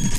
Welcome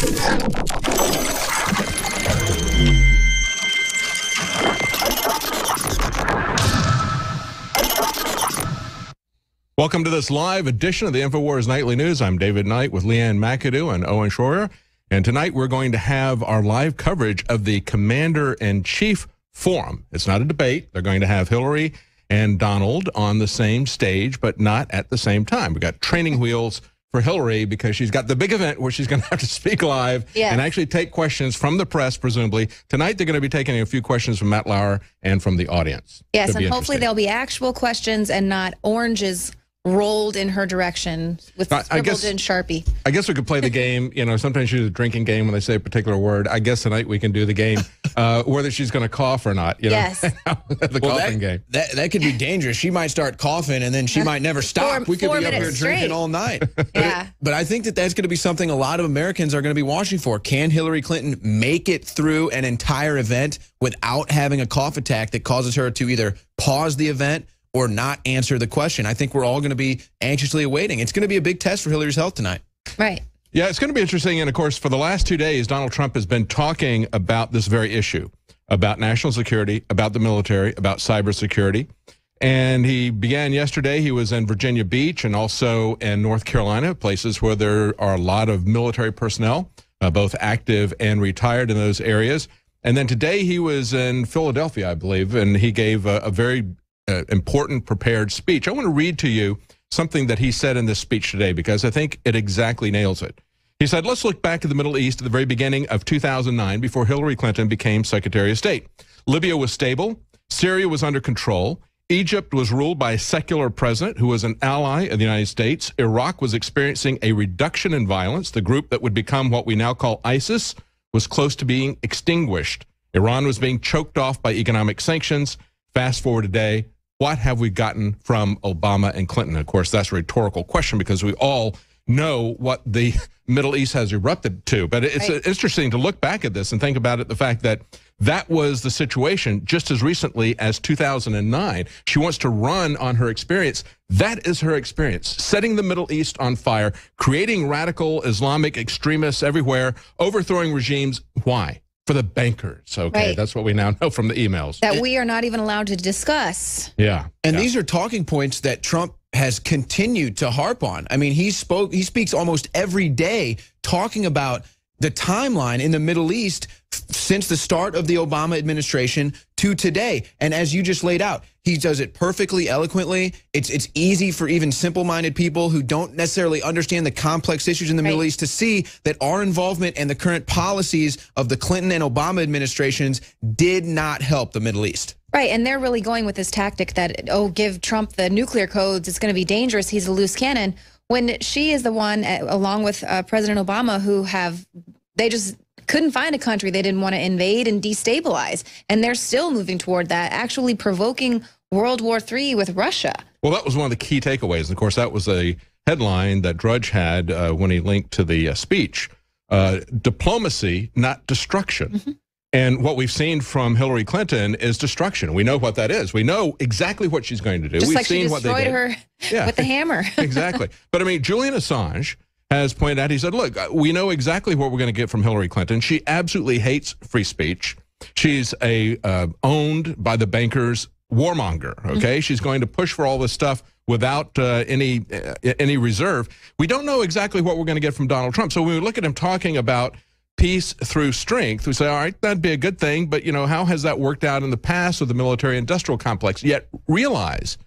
to this live edition of the InfoWars Nightly News. I'm David Knight with Leanne McAdoo and Owen Schroyer. And tonight we're going to have our live coverage of the Commander in Chief Forum. It's not a debate. They're going to have Hillary and Donald on the same stage, but not at the same time. We've got training wheels for Hillary because she's got the big event where she's going to have to speak live Yes. and actually take questions from the press, presumably. Tonight they're going to be taking a few questions from Matt Lauer and from the audience. Yes, Should be and hopefully there'll be actual questions and not oranges rolled in her direction with I- I guess- in Sharpie. I guess we could play the game. You know, sometimes you do the drinking game when they say a particular word. I guess tonight we can do the game uh, whether she's going to cough or not. You know? Yes. the Well, coughing that, game. That, that could be dangerous. She might start coughing and then she might never stop. Four- we could be up here minutes drinking all night. But, Yeah. but I think that that's going to be something a lot of Americans are going to be watching for. Can Hillary Clinton make it through an entire event without having a cough attack that causes her to either pause the event or not answer the question? I think we're all going to be anxiously awaiting. It's going to be a big test for Hillary's health tonight. Right. Yeah, it's going to be interesting. And of course, for the last two days, Donald Trump has been talking about this very issue about national security, about the military, about cybersecurity. And he began yesterday. He was in Virginia Beach and also in North Carolina, places where there are a lot of military personnel, uh, both active and retired in those areas. And then today he was in Philadelphia, I believe, and he gave a, a very uh, important prepared speech. I want to read to you something that he said in this speech today because I think it exactly nails it. He said, Let's look back at the Middle East at the very beginning of 2009 before Hillary Clinton became Secretary of State. Libya was stable, Syria was under control. Egypt was ruled by a secular president who was an ally of the United States. Iraq was experiencing a reduction in violence. The group that would become what we now call ISIS was close to being extinguished. Iran was being choked off by economic sanctions. Fast forward today, what have we gotten from Obama and Clinton? Of course, that's a rhetorical question because we all know what the Middle East has erupted to. But it's Right. interesting to look back at this and think about it the fact that that was the situation just as recently as 2009. She wants to run on her experience. That is her experience, setting the Middle East on fire, creating radical Islamic extremists everywhere, overthrowing regimes. Why? For the bankers. Okay, Right. that's what we now know from the emails. That we are not even allowed to discuss. yeah. And yeah. these are talking points that Trump has continued to harp on. I mean, he spoke he speaks almost every day talking about the timeline in the Middle East f- since the start of the Obama administration to today. And as you just laid out, he does it perfectly eloquently. It's it's easy for even simple-minded people who don't necessarily understand the complex issues in the Middle East to see that our involvement and the current policies of the Clinton and Obama administrations did not help the Middle East. Right, and they're really going with this tactic that oh, give Trump the nuclear codes. It's going to be dangerous. He's a loose cannon. When she is the one, along with uh, President Obama, who have they just couldn't find a country they didn't want to invade and destabilize, and they're still moving toward that, actually provoking World War III with Russia. Well, that was one of the key takeaways. And of course, that was a headline that Drudge had uh, when he linked to the uh, speech uh, diplomacy, not destruction. Mm-hmm. And what we've seen from Hillary Clinton is destruction. We know what that is. We know exactly what she's going to do. Just we've like she seen what they destroyed did. her Yeah. with the hammer. exactly. But I mean, Julian Assange has pointed out, he said, look, uh, we know exactly what we're going to get from Hillary Clinton. She absolutely hates free speech. She's a uh, owned by the bankers warmonger. Okay, she's going to push for all this stuff without uh, any uh, any reserve. We don't know exactly what we're going to get from Donald Trump. So when we look at him talking about peace through strength, we say, all right, that'd be a good thing. But you know, how has that worked out in the past with the military-industrial complex? Yet realize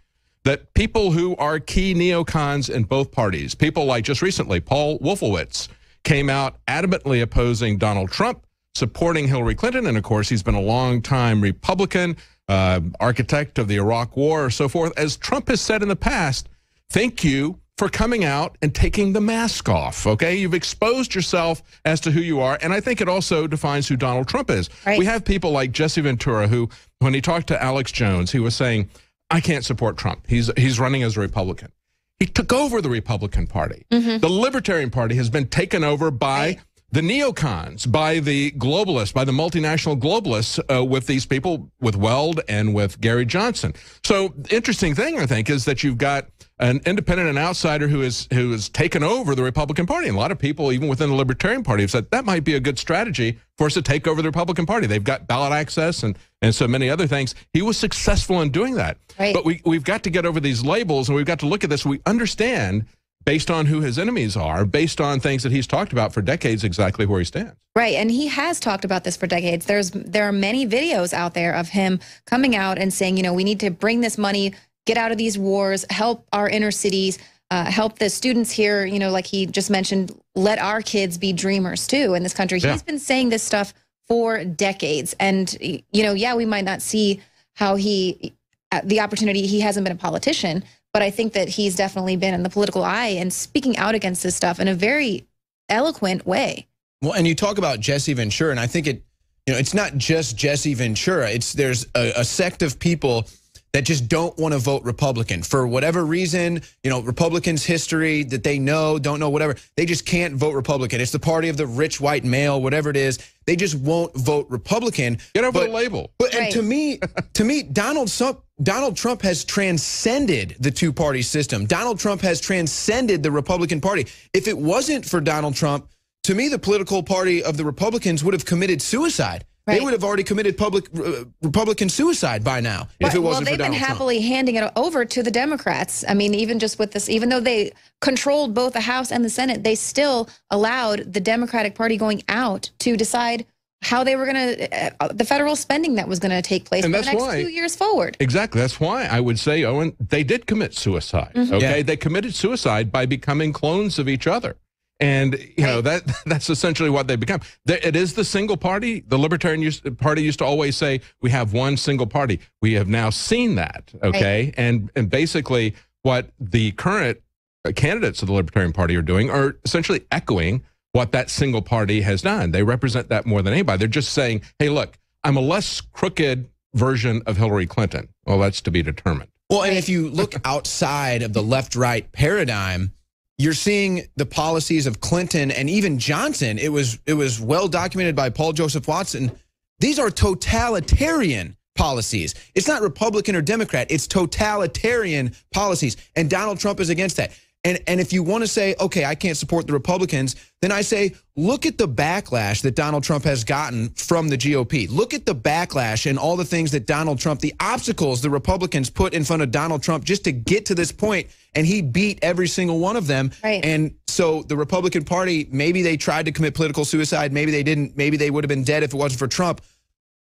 that people who are key neocons in both parties, people like just recently, Paul Wolfowitz, came out adamantly opposing Donald Trump, supporting Hillary Clinton. And of course, he's been a long time Republican, uh, architect of the Iraq War, or so forth. As Trump has said in the past, thank you for coming out and taking the mask off. Okay. You've exposed yourself as to who you are. And I think it also defines who Donald Trump is. Right. We have people like Jesse Ventura, who, when he talked to Alex Jones, he was saying, I can't support Trump. He's he's running as a Republican. He took over the Republican Party. The Libertarian Party has been taken over by Right. the neocons, by the globalists, by the multinational globalists, uh, with these people, with Weld and with Gary Johnson. So, interesting thing I think is that you've got an independent and outsider who is who has taken over the Republican Party. And a lot of people, even within the Libertarian Party, have said that might be a good strategy for us to take over the Republican Party. They've got ballot access and and so many other things. He was successful in doing that. Right. But we we've got to get over these labels and we've got to look at this. We understand based on who his enemies are, based on things that he's talked about for decades, exactly where he stands. Right, and he has talked about this for decades. There's there are many videos out there of him coming out and saying, you know, we need to bring this money, get out of these wars, help our inner cities, uh, help the students here. You know, like he just mentioned, let our kids be dreamers too in this country. Yeah. He's been saying this stuff for decades, and you know, yeah, we might not see how he uh, the opportunity. He hasn't been a politician, but I think that he's definitely been in the political eye and speaking out against this stuff in a very eloquent way. Well, and you talk about Jesse Ventura, and I think it, you know, it's not just Jesse Ventura. It's there's a, a sect of people that just don't want to vote Republican for whatever reason. You know, Republicans' history that they know, don't know, whatever. They just can't vote Republican. It's the party of the rich white male, whatever it is. They just won't vote Republican. Get over But- the label. But and to me, to me, Donald Trump, Donald Trump has transcended the two-party system. Donald Trump has transcended the Republican Party. If it wasn't for Donald Trump, to me, the political party of the Republicans would have committed suicide. They would have already committed public uh, Republican suicide by now if it wasn't they've for been Donald Trump. happily handing it over to the Democrats. I mean, even just with this, even though they controlled both the House and the Senate, they still allowed the Democratic Party going out to decide how they were going to, uh, the federal spending that was going to take place And for the next why- few years forward. Exactly. That's why I would say, Owen, they did commit suicide. Mm-hmm. Okay, Yeah. they committed suicide by becoming clones of each other, and you know that that's essentially what they become. It is the single party. The Libertarian used, Party used to always say we have one single party. We have now seen that. Okay, and and basically what the current uh, candidates of the Libertarian Party are doing are essentially echoing what that single party has done. They represent that more than anybody. They're just saying, hey, look, I'm a less crooked version of Hillary Clinton. Well, that's to be determined. Well, and if you look outside of the left right paradigm, you're seeing the policies of Clinton and even Johnson. It was it was well documented by Paul Joseph Watson. These are totalitarian policies. It's not Republican or Democrat, it's totalitarian policies. And Donald Trump is against that. And and if you want to say, okay, I can't support the Republicans, then I say, look at the backlash that Donald Trump has gotten from the GOP. Look at the backlash and all the things that Donald Trump, the obstacles the Republicans put in front of Donald Trump just to get to this point, and he beat every single one of them. Right. And so the Republican Party, maybe they tried to commit political suicide, maybe they didn't, maybe they would have been dead if it wasn't for Trump.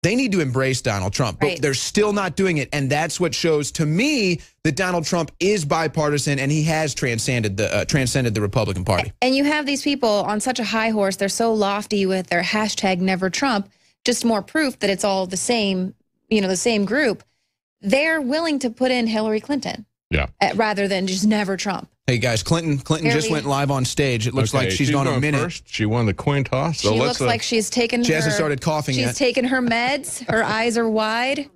They need to embrace Donald Trump, but Right. they're still not doing it. And that's what shows to me that Donald Trump is bipartisan and he has transcended the uh, transcended the Republican Party. And you have these people on such a high horse. They're so lofty with their hashtag never Trump, just more proof that it's all the same, you know, the same group. They're willing to put in Hillary Clinton Yeah. uh, rather than just never Trump. Hey guys, Clinton Clinton just Barely- went live on stage. It looks Okay, like she's gone a going minute. First. She won the coin toss. So she let's, looks uh, like she's taken She her, hasn't started coughing She's yet. taken her meds. Her eyes are wide,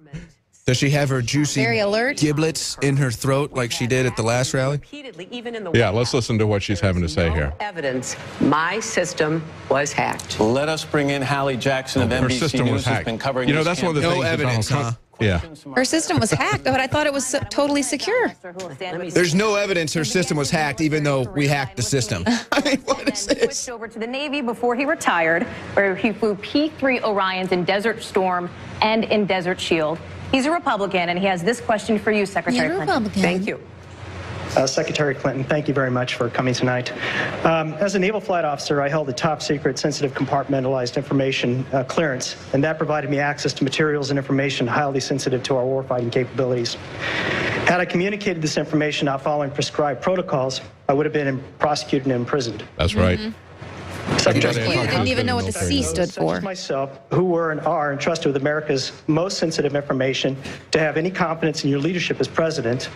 Does she have her juicy very alert. giblets in her throat like she did at the last rally? Repeatedly, even in the Yeah, let's listen to what she's having to say here. Evidence. My system was hacked. Let us bring in Hallie Jackson of Her NBC system News, was who's hacked. been covering You know, this that's one of the No things. that evidence, Donald Trump, Yeah. Her system was hacked, but I thought it was so- totally secure. There's no evidence her system was hacked, even though we hacked the system. I mean, what is Then this? switched over to the Navy before he retired, where he flew P-3 Orions in Desert Storm and in Desert Shield. He's a Republican, and he has this question for you, Secretary You're a Clinton. Republican. Thank you. Uh, Secretary Clinton, thank you very much for coming tonight. Um, as a naval flight officer, I held a top secret, sensitive, compartmentalized information uh, clearance, and that provided me access to materials and information highly sensitive to our warfighting capabilities. Had I communicated this information not following prescribed protocols, I would have been prosecuted and imprisoned. That's right. Secretary You You didn't even know what the C those stood such for. as myself, who were and are entrusted with America's most sensitive information, to have any confidence in your leadership as president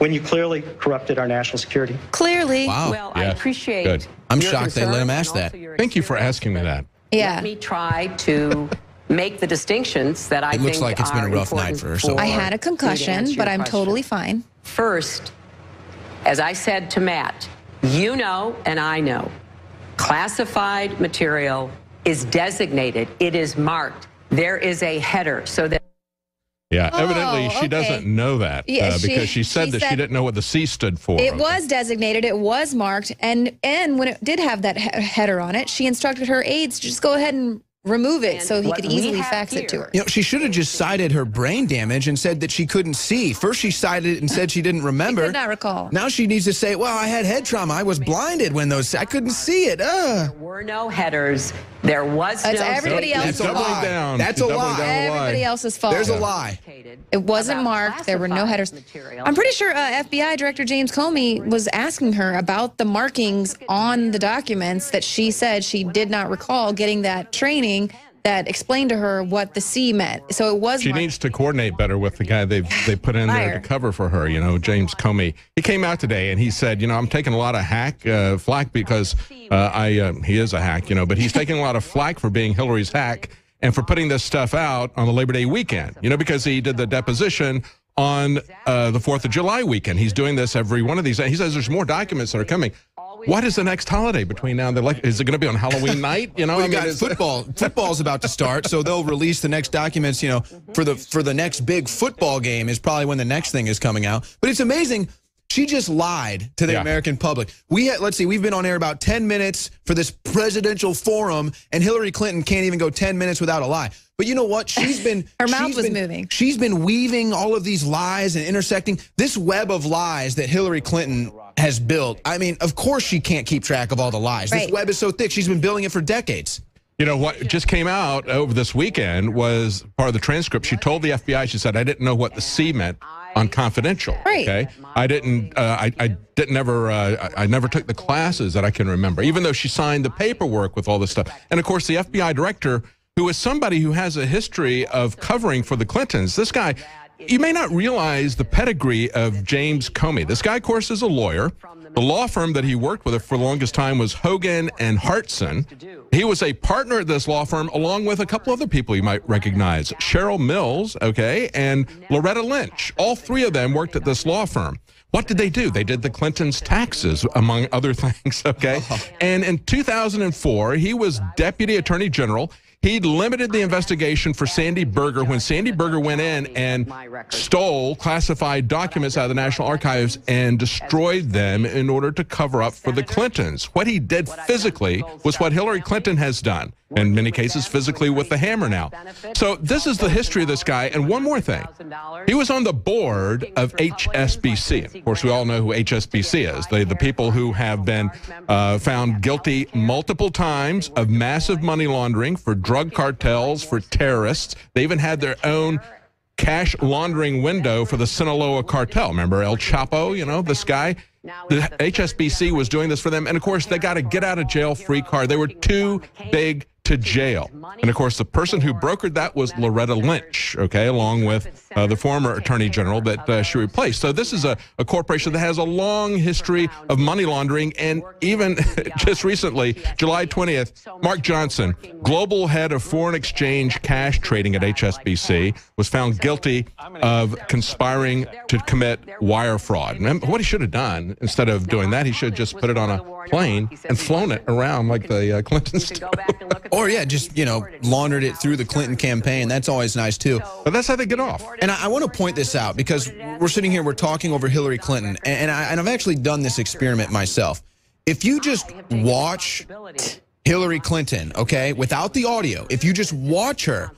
when you clearly corrupted our national security. Clearly. Wow. Well, I appreciate. Good. I'm shocked they let him ask that. Thank you for asking me that. Yeah. Let me try to make the distinctions that I It looks think like it's been a rough night important for her so I had a concussion, but I'm question. totally fine. First, as I said to Matt, you know and I know, classified material is designated, it is marked. There is a header so that Yeah, Oh, evidently she okay. doesn't know that Yeah, uh, she- because she said she that she didn't know what the C stood for. It was designated, it was marked, and and when it did have that he- header on it, she instructed her aides to just go ahead and remove it so he could easily have fax it to her. You know, she should have just cited her brain damage and said that she couldn't see. First, she cited it and said she didn't remember. Could not recall. Now she needs to say, "Well, I had head trauma. I was blinded when those. I couldn't see it." Uh. There were no headers. There was That's no everybody else. That's a doubling lie. down. That's a lie. down. Everybody else's fault. There's a lie. It wasn't marked. There were no headers. material. I'm pretty sure uh, FBI Director James Comey was asking her about the markings on the documents that she said she did not recall getting that training that explained to her what the C meant. So it was She needs to coordinate better with the guy they they put in there to cover for her. You know, James Comey. He came out today and he said, you know, I'm taking a lot of hack uh, flack because uh, I uh, he is a hack, you know, but he's taking a lot of flack for being Hillary's hack and for putting this stuff out on the Labor Day weekend. You know, because he did the deposition on uh, the Fourth of July weekend. He's doing this every one of these. He says there's more documents that are coming. What is the next holiday between now and the election? Is it going to be on Halloween night? You know, Well, I mean, got football. Football's about to start, so they'll release the next documents. You know, for the for the next big football game is probably when the next thing is coming out. But it's amazing. She just lied to the Yeah. American public. We had, let's see, we've been on air about 10 minutes for this presidential forum, and Hillary Clinton can't even go 10 minutes without a lie. But you know what? She's been Her mouth was been- moving. She's been weaving all of these lies and intersecting this web of lies that Hillary Clinton has built. I mean, of course she can't keep track of all the lies. This web is so thick. She's been building it for decades. You know what just came out over this weekend was part of the transcript. She told the FBI, she said, "I didn't know what the C meant on confidential." Right. Okay, I didn't. Uh, I, I didn't never. Uh, I I never took the classes that I can remember, even though she signed the paperwork with all this stuff. And of course, the FBI director, who is somebody who has a history of covering for the Clintons, this guy. You may not realize the pedigree of James Comey. This guy, of course, is a lawyer. The law firm that he worked with for the longest time was Hogan and Hartson. He was a partner at this law firm along with a couple other people you might recognize Cheryl Mills, okay, and Loretta Lynch. All three of them worked at this law firm. What did they do? They did the Clintons' taxes, among other things, okay? And in 2004, he was deputy attorney general. He limited the investigation for Sandy Berger when Sandy Berger went in and stole classified documents out of the National Archives and destroyed them in order to cover up for the Clintons. What he did physically was what Hillary Clinton has done, in many cases physically with the hammer now. So this is the history of this guy. And one more thing. He was on the board of HSBC. Of course, we all know who HSBC is. They the people who have been uh, found guilty multiple times of massive money laundering for drug cartels, for terrorists. They even had their own cash laundering window for the Sinaloa cartel. Remember El Chapo, you know, this guy? The HSBC was doing this for them. And of course, they got a get out of jail free card. They were too big to jail. And of course, the person who brokered that was Loretta Lynch, okay, along with uh, the former attorney general that uh, she replaced. So this is a, a corporation that has a long history of money laundering. And even just recently, July 20th, Mark Johnson, global head of foreign exchange cash trading at HSBC, was found guilty of conspiring to commit wire fraud. And what he should have done, instead of doing that, he should have just put it on a plane and flown it around like the uh, Clintons. Or yeah, just you know, laundered it through the Clinton campaign. That's always nice too. But that's how they get off. And I, I want to point this out because we're sitting here, we're talking over Hillary Clinton, and, and, I, and I've actually done this experiment myself. If you just watch Hillary Clinton, okay, without the audio, if you just watch her,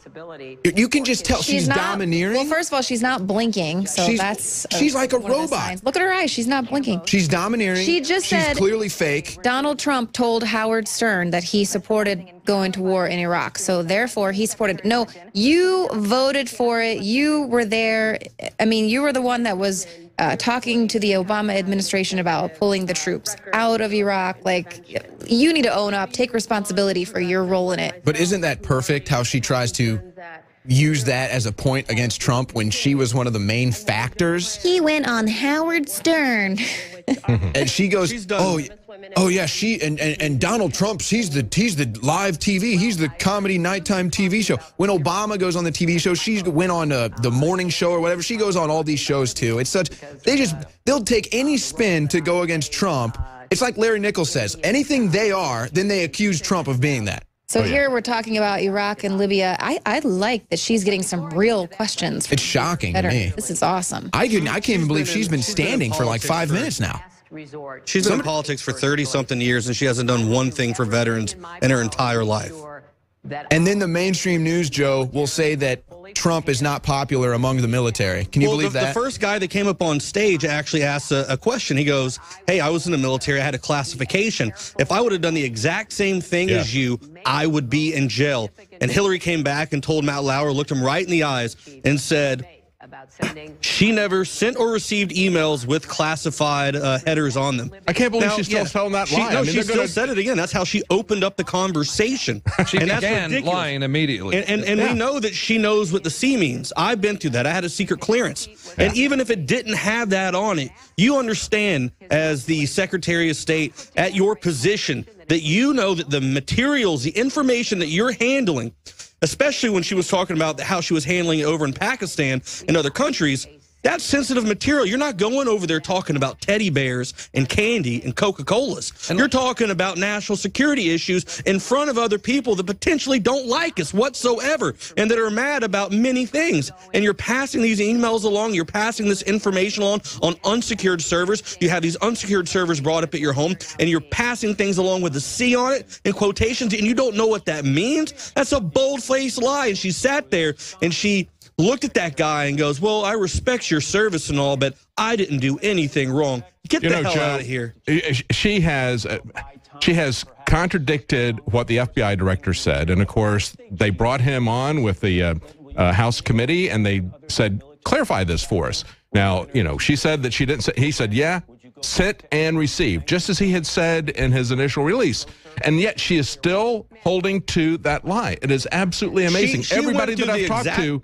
you- you can just tell she's, not, domineering. Well, first of all, she's not blinking, so She's- that's she's like a one of the robot. Look at her eyes; she's not blinking. she's domineering. She just she's said- clearly fake. Donald Trump told Howard Stern that he supported going to war in Iraq. So therefore, he supported. No, you voted for it. You were there. I mean, you were the one that was uh, talking to the Obama administration about pulling the troops out of Iraq. Like, you need to own up, take responsibility for your role in it. But isn't that perfect how she tries to use that as a point against Trump when she was one of the main factors? He went on Howard Stern. And she goes, "Oh, y- oh yeah, she and, and and Donald Trump, he's the he's the live TV, he's the comedy nighttime TV show. When Obama goes on the TV show, she went on uh, the morning show or whatever. She goes on all these shows too. It's such they just they'll take any spin to go against Trump. It's like Larry Nichols says, anything they are, then they accuse Trump of being that. So Oh, yeah. here we're talking about Iraq and Libya. I, I like that she's getting some real questions. It's shocking to me. This is awesome. I can I can't even believe she's been she's been in standing for like five minutes now. Resort. She's been in politics for 30 something years and she hasn't done one thing for veterans in her entire life. And then the mainstream news, Joe, will say that Trump is not popular among the military. Can you well, believe the, that? the first guy that came up on stage actually asked a, a question. He goes, Hey, I was in the military. I had a classification. If I would have done the exact same thing Yeah. as you, I would be in jail. And Hillary came back and told Matt Lauer, looked him right in the eyes, and said, About sending She never sent or received emails with classified uh, headers on them. I can't believe Now, she's still yeah, telling that she, lie. No, I mean, she still gonna- said it again. That's how she opened up the conversation. She and that's began ridiculous. lying immediately. And, and, and we know that she knows what the C means. I've been through that. I had a secret clearance. And even if it didn't have that on it, you understand as the Secretary of State at your position that you know that the materials, the information that you're handling, especially when she was talking about how she was handling it over in Pakistan and other countries, that's sensitive material. You're not going over there talking about teddy bears and candy and Coca Colas. You're talking about national security issues in front of other people that potentially don't like us whatsoever and that are mad about many things. And you're passing these emails along, you're passing this information along on unsecured servers. You have these unsecured servers brought up at your home, and you're passing things along with a C on it in quotations, and you don't know what that means. That's a bold faced lie. And she sat there and she looked at that guy and goes, Well, I respect your service and all, but I didn't do anything wrong. Get you the know, hell Joe, out of here. She has, uh, she has contradicted what the FBI director said, and of course they brought him on with the uh, uh, House committee, and they said, "Clarify this for us." Now, you know, she said that she didn't. Say, he said, "Yeah, sent and received," just as he had said in his initial release, and yet she is still holding to that lie. It is absolutely amazing. she Everybody that I've talked to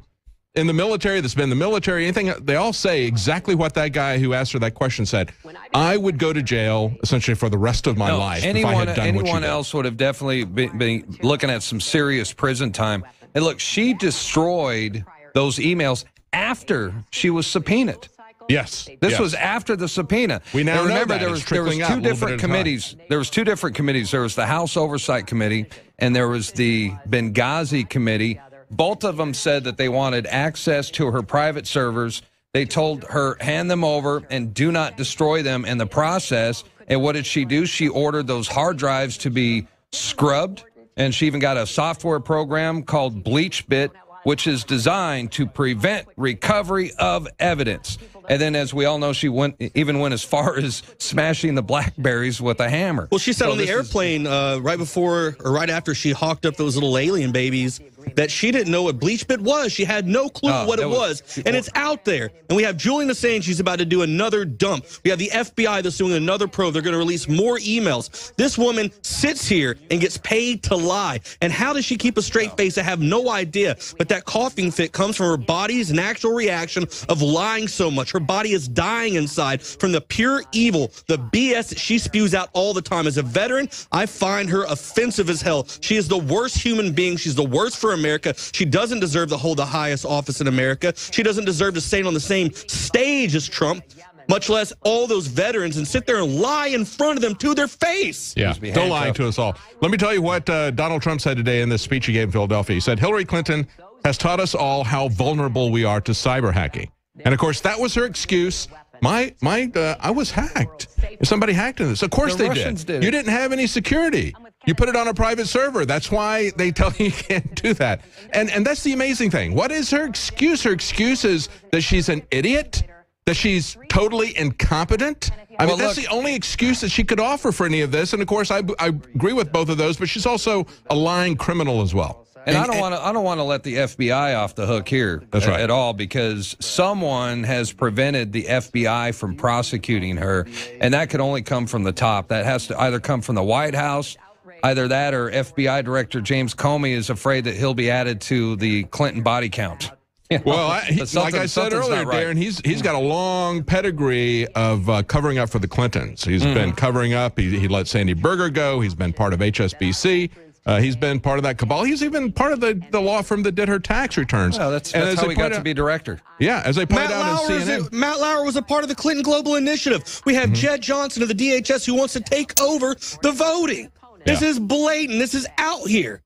in the military that's been in the military anything they all say exactly what that guy who asked her that question said i would go to jail essentially for the rest of my No, life anyone, if i had done what she anyone else would have definitely been, been looking at some serious prison time. And look, she destroyed those emails after she was subpoenaed. yes This yes. was after the subpoena. We now And know remember that. there was there was two different bit at a time. committees. There was two different committees. There was the House Oversight Committee and there was the Benghazi Committee. Both of them said that they wanted access to her private servers. They told her hand them over and do not destroy them in the process. And what did she do? She ordered those hard drives to be scrubbed, and she even got a software program called BleachBit, which is designed to prevent recovery of evidence. And then, as we all know, she went even went as far as smashing the Blackberries with a hammer. Well, she said So on the this is- airplane uh, right before or right after she hawked up those little alien babies that she didn't know what bleach bit was. She had no clue Oh, what it was, was- and it's out there. And we have Julian saying she's about to do another dump. We have the FBI that's doing another probe. They're going to release more emails. This woman sits here and gets paid to lie. And how does she keep a straight face? I have no idea. But that coughing fit comes from her body's natural reaction of lying so much. Her body is dying inside from the pure evil, the BS that she spews out all the time. As a veteran, I find her offensive as hell. She is the worst human being. She's the worst for America. She doesn't deserve to hold the highest office in America. She doesn't deserve to stand on the same stage as Trump, much less all those veterans and sit there and lie in front of them to their face. Yeah, don't lie to us all. Let me tell you what uh, Donald Trump said today in this speech he gave in Philadelphia. He said Hillary Clinton has taught us all how vulnerable we are to cyber hacking, and of course that was her excuse. My my, uh, I was hacked. Somebody hacked in this. Of course The they Russians did. did You didn't have any security. You put it on a private server. That's why they tell you you can't do that. And and that's the amazing thing. What is her excuse? Her excuse is that she's an idiot. That she's totally incompetent. I mean, Well, that's look- the only excuse that she could offer for any of this. And of course, I, I agree with both of those, but she's also a lying criminal as well. And, I don't want to. I don't want to let the FBI off the hook here. That's right. At all, because someone has prevented the FBI from prosecuting her, and that could only come from the top. That has to either come from the White House, either that or FBI Director James Comey is afraid that he'll be added to the Clinton body count. You know, Well, I, he, like I said earlier, right. Darren, he's he's got a long pedigree of uh, covering up for the Clintons. He's Mm-hmm. been covering up. He, he let Sandy Berger go. He's been part of HSBC. Uh, he's been part of that cabal. He's even part of the, the law firm that did her tax returns. Well, that's, And that's how he got point to be director. Yeah, as they pointed Matt out Lauer, in CNN. a, Matt Lauer was a part of the Clinton Global Initiative. We Mm-hmm. have Jeh Johnson of the DHS who wants to take over the voting. This Yeah. is blatant. This is out here.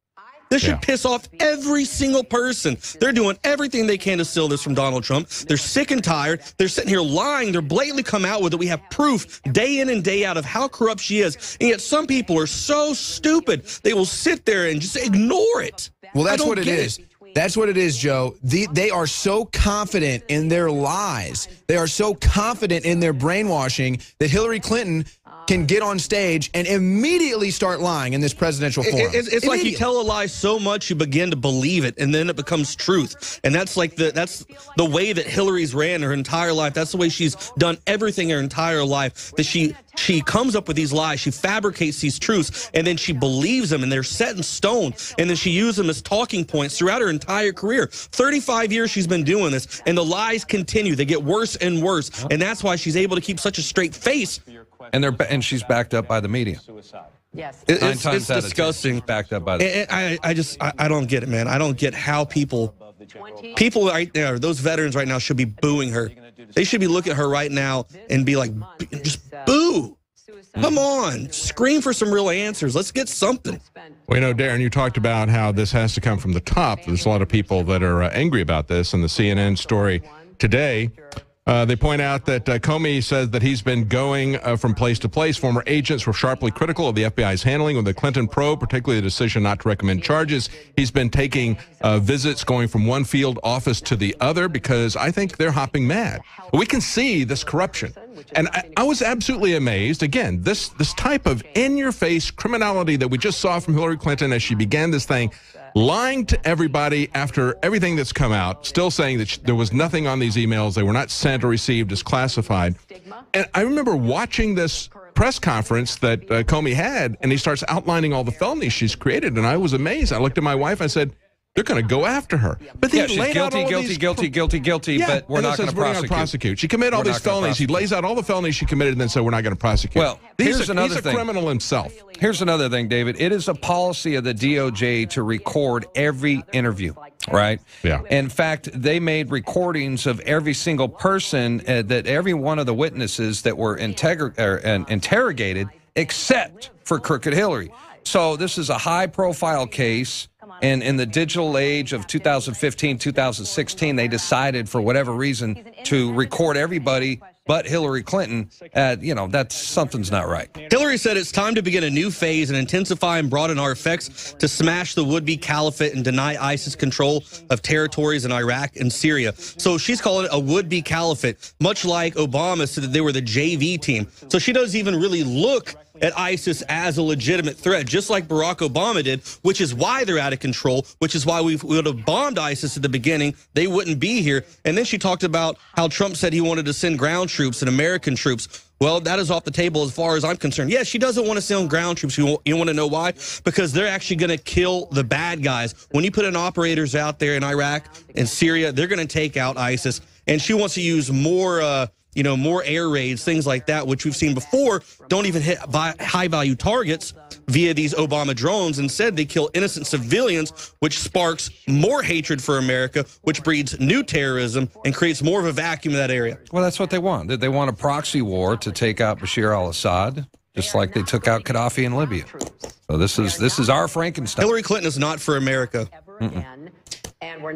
This should Yeah. piss off every single person. They're doing everything they can to steal this from Donald Trump. They're sick and tired. They're sitting here lying. They're blatantly come out with it. We have proof day in and day out of how corrupt she is. And yet some people are so stupid they will sit there and just ignore it. Well, that's what it. That's what it is, Joe. The, they are so confident in their lies. They are so confident in their brainwashing that Hillary Clinton can get on stage and immediately start lying in this presidential It- forum. it's it's like you tell a lie so much you begin to believe it, and then it becomes truth. And that's like the that's the way that Hillary's ran her entire life. That's the way she's done everything her entire life. That she she comes up with these lies, she fabricates these truths, and then she believes them, and they're set in stone. And then she uses them as talking points throughout her entire career. Thirty-five years she's been doing this, and the lies continue. They get worse and worse, and that's why she's able to keep such a straight face. And they're and she's backed up by the media. Yes. It- Nine it's times it's out of ten, disgusting. backed up by the. And- and I, I just, I, I don't get it, man. I don't get how people, people right there, those veterans right now should be booing her. They should be looking at her right now and be like, just boo. Come on, scream for some real answers. Let's get something. Well, you know, Darren, you talked about how this has to come from the top. There's a lot of people that are uh, angry about this. And the CNN story today, uh, they point out that uh, Comey says that he's been going uh, from place to place. Former agents were sharply critical of the FBI's handling of the Clinton probe, particularly the decision not to recommend charges. He's been taking uh, visits, going from one field office to the other, because I think they're hopping mad. We can see this corruption. And I, I was absolutely amazed. Again, this this type of in-your-face criminality that we just saw from Hillary Clinton as she began this thing, lying to everybody after everything that's come out, still saying that there was nothing on these emails, they were not sent or received as classified. And I remember watching this press conference that uh, Comey had, and he starts outlining all the felonies she's created, and I was amazed. I looked at my wife. I said. They're going to go after her, but then Yeah, she's laid out guilty, all of guilty, these guilty, guilty, guilty, yeah, but we're and not going to we're not prosecute. gonna prosecute. She committed all We're these not gonna felonies. He lays out all the felonies she committed, and then said we're not going to prosecute. Well, he's here's a, another he's a criminal himself. Here's another thing, David. It is a policy of the DOJ to record every interview, right? Yeah. In fact, they made recordings of every single person uh, that every one of the witnesses that were integr- er, uh, interrogated, except for Crooked Hillary. So this is a high-profile case. And in the digital age of 2015, 2016, they decided for whatever reason to record everybody but Hillary Clinton. Uh, you know, that's something's not right. Hillary said it's time to begin a new phase and intensify and broaden our effects to smash the would be caliphate and deny ISIS control of territories in Iraq and Syria. So she's calling it a would be caliphate, much like Obama said that they were the JV team. So she doesn't even really look at ISIS as a legitimate threat, just like Barack Obama did, which is why they're out of control, which is why we would have bombed ISIS at the beginning. They wouldn't be here. And then she talked about how Trump said he wanted to send ground troops and American troops. Well, that is off the table as far as I'm concerned. Yes, she doesn't want to send ground troops. You, you want to know why? Because they're actually going to kill the bad guys. When you put in operators out there in Iraq and Syria, they're going to take out ISIS. And she wants to use more. Uh, you know, more air raids, things like that, which we've seen before, don't even hit high value targets via these Obama drones. Instead, they kill innocent civilians, which sparks more hatred for America, which breeds new terrorism and creates more of a vacuum in that area. Well, that's what they want. They- want a proxy war to take out Bashir al-Assad, just like they took out Gaddafi in Libya. So this is this is our Frankenstein. Hillary Clinton is not for America. And we're not.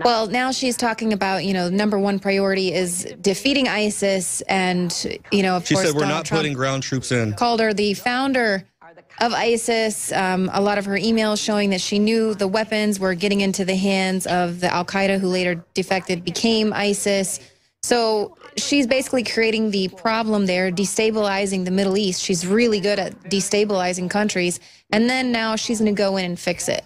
Well, now she's talking about, you know, number one priority is defeating ISIS. And, you know, of She course, said we're Donald not Trump putting ground troops in. called her the founder of ISIS. Um, a lot of her emails showing that she knew the weapons were getting into the hands of the Al Qaeda who later defected, became ISIS. So she's basically creating the problem there, destabilizing the Middle East. She's really good at destabilizing countries. And then now she's going to go in and fix it.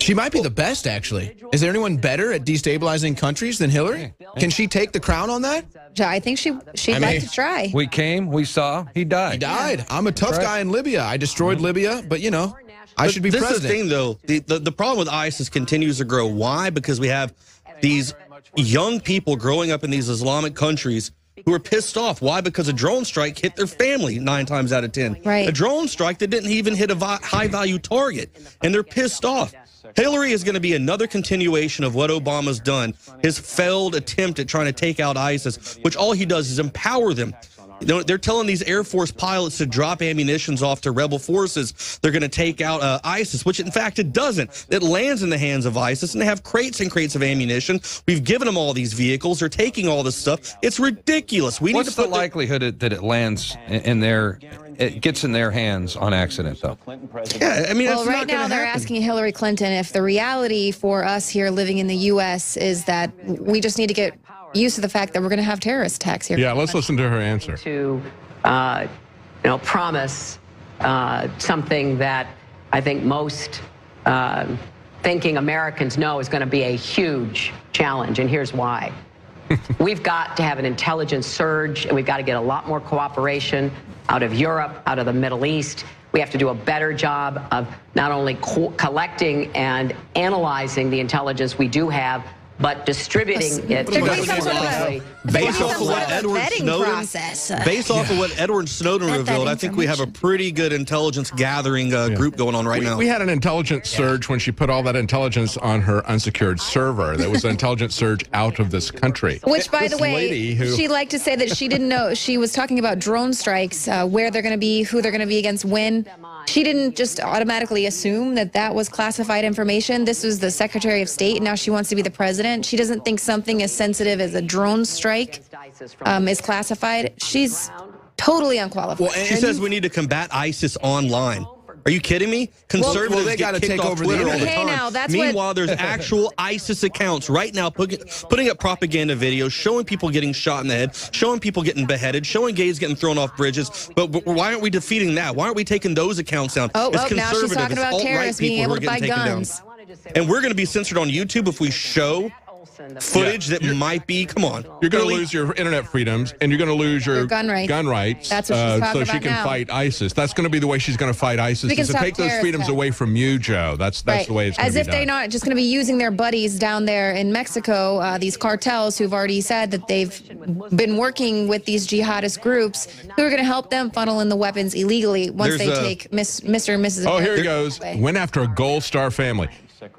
She might be the best, actually. Is there anyone better at destabilizing countries than Hillary? Can she take the crown on that? So I think she she'd I like to try. We came, we saw, he died. He died. I'm a tough right. guy in Libya. I destroyed mm-hmm. Libya, but you know, I should be this president. is the thing, though. The, the the problem with ISIS continues to grow. Why? Because we have these young people growing up in these Islamic countries who are pissed off. Why? Because a drone strike hit their family nine times out of ten. Right. A drone strike that didn't even hit a high value target, and they're pissed off. Hillary is going to be another continuation of what Obama's done, his failed attempt at trying to take out ISIS, which all he does is empower them. They're telling these Air Force pilots to drop ammunitions off to rebel forces. They're going to take out uh, ISIS, which in fact it doesn't. It lands in the hands of ISIS, and they have crates and crates of ammunition. We've given them all these vehicles. They're taking all this stuff. It's ridiculous. We What's need to the put the- likelihood that it lands in in their, it gets in their hands on accident, though? Yeah, I mean, Well, right not now they're happen. asking Hillary Clinton if the reality for us here living in the U.S. is that we just need to get used to the fact that we're going to have terrorist attacks here. Yeah, let's listen to her answer. to, uh, you know, promise uh, something that I think most uh, thinking Americans know is going to be a huge challenge, and here's why. we've got to have an intelligence surge, and we've got to get a lot more cooperation out of Europe, out of the Middle East. We have to do a better job of not only co- collecting and analyzing the intelligence we do have, but distributing it. There could be Based some off- based off of what Edward Snowden, process. based off of what Edward Snowden Vet revealed, I think we have a pretty good intelligence gathering uh, group going on right We, now. we had an intelligence surge when she put all that intelligence on her unsecured server. There was an intelligence surge out of this country. Which, by This the way, who- she liked to say that she didn't know. She was talking about drone strikes, uh, where they're going to be, who they're going to be against, when. She didn't just automatically assume that that was classified information. This was the Secretary of State, and now she wants to be the president. She doesn't think something as sensitive as a drone strike um, is classified. She's totally unqualified. Well, and- She says we need to combat ISIS online. Are you kidding me? Conservatives well, they get gotta kicked take off over the Twitter all the internet. Hey, time. now, that's what- Meanwhile, there's actual ISIS accounts right now putting, putting up propaganda videos, showing people getting shot in the head, showing people getting beheaded, showing gays getting thrown off bridges. But, but why aren't we defeating that? Why aren't we taking those accounts down? Oh, it's oh, now she's conservative. talking It's about terrorists being people who able are to buy getting taken down. guns. And we're going to be censored on YouTube if we show footage that might be. Come on, You're going to lose your internet freedoms, and you're going to lose your, Your gun rights. Gun rights. uh, That's what she's talking so she can now. fight ISIS. That's going to be the way she's going to fight ISIS. We can is to stop take those terrorist freedoms attacks. away from you, Joe. That's that's right. the way it's going As to be if they're done. not just going to be using their buddies down there in Mexico, uh, these cartels who've already said that they've been working with these jihadist groups who are going to help them funnel in the weapons illegally once There's they a- take Miss, Mr. and Mrs. Oh, here he America goes. away. Went after a Gold Star family.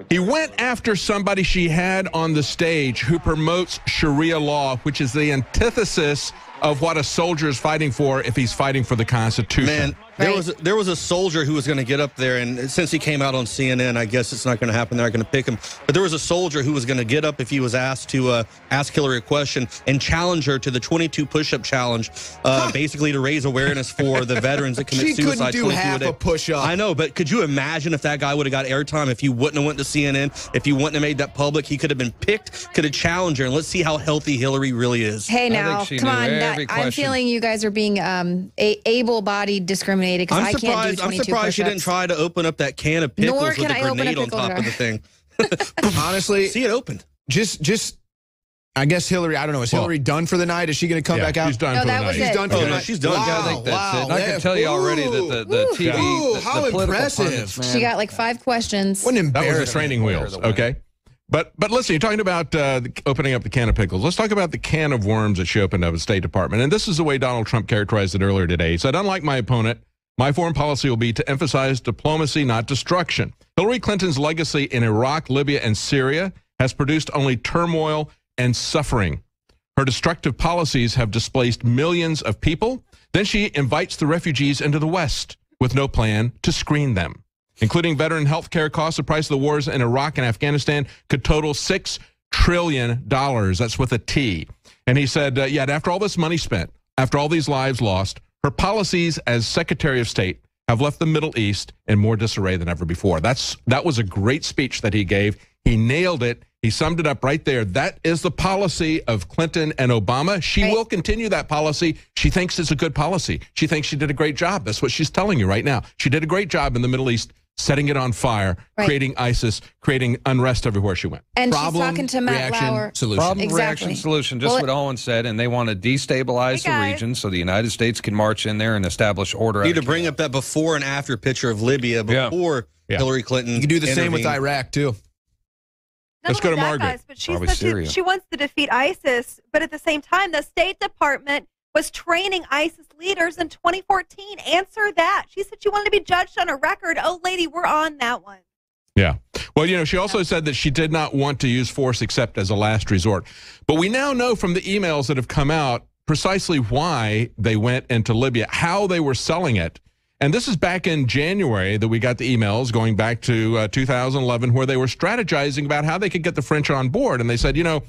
He went after somebody she had on the stage who promotes Sharia law, which is the antithesis of what a soldier is fighting for if he's fighting for the Constitution. Man, there Right. was there was a soldier who was going to get up there, and since he came out on CNN, I guess it's not going to happen. They're not going to pick him. But there was a soldier who was going to get up if he was asked to uh, ask Hillary a question and challenge her to the 22 push-up challenge, uh, basically to raise awareness for the veterans that commit She couldn't suicide. do half day. a push-up. I know, but could you imagine if that guy would have got airtime if he wouldn't have went to CNN, if he wouldn't have made that public? He could have been picked, could have challenged her, and let's see how healthy Hillary really is. Hey now, come on! That, I'm feeling you guys are being um, a- able-bodied discriminated because I'm can't do surprised. 22 I'm surprised she didn't try to open up that can of pickles Nor with can a I open a grenade on top jar. of the thing. Honestly, See it opened. just just I guess Hillary. I don't know. Is Well- Hillary done for the night? Is she going to come Yeah, back out? she's done No, for the night. She's done for Oh, the night. she's done. Wow, I think that's wow, it. And I can tell you already that the, the Ooh. TV, Ooh, the, how the political impressive. pundits, She got like five questions. What an That was embarrassment. the training wheels, okay? But but listen, you're talking about uh, the, opening up the can of pickles. Let's talk about the can of worms that she opened up at the State Department. And this is the way Donald Trump characterized it earlier today. He said, unlike my opponent, my foreign policy will be to emphasize diplomacy, not destruction. Hillary Clinton's legacy in Iraq, Libya, and Syria has produced only turmoil and suffering. Her destructive policies have displaced millions of people. Then she invites the refugees into the West with no plan to screen them. Including veteran health care costs, the price of the wars in Iraq and Afghanistan could total $6 trillion. That's with a T. And he said, uh, yet after all this money spent, after all these lives lost, her policies as Secretary of State have left the Middle East in more disarray than ever before. That's that was a great speech that he gave. He nailed it. He summed it up right there. That is the policy of Clinton and Obama. She Right. will continue that policy. She thinks it's a good policy. She thinks she did a great job. That's what she's telling you right now. She did a great job in the Middle East, setting it on fire, Right. creating ISIS, creating unrest everywhere she went. and Problem, she's talking to Matt reaction, Lauer. solution. Problem, Exactly. reaction, solution. Just Well, what Owen said, and they want to destabilize the region so the United States can march in there and establish order. You Need to bring up that before and after picture of Libya before Yeah. Hillary Clinton. You can do the same with. Iraq too. Not Let's go to Margaret. Guys, but she Probably she, she wants to defeat ISIS, but at the same time, the State Department was training ISIS leaders in 2014. Answer that. She said she wanted to be judged on a record. Oh, lady, we're on that one. Yeah. Well, you know, she also said that she did not want to use force except as a last resort. But we now know from the emails that have come out precisely why they went into Libya, how they were selling it. And this is back in January that we got the emails going back to uh, 2011 where they were strategizing about how they could get the French on board. And they said, you know,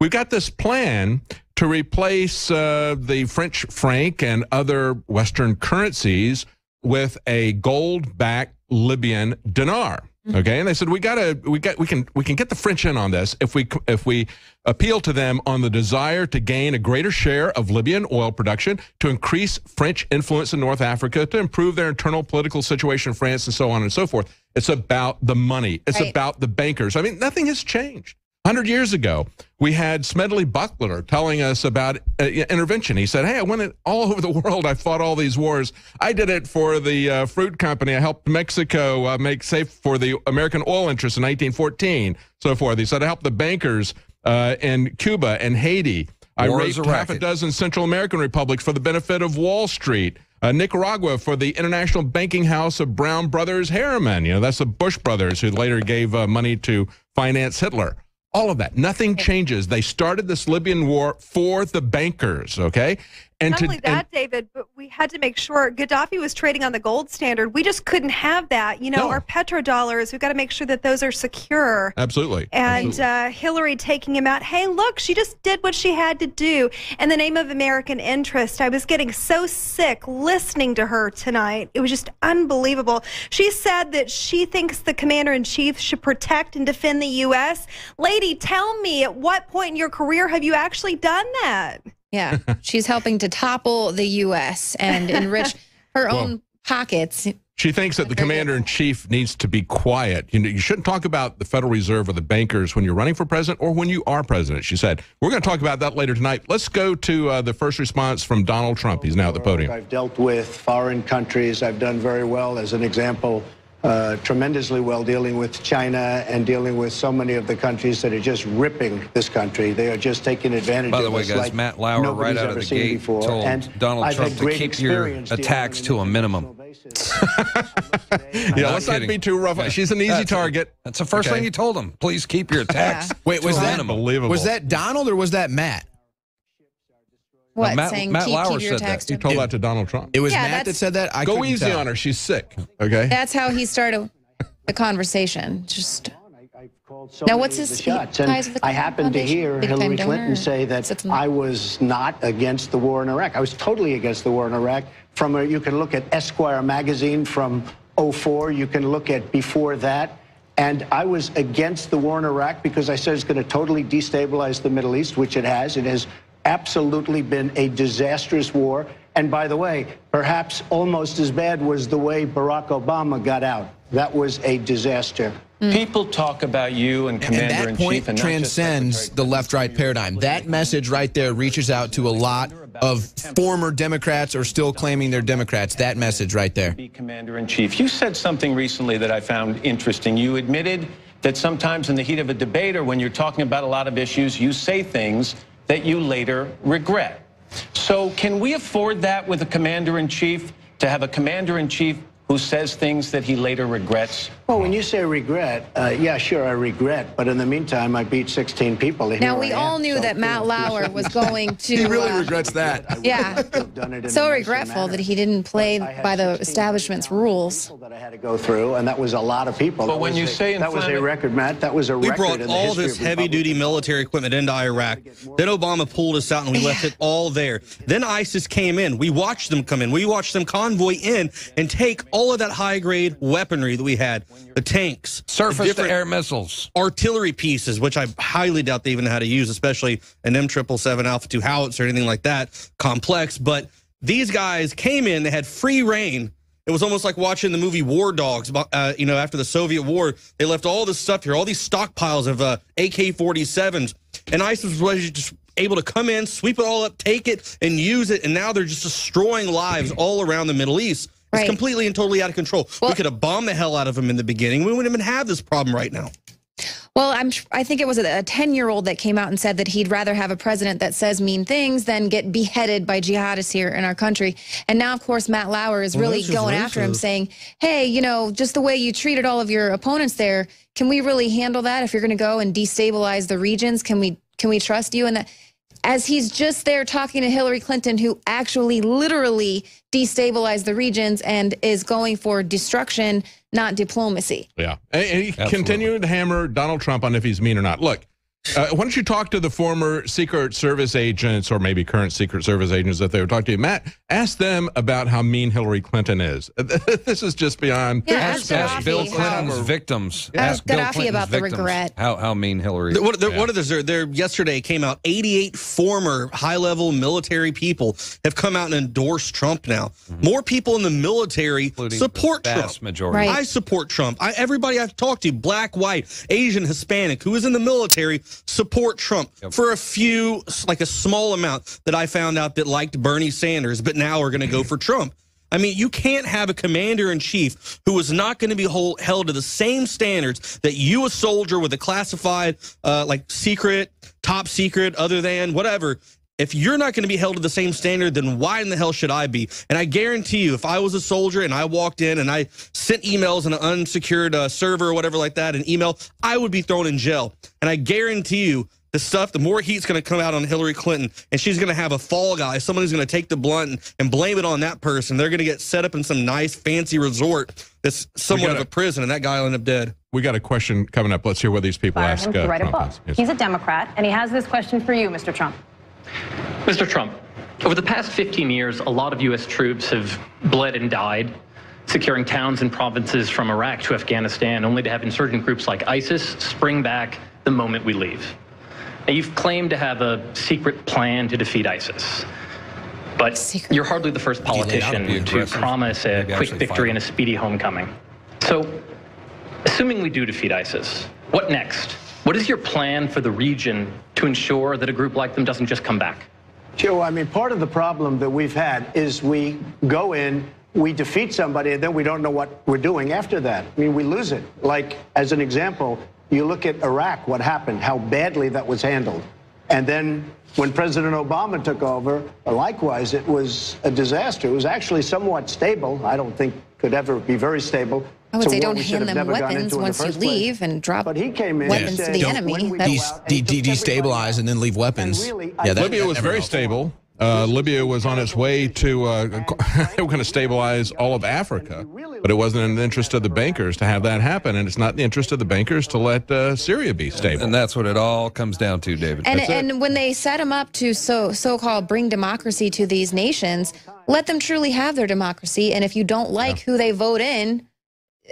we've got this plan to replace uh, the French franc and other Western currencies with a gold-backed Libyan dinar. Okay, and they said we gotta, we got, we can, we can get the French in on this if we, if we appeal to them on the desire to gain a greater share of Libyan oil production, to increase French influence in North Africa, to improve their internal political situation in France, and so on and so forth. It's about the money. It's Right. about the bankers. I mean, nothing has changed. 100 years ago, we had Smedley Butler telling us about uh, intervention. He said, Hey, I went all over the world. I fought all these wars. I did it for the uh, fruit company. I helped Mexico uh, make safe for the American oil interests in 1914, so forth. He said, I helped the bankers uh, in Cuba and Haiti. I War raped a half a dozen Central American republics for the benefit of Wall Street. Uh, Nicaragua for the international banking house of Brown Brothers Harriman. You know, that's the Bush brothers who later gave uh, money to finance Hitler. All of that. Nothing changes. They started this Libyan war for the bankers, okay? And Not to only that, David, but we had to make sure Gaddafi was trading on the gold standard. We just couldn't have that. You know, No. our petrodollars, we've got to make sure that those are secure. absolutely. And absolutely. uh, Hillary taking him out. Hey, look, she just did what she had to do in the name of American interest. I was getting so sick listening to her tonight. It was just unbelievable. She said that she thinks the commander in chief should protect and defend the U.S. Lady, tell me, at what point in your career have you actually done that? Yeah, she's helping to topple the U.S. and enrich her Well- own pockets. She thinks that the commander in chief needs to be quiet. You know, you shouldn't talk about the Federal Reserve or the bankers when you're running for president or when you are president. She said. We're going to talk about that later tonight. Let's go to uh, the first response from Donald Trump. He's now at the podium. I've dealt with foreign countries. I've done very well, as an example, uh, tremendously well dealing with China and dealing with so many of the countries that are just ripping this country. They are just taking advantage By the of way, guys, like Matt Lauer, right out of the gate, before. told And Donald I've Trump to keep your attacks to a minimum. Yeah, let's not be too rough. Yeah. She's an easy That's- target. That's the first Okay. thing you told him. Please keep your attacks. Wait, was that minimum. Unbelievable. Was that Donald or was that Matt? What, Matt- saying Matt keep, Lauer keep your said that. tax He to told that to Donald Trump. It was Yeah, Matt that said that. I Go easy tell. on her. She's sick. Okay. That's how he started the conversation. Just so Now, what's his- shots. And ties with the I happened to hear Hillary Big Clinton donor? say that I was not against the war in Iraq. I was totally against the war in Iraq. From a, you can look at Esquire magazine from 04. You can look at before that. And I was against the war in Iraq because I said it's going to totally destabilize the Middle East, which it has. It has absolutely been a disastrous war. And by the way, perhaps almost as bad was the way Barack Obama got out. That was a disaster. Hmm. People talk about you and And Commander that in point Chief and not just transcends the left right paradigm. That message right there reaches out to a lot of former Democrats or still claiming they're Democrats. That message right there. Commander in Chief. You said something recently that I found interesting. You admitted that sometimes in the heat of a debate or when you're talking about a lot of issues, you say things that you later regret. So, can we afford that with a Commander in Chief to have a Commander in Chief who says things that he later regrets? Well, when you say regret, uh, yeah, sure, I regret. But in the meantime, I beat 16 people. now we I all am. knew So, that you Matt Lauer was going to. He really uh, regrets that. Yeah. done it So regretful manner. that he didn't play by the establishment's rules. That I had to go through, and that was a lot of people. But That when you a- say that was a record, Matt, that was a We record brought in the all this heavy duty military equipment into Iraq. Then Obama pulled us out and we left it all there. Then ISIS came in. We watched them come in. We watched them convoy in and take all of that high grade weaponry that we had the tanks, surface to air missiles. artillery pieces, which I highly doubt they even know how to use, especially an M777 Alpha 2 howitzer or anything like that, complex. But these guys came in, they had free reign. It was almost like watching the movie War Dogs. Uh, you know, after the Soviet War, they left all this stuff here, all these stockpiles of uh, AK-47s, and ISIS was just able to come in, sweep it all up, take it, and use it. And now they're just destroying lives all around the Middle East. It's completely and totally out of control. we could have bombed the hell out of them in the beginning. We wouldn't even have this problem right now. Well, I'm. I think it was a 10 year old that came out and said that he'd rather have a president that says mean things than get beheaded by jihadists here in our country. And now, of course, Matt Lauer is Well, really going after him, saying, "Hey, you know, just the way you treated all of your opponents there, can we really handle that? If you're going to go and destabilize the regions, can we? Can we trust you?" And that. As he's just there talking to Hillary Clinton, who actually literally destabilized the regions and is going for destruction, not diplomacy. Yeah. And, and he continued to hammer Donald Trump on if he's mean or not. Look, uh, why don't you talk to the former Secret Service agents or maybe current Secret Service agents that they were talking to? Matt, ask them about how mean Hillary Clinton is. this is just beyond. Yeah, Ask, ask oh. ask Bill Clinton's how- victims. Ask Bill Gaddafi Clinton's about the regret. How, how mean Hillary There- What, there, Yeah. what are there, there? Yesterday came out 88 former high-level military people have come out and endorsed Trump. Now, mm-hmm. more people in the military Including support the Trump. vast majority. Right. I support Trump. I, everybody I've talked to, black, white, Asian, Hispanic, who is in the military, support Trump for a few, like a small amount that I found out that liked Bernie Sanders, but now are going to go for Trump. I mean, you can't have a commander in chief who is not going to be hold, held to the same standards that you, a soldier with a classified, uh, like secret, top secret, other than whatever. If you're not going to be held to the same standard, then why in the hell should I be? And I guarantee you, if I was a soldier and I walked in and I sent emails on an unsecured uh, server or whatever like that, an email, I would be thrown in jail. And I guarantee you, the stuff, the more heat's going to come out on Hillary Clinton, and she's going to have a fall guy, someone who's going to take the blunt and, and blame it on that person. They're going to get set up in some nice, fancy resort that's somewhat of gotta- a prison, and that guy will end up dead. We got a question coming up. Let's hear what these people Inspired ask him to uh, write a Trump. book. Yes. He's a Democrat, and he has this question for you, Mr. Trump. Mr. Trump, over the past 15 years, a lot of U.S. troops have bled and died, securing towns and provinces from Iraq to Afghanistan, only to have insurgent groups like ISIS spring back the moment we leave. Now, you've claimed to have a secret plan to defeat ISIS, but Secret. you're hardly the first laid to politician to promise a Maybe quick victory and a speedy homecoming. So, assuming we do defeat ISIS, what next? What is your plan for the region to ensure that a group like them doesn't just come back? Joe, I mean, part of the problem that we've had is we go in, we defeat somebody, and then we don't know what we're doing after that. I mean, we lose it. Like, as an example, you look at Iraq, what happened, how badly that was handled. And then when President Obama took over, likewise, it was a disaster. It was actually somewhat stable. I don't think could ever be very stable. I would say don't hand them weapons into in the once you first place. leave and drop But he came in weapons and to the said, enemy. when we That's- go Des- out and de- de- destabilize and then leave weapons. Really, yeah, that, Libya that was very helps. stable. Uh, Libya was on its way to, uh, they were going to stabilize all of Africa, but it wasn't in the interest of the bankers to have that happen, and it's not in the interest of the bankers to let uh, Syria be stable. And that's what it all comes down to, David. And and when they set them up to so so called bring democracy to these nations, let them truly have their democracy. And if you don't like who they vote in,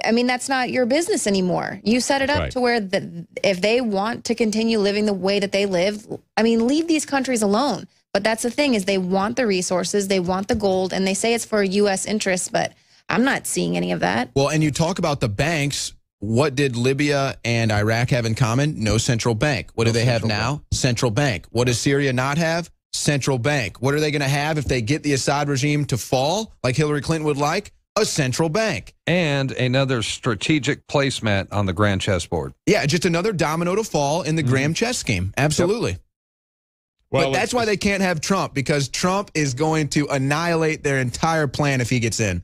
I mean that's not your business anymore. You set it up Right. to where the, if they want to continue living the way that they live, I mean leave these countries alone. But that's the thing is they want the resources, they want the gold, and they say it's for U.S. interests. But I'm not seeing any of that. Well, and you talk about the banks. What did Libya and Iraq have in common? No central bank. What do they have now? Central bank. What does Syria not have? Central bank. What are they going to have if they get the Assad regime to fall, like Hillary Clinton would like? A central bank. and another strategic placemat on the grand chessboard. Yeah, just another domino to fall in the mm-hmm. Graham chess game. Absolutely. Well, but that's why they can't have Trump because Trump is going to annihilate their entire plan if he gets in.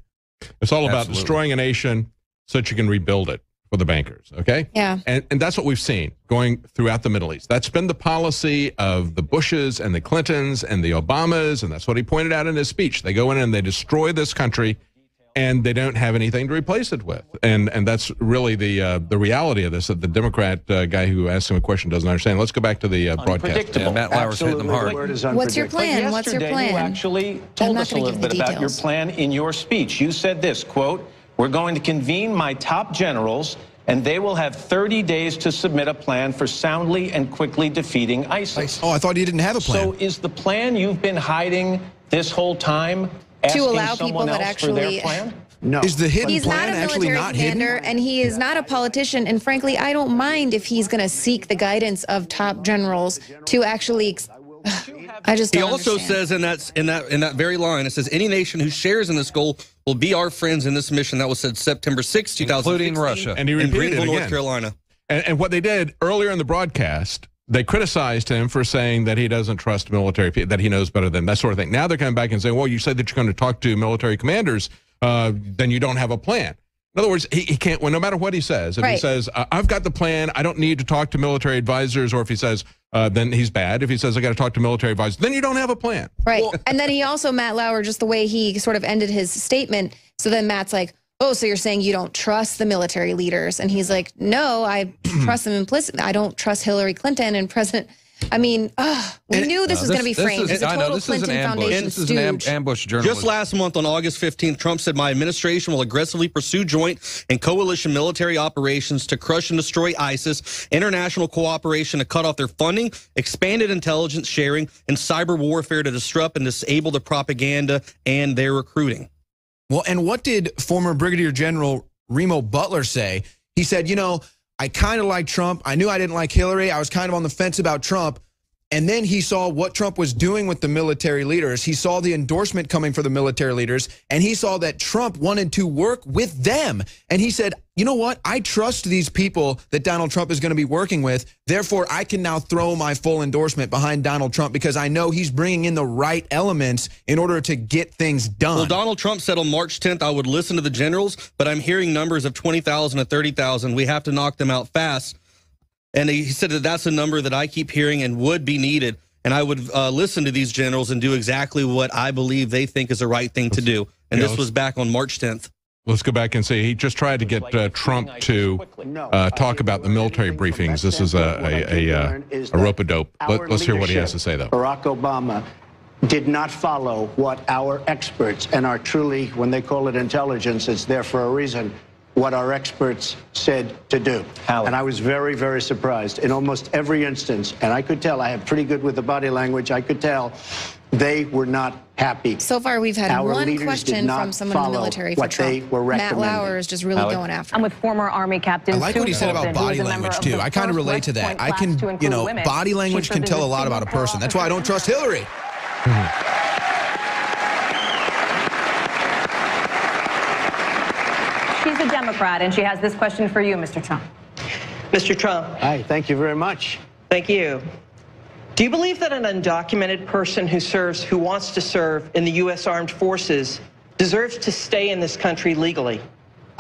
It's all about Absolutely. destroying a nation so that you can rebuild it for the bankers. Okay. Yeah. And, and that's what we've seen going throughout the Middle East. That's been the policy of the Bushes and the Clintons and the Obamas. And that's what he pointed out in his speech. They go in and they destroy this country and they don't have anything to replace it with. And and that's really the uh, the reality of this that the Democrat uh, guy who asked him a question doesn't understand. Let's go back to the uh, broadcast. Unpredictable. Yeah, Matt Lauer's hitting them hard. the What's your plan? What's your yesterday plan? You actually told us a little bit about your plan in your speech. You said this quote, We're going to convene my top generals, and they will have 30 days to submit a plan for soundly and quickly defeating ISIS. Oh, I thought he didn't have a plan. So is the plan you've been hiding this whole time asking allow someone people that else for their actually- plan? No. is the hidden He's plan not a actually military not commander, hidden? and he is not a politician. And frankly, I don't mind if he's going to seek the guidance of top generals to actually. ex- I just He don't also understand. says in that in that in that very line, it says any nation who shares in this goal will be our friends in this mission. That was said September 6, 2016. Including Russia. And he in repeated it Greenville, North. Carolina. And, and what they did earlier in the broadcast, they criticized him for saying that he doesn't trust military, pe- that he knows better than that sort of thing. Now they're coming back and saying, well, you said that you're going to talk to military commanders, uh, then you don't have a plan. In other words, he, he can't win no matter what he says. If he says, uh, I've got the plan, I don't need to talk to military advisors, or if he says, uh, then he's bad. If he says, I got to talk to military advisors, then you don't have a plan. Right. and then he also, Matt Lauer, just the way he sort of ended his statement. So then Matt's like, oh, so you're saying you don't trust the military leaders? And he's like, no, I trust them implicitly. I don't trust Hillary Clinton and President. I mean, ugh, we knew this No, was going to be this framed. is- He's a I know, total this is an Clinton ambush. Foundation This is an am- ambush journalism. Just last month on August 15th, Trump said my administration will aggressively pursue joint and coalition military operations to crush and destroy ISIS, international cooperation to cut off their funding, expanded intelligence sharing, and cyber warfare to disrupt and disable the propaganda and their recruiting. Well, and what did former Brigadier General Remo Butler say? He said, you know, I kind of like Trump. I knew I didn't like Hillary. I was kind of on the fence about Trump. And then he saw what Trump was doing with the military leaders. He saw the endorsement coming for the military leaders, and he saw that Trump wanted to work with them. And he said, you know what? I trust these people that Donald Trump is going to be working with. Therefore, I can now throw my full endorsement behind Donald Trump because I know he's bringing in the right elements in order to get things done. Well, Donald Trump said on March 10th, I would listen to the generals, but I'm hearing numbers of 20,000 to 30,000. We have to knock them out fast. And he said that that's a number that I keep hearing and would be needed. And I would uh, listen to these generals and do exactly what I believe they think is the right thing to do. And Yeah, this was back on March 10th. Let's go back and see. He just tried to get uh, Trump to uh, talk about the military briefings. This is a a, a, uh, a rope a dope. Let, let's hear what he has to say, though. Barack Obama did not follow what our experts and our truly, when they call it intelligence, it's there for a reason, what our experts said to do. And I was very, very surprised in almost every instance. And I could tell, I have pretty good with the body language, I could tell they were not happy. So far, we've had Our one question from someone in the follow military for what they Trump. were Matt recommending. Lauer is just really Alec? going after. I'm with former Army Captain I like what he said about body language too. I kind of relate to that. I can, you know, body language can tell a lot about a person. That's why I don't trust Hillary. She's a Democrat, and she has this question for you, Mr. Trump. Mr. Trump. Hi, thank you very much. Thank you. Do you believe that an undocumented person who serves, who wants to serve in the U.S. Armed Forces, deserves to stay in this country legally?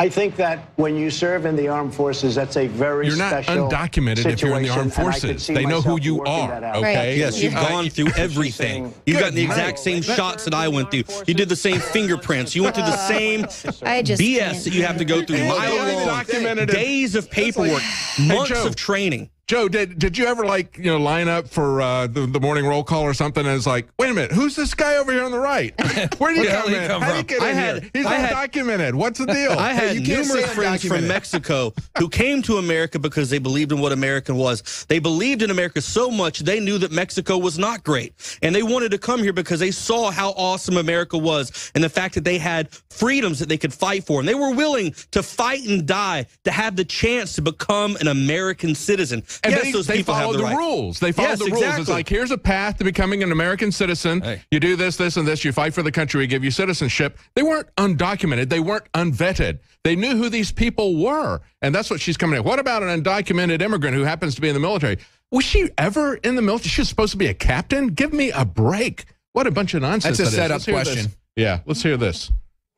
I think that when you serve in the armed forces, that's a very You're not special undocumented if you're in the armed and I could forces. They know who you are. that out. Okay. Yes, you've gone through everything. You've gotten the exact same shots that I went through. You did the same fingerprints. You went through the same I just BS can't. that you have to go through. Hey, Mile they long, days of paperwork, Hey, months Joe. of training. Joe, did did you ever like you know line up for uh, the the morning roll call or something? And it's like, wait a minute, who's this guy over here on the right? Where did he Where the hell come did in? come How did from? get I in had- here? He's I had- undocumented. What's the deal? I had you can't numerous friends from. Mexico who came to America because they believed in what America was. They believed in America so much they knew that Mexico was not great. And they wanted to come here because they saw how awesome America was and the fact that they had freedoms that they could fight for. And they were willing to fight and die to have the chance to become an American citizen. And yes, they, those they people have followed the, right. rules. They followed Yes, the rules. It's like here's a path to becoming an American citizen. Hey. You do this, this, and this. You fight for the country. We give you citizenship. They weren't undocumented. They weren't unvetted. They knew who these people were, and that's what she's coming at. What about an undocumented immigrant who happens to be in the military? Was she ever in the military? She was supposed to be a captain. Give me a break. What a bunch of nonsense. That's a that setup Let's this. question. Yeah, let's hear this.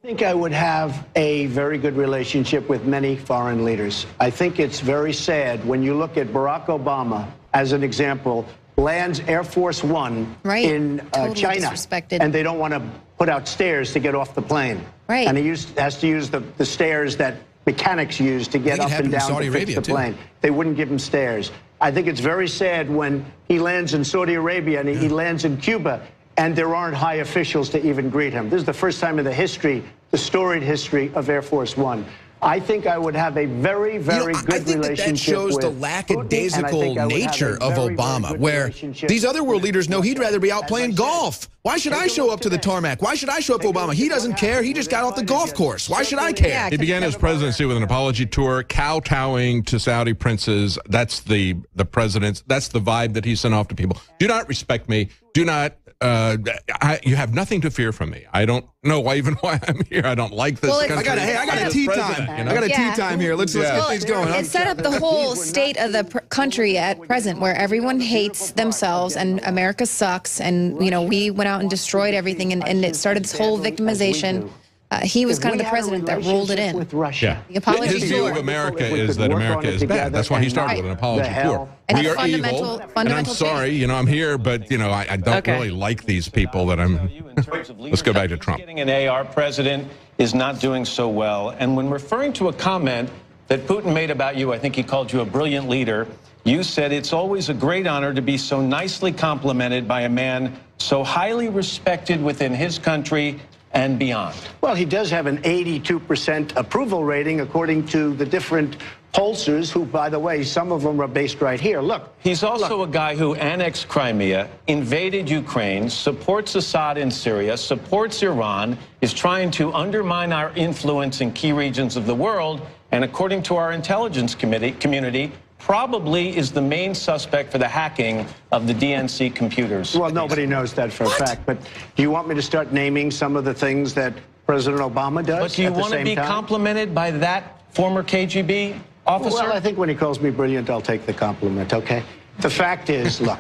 I think I would have a very good relationship with many foreign leaders. I think it's very sad when you look at Barack Obama as an example, lands Air Force One Right. in uh, Totally China, and they don't want to put out stairs to get off the plane. Right. And he used, has to use the, the stairs that mechanics use to get up and down Saudi to fix Arabia, the too. plane. They wouldn't give him stairs. I think it's very sad when he lands in Saudi Arabia and he, he lands in Cuba and there aren't high officials to even greet him. This is the first time in the history, the storied history of Air Force One. I think I would have a very, very you know, I- good I think that relationship that shows the with Putin, and I think lackadaisical I would have a nature of very, very Obama, good where these other world leaders know he'd rather be out playing said, golf. Why should I show up to the tarmac? Why should I show up Take a Obama? He doesn't care. He just got off the golf course. Why should I care? He began his presidency with an apology tour, kowtowing to Saudi princes. That's the the president's. That's the vibe that he sent off to people. Do not respect me. Do not. Uh, I, you have nothing to fear from me. I don't know why even why I'm here. I don't like this Well, country. I got a, hey, I got a tea time. you know? I got a Yeah. tea time here. Let's let's Yeah. get things going. It set up the whole state of the pr- country at present, where everyone hates themselves and America sucks, and you know we went out and destroyed everything, and, and it started this whole victimization Uh, he was If kind of the president that rolled it in. With Russia. The apology His view tour. of America is that America is bad. That's why he started with an apology the hell- tour. And we are fundamental- evil, and I'm sorry. You know, I'm here, but you know, I, I don't Okay. really like these people that I'm. Let's go back to Trump. Getting an AR president is not doing so well. And when referring to a comment that Putin made about you, I think he called you a brilliant leader. You said it's always a great honor to be so nicely complimented by a man so highly respected within his country and beyond. Well, he does have an 82% approval rating, according to the different pollsters, who, by the way, some of them are based right here. Look. He's also a guy who annexed Crimea, invaded Ukraine, supports Assad in Syria, supports Iran, is trying to undermine our influence in key regions of the world, and according to our intelligence committee, community, probably is the main suspect for the hacking of the DNC computers. Well, nobody knows that for a fact. But do you want me to start naming some of the things that President Obama does? But do you want to be time? complimented by that former KGB officer? Well, I think when he calls me brilliant, I'll take the compliment, okay? The fact is, look,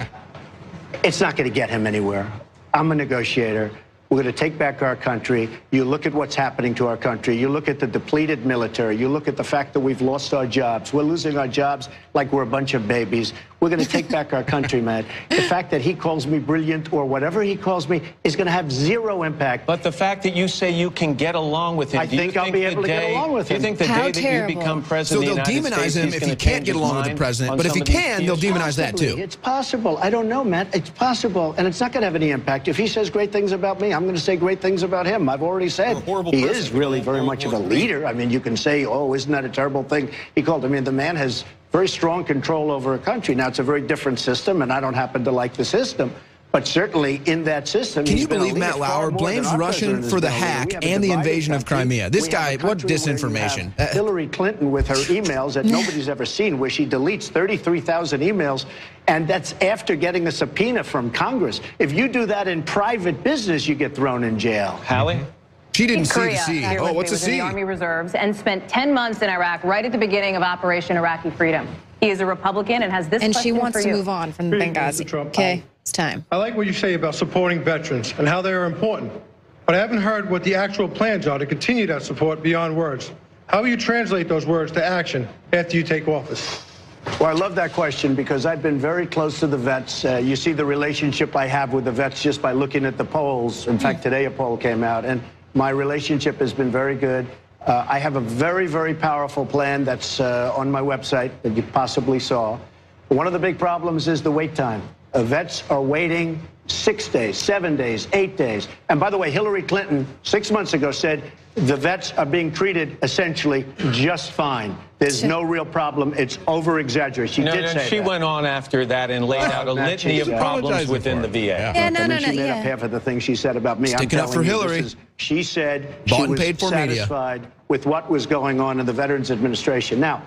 it's not going to get him anywhere. I'm a negotiator. We're going to take back our country. You look at what's happening to our country. You look at the depleted military. You look at the fact that we've lost our jobs. We're losing our jobs like we're a bunch of babies. We're going to take back our country, man. The fact that he calls me brilliant or whatever he calls me is going to have zero impact. But the fact that you say you can get along with him, I do you think I'll think be the able to get day- along with Do you him. think the How day that terrible. you become So president they'll of the United demonize States, him if he can't get along with the president, but if he of these can, they'll issues? demonize that too. It's possible. I don't know, Matt. It's possible. And it's not going to have any impact. If he says great things about me, I'm going to say great things about him. I've already said he is really very much of a leader. I mean, you can say, oh, isn't that a terrible thing? He called, I mean, the man has very strong control over a country. Now, it's a very different system, and I don't happen to like the system. But certainly in that system, Can you believe leader Matt far Lauer blames than Russian for the been a leader. hack We have a and the divided invasion of. Crimea? This We guy, what country where you disinformation? Uh, Hillary Clinton with her emails that nobody's ever seen, where she deletes 33,000 emails, and that's after getting a subpoena from Congress. If you do that in private business, you get thrown in jail. Hallie? She in Korea, here Oh, what's a was in the C? Army Reserves and spent 10 months in Iraq right at the beginning of Operation Iraqi Freedom. He is a Republican and has this And she wants for to you. move on from Benghazi. Trump. Okay, it's time. I like what you say about supporting veterans and how they are important, but I haven't heard what the actual plans are to continue that support beyond words. How will you translate those words to action after you take office? Well, I love that question because I've been very close to the vets. Uh, you see the relationship I have with the vets just by looking at the polls. In fact, today a poll came out, and my relationship has been very good. Uh, I have a very, very powerful plan that's uh, on my website that you possibly saw. One of the big problems is the wait time. Uh, vets are waiting six days, seven days, eight days. And by the way, Hillary Clinton, six months ago, said the vets are being treated essentially just fine. There's no real problem. It's over exaggerated. She no, did no, say she that. went on after that and laid out a litany of problems within the VA. Yeah, no, and no, then no, she made yeah. up half of the things she said about me. I'm Sticking up telling for you, this Hillary. is- she said Bought she and was paid for media. satisfied with what was going on in the Veterans Administration. Now,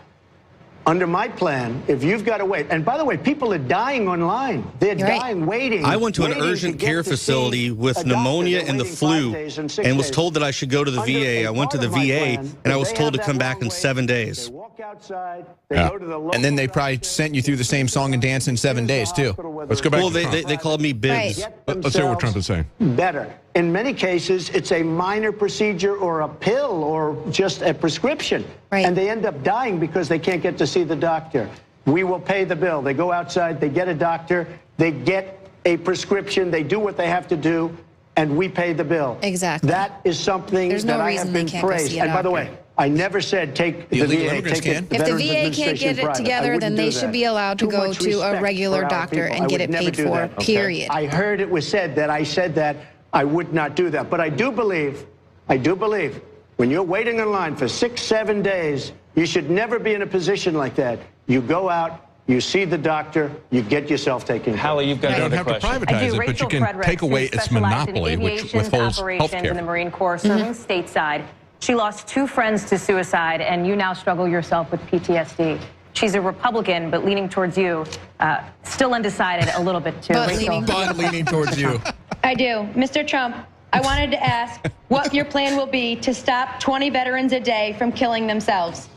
under my plan, if you've got to wait, and by the way, people are dying online. They're right. dying waiting. I went to an waiting to urgent care facility with pneumonia and the flu and and was told that I should go to the Under VA. I went to the VA plan, and I was told to come back in seven days. Outside, Yeah. the And then they probably sent you through the same song and dance in seven days too. Let's go back Well, to they, they, they called me Bibbs. Right. Let's hear what Trump is saying. better. In many cases, it's a minor procedure or a pill or just a prescription. Right. And they end up dying because they can't get to see the doctor. We will pay the bill. They go outside, they get a doctor, they get a prescription, they do what they have to do, and we pay the bill. Exactly. That is something There's no that I reason have they been can't praised. see a And by the way, I never said take The the, VA, take can. it, the If the Veterans VA can't get it private. Together, then they should be allowed to Too go to a regular doctor people. and get it paid for, that, okay? period. I heard it was said that I said that I would not do that. But I do believe, I do believe, when you're waiting in line for six, seven days, you should never be in a position like that. You go out, you see the doctor, you get yourself taken care of. Hallie, you've got You don't another have to question. privatize I do. it, but you Rachel can Fredericks, take away its in monopoly, which aviation withholds operations health care. in the Marine Corps, serving stateside. She lost two friends to suicide, and you now struggle yourself with PTSD. She's a Republican, but leaning towards you. Uh, still undecided a little bit too. But leaning- But leaning towards you. I do. Mr. Trump, I wanted to ask what your plan will be to stop 20 veterans a day from killing themselves.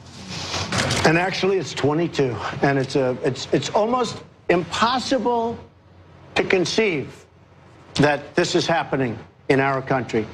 And actually, it's 22, and it's a, it's, it's almost impossible to conceive that this is happening in our country.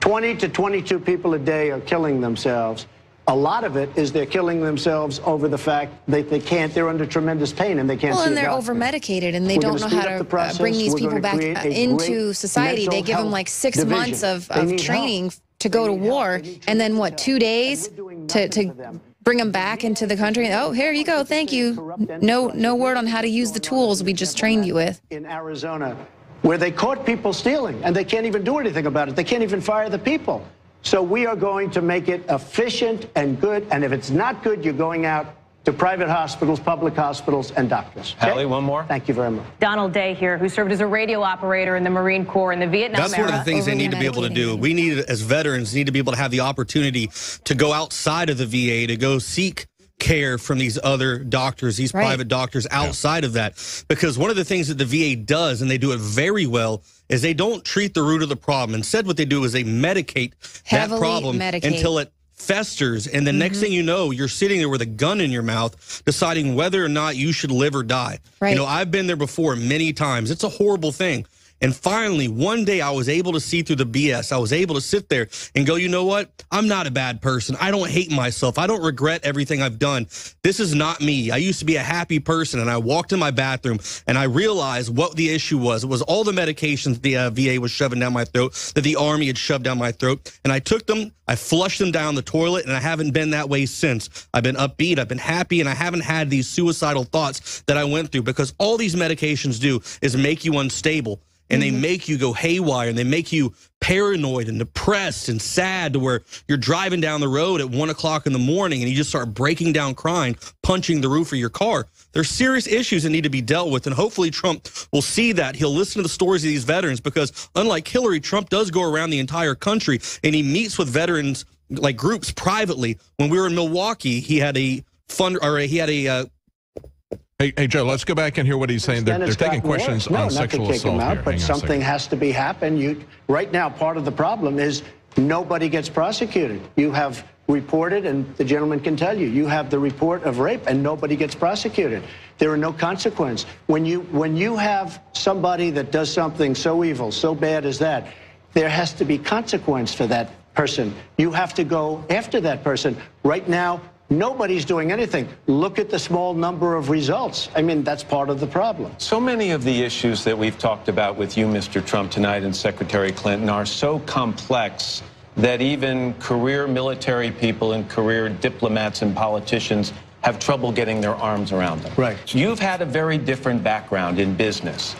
20 to 22 people a day are killing themselves. A lot of it is they're killing themselves over the fact that they can't, they're under tremendous pain and they can't Well, see and they're over medicated and they We're don't know how to the uh, bring these We're people back uh, into society. They give them like six division. months of, of training to go to war and then what, two days to, to bring them back into the country? Oh, here you go. Thank you. No, no word on how to use the tools we just trained you with. in Arizona where they caught people stealing and they can't even do anything about it. They can't even fire the people. So we are going to make it efficient and good. And if it's not good, you're going out to private hospitals, public hospitals, and doctors. Okay? Hallie, one more. Thank you very much. Donald Day here, who served as a radio operator in the Marine Corps in the Vietnam That's era. one of the things they need to be able to do. We need, as veterans, need to be able to have the opportunity to go outside of the VA to go seek care from these other doctors, these Right. private doctors outside of that. Because one of the things that the VA does, and they do it very well, is they don't treat the root of the problem. Instead, what they do is they medicate Heavily that problem medicate. until it festers. And the next thing mm-hmm. you know, you're sitting there with a gun in your mouth, deciding whether or not you should live or die. Right. You know, I've been there before many times. It's a horrible thing. And finally, one day I was able to see through the BS. I was able to sit there and go, you know what? I'm not a bad person. I don't hate myself. I don't regret everything I've done. This is not me. I used to be a happy person and I walked in my bathroom and I realized what the issue was. It was all the medications the uh, VA was shoving down my throat, that the Army had shoved down my throat. And I took them, I flushed them down the toilet, and I haven't been that way since. I've been upbeat, I've been happy, and I haven't had these suicidal thoughts that I went through because all these medications do is make you unstable and they make you go haywire and they make you paranoid and depressed and sad to where you're driving down the road at one o'clock in the morning and you just start breaking down crying, punching the roof of your car. There's serious issues that need to be dealt with. And hopefully Trump will see that. He'll listen to the stories of these veterans because unlike Hillary, Trump does go around the entire country and he meets with veterans like groups privately. When we were in Milwaukee, he had a fund or he had a uh, Hey, hey, Joe, let's go back and hear what he's saying. They're, they're taking questions no, on sexual assault out, here. but Hang on a second. something has to be happen. You right now, part of the problem is nobody gets prosecuted. You have reported, and the gentleman can tell you, you have the report of rape, and nobody gets prosecuted. There are no consequences When you when you have somebody that does something so evil, so bad as that, there has to be consequence for that person. You have to go after that person. Right now, nobody's doing anything. Look at the small number of results. I mean, that's part of the problem. So many of the issues that we've talked about with you, Mr. Trump, tonight and Secretary Clinton are so complex that even career military people and career diplomats and politicians have trouble getting their arms around them. Right. You've had a very different background in business.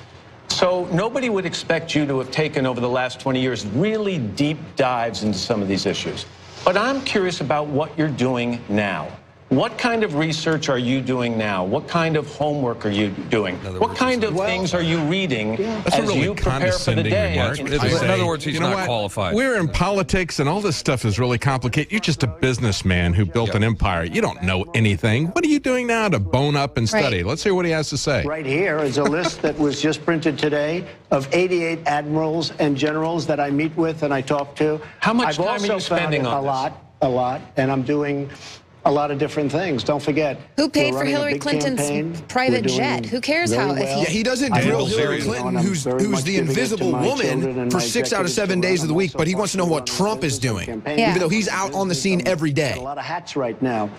So nobody would expect you to have taken over the last 20 years really deep dives into some of these issues. But I'm curious about what you're doing now. What kind of research are you doing now? What kind of homework are you doing? What kind of things are you reading That's a as really you prepare for the day? remark. in to In say, other words, he's you know not what? qualified. We're in politics, and all this stuff is really complicated. You're just a businessman who built an empire. You don't know anything. What are you doing now to bone up and study? Let's hear what he has to say. Right here is a list that was just printed today of 88 admirals and generals that I meet with and I talk to. How much I've time are you spending found on a this? lot, a lot, and I'm doing a lot of different things. Don't forget. Who paid for Hillary Clinton's campaign. private jet? Who cares how- if well. he- Yeah, he doesn't I drill Hillary Clinton, and who's who's the giving it to invisible woman, for six out of seven days of the week. also But he wants to know what Trump is doing, campaign. Yeah. even though he's out on the scene every day. A lot of hats right now,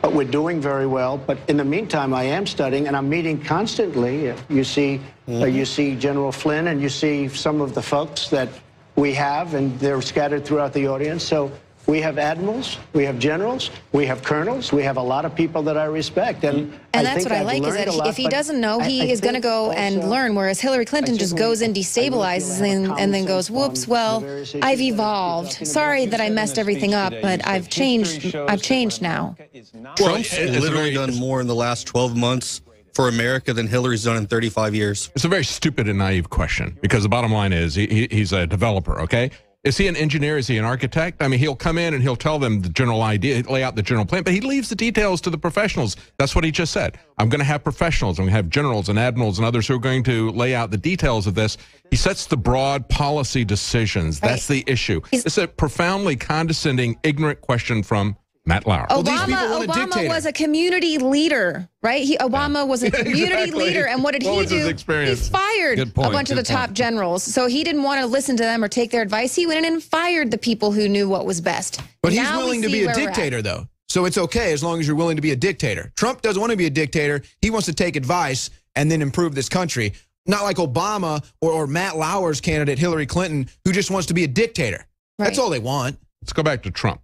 but we're doing very well. But in the meantime, I am studying and I'm meeting constantly. You see, uh, you see General Flynn and you see some of the folks that we have, and they're scattered throughout the audience. So we have admirals, we have generals, we have colonels, we have a lot of people that I respect, and And I that's think what I I've like is learned that a he, lot, if he doesn't know, he I is going to think go and learn. Whereas Hillary Clinton just goes and I really feel destabilizes and, and then goes, "Whoops, well, the various issues I've evolved. talking. Sorry that I messed everything up, today, but I've changed. I've changed now." America is Trump's Well, literally very- done more in the last 12 months for America than Hillary's done in 35 years. It's a very stupid and naive question because the bottom line is he, he, he's a developer, okay? Is he an engineer? Is he an architect? I mean, he'll come in and he'll tell them the general idea, lay out the general plan, but he leaves the details to the professionals. That's what he just said. I'm going to have professionals. I'm going to have generals and admirals and others who are going to lay out the details of this. He sets the broad policy decisions. That's the issue. It's a profoundly condescending, ignorant question from Matt Lauer. Obama, Obama was a community leader, right? He, Obama was a community exactly. leader, and what did What he do? experience? He fired a bunch of good the top generals, so he didn't want to listen to them or take their advice. He went in and fired the people who knew what was best. But And he's now we willing to be a where we're at. dictator, though. So it's okay as long as you're willing to be a dictator. Trump doesn't want to be a dictator. He wants to take advice and then improve this country. Not like Obama or, or Matt Lauer's candidate, Hillary Clinton, who just wants to be a dictator. That's all they want. Let's go back to Trump.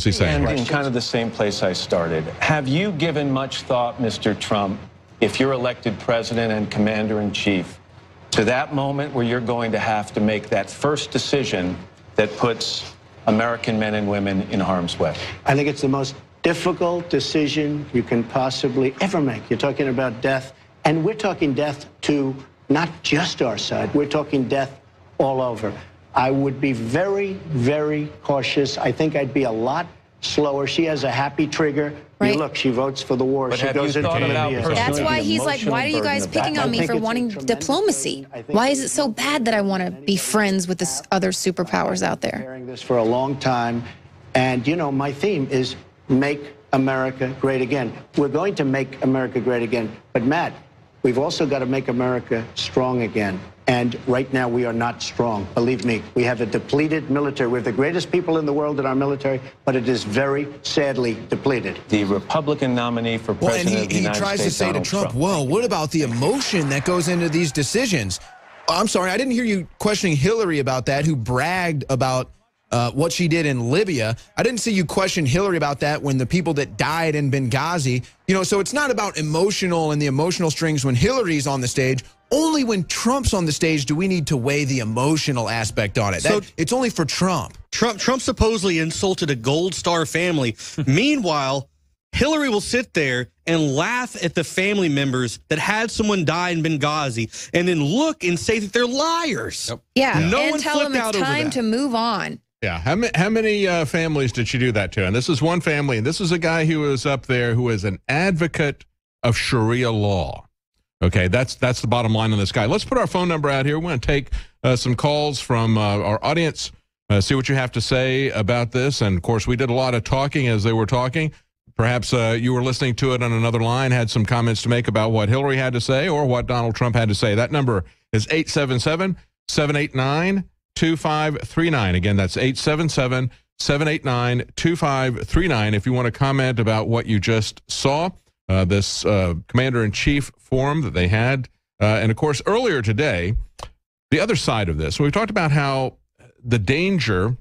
What's he saying? And in kind of the same place I started. Have you given much thought, Mr. Trump, if you're elected president and commander in chief, to that moment where you're going to have to make that first decision that puts American men and women in harm's way? I think it's the most difficult decision you can possibly ever make. You're talking about death, and we're talking death to not just our side, we're talking death all over. I would be very, very cautious. I think I'd be a lot slower. She has a happy trigger. Right. You look, she votes for the war. But she have you goes into thought about That's why he's like, why are you guys picking on me for wanting diplomacy? burden. I think Why is it so bad that I want to be friends with the other superpowers out there? preparing this for a long time. And, you know, my theme is make America great again. We're going to make America great again. But, Matt, we've also got to make America strong again. And right now, we are not strong. Believe me, we have a depleted military. We have the greatest people in the world in our military, but it is very sadly depleted. The Republican nominee for Well, and president he, of the he United tries States, to say Donald to Trump, well, what about the emotion that goes into these decisions? I'm sorry, I didn't hear you questioning Hillary about that, who bragged about uh, what she did in Libya. I didn't see you question Hillary about that when the people that died in Benghazi, you know, so it's not about emotional and the emotional strings when Hillary's on the stage. Only when Trump's on the stage do we need to weigh the emotional aspect on it. So- That- it's only for Trump. Trump Trump supposedly insulted a Gold Star family. Meanwhile, Hillary will sit there and laugh at the family members that had someone die in Benghazi and then look and say that they're liars. Yeah, No and one tell them flipped it's time to move on. Yeah. How, ma- how many uh, families did she do that to? And this is one family, and this is a guy who was up there who is an advocate of Sharia law. Okay, that's that's the bottom line on this guy. Let's put our phone number out here. We want to take uh, some calls from uh, our audience, uh, see what you have to say about this. And of course, we did a lot of talking as they were talking. Perhaps uh, you were listening to it on another line, had some comments to make about what Hillary had to say or what Donald Trump had to say. That number is 877 789 2539. Again, that's 877 789 2539. If you want to comment about what you just saw, uh, this uh, commander in chief forum that they had. Uh, and of course, earlier today, the other side of this, we talked about how the danger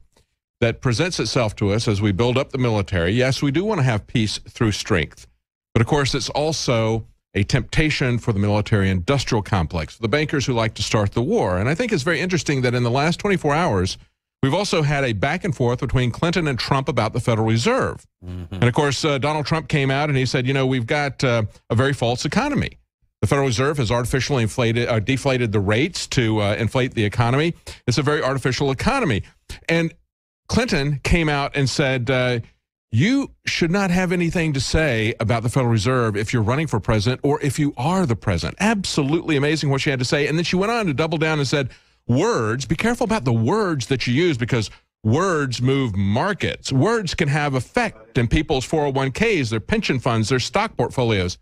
that presents itself to us as we build up the military. Yes, we do want to have peace through strength. But of course, it's also a temptation for the military industrial complex, the bankers who like to start the war. And I think it's very interesting that in the last 24 hours, we've also had a back and forth between Clinton and Trump about the Federal Reserve. And of course, uh, Donald Trump came out and he said, you know, we've got uh, a very false economy. The Federal Reserve has artificially inflated, uh, deflated the rates to uh, inflate the economy. It's a very artificial economy. And Clinton came out and said, uh, you should not have anything to say about the Federal Reserve if you're running for president or if you are the president. Absolutely amazing what she had to say. And then she went on to double down and said, words, be careful about the words that you use because words move markets. Words can have effect in people's 401ks, their pension funds, their stock portfolios.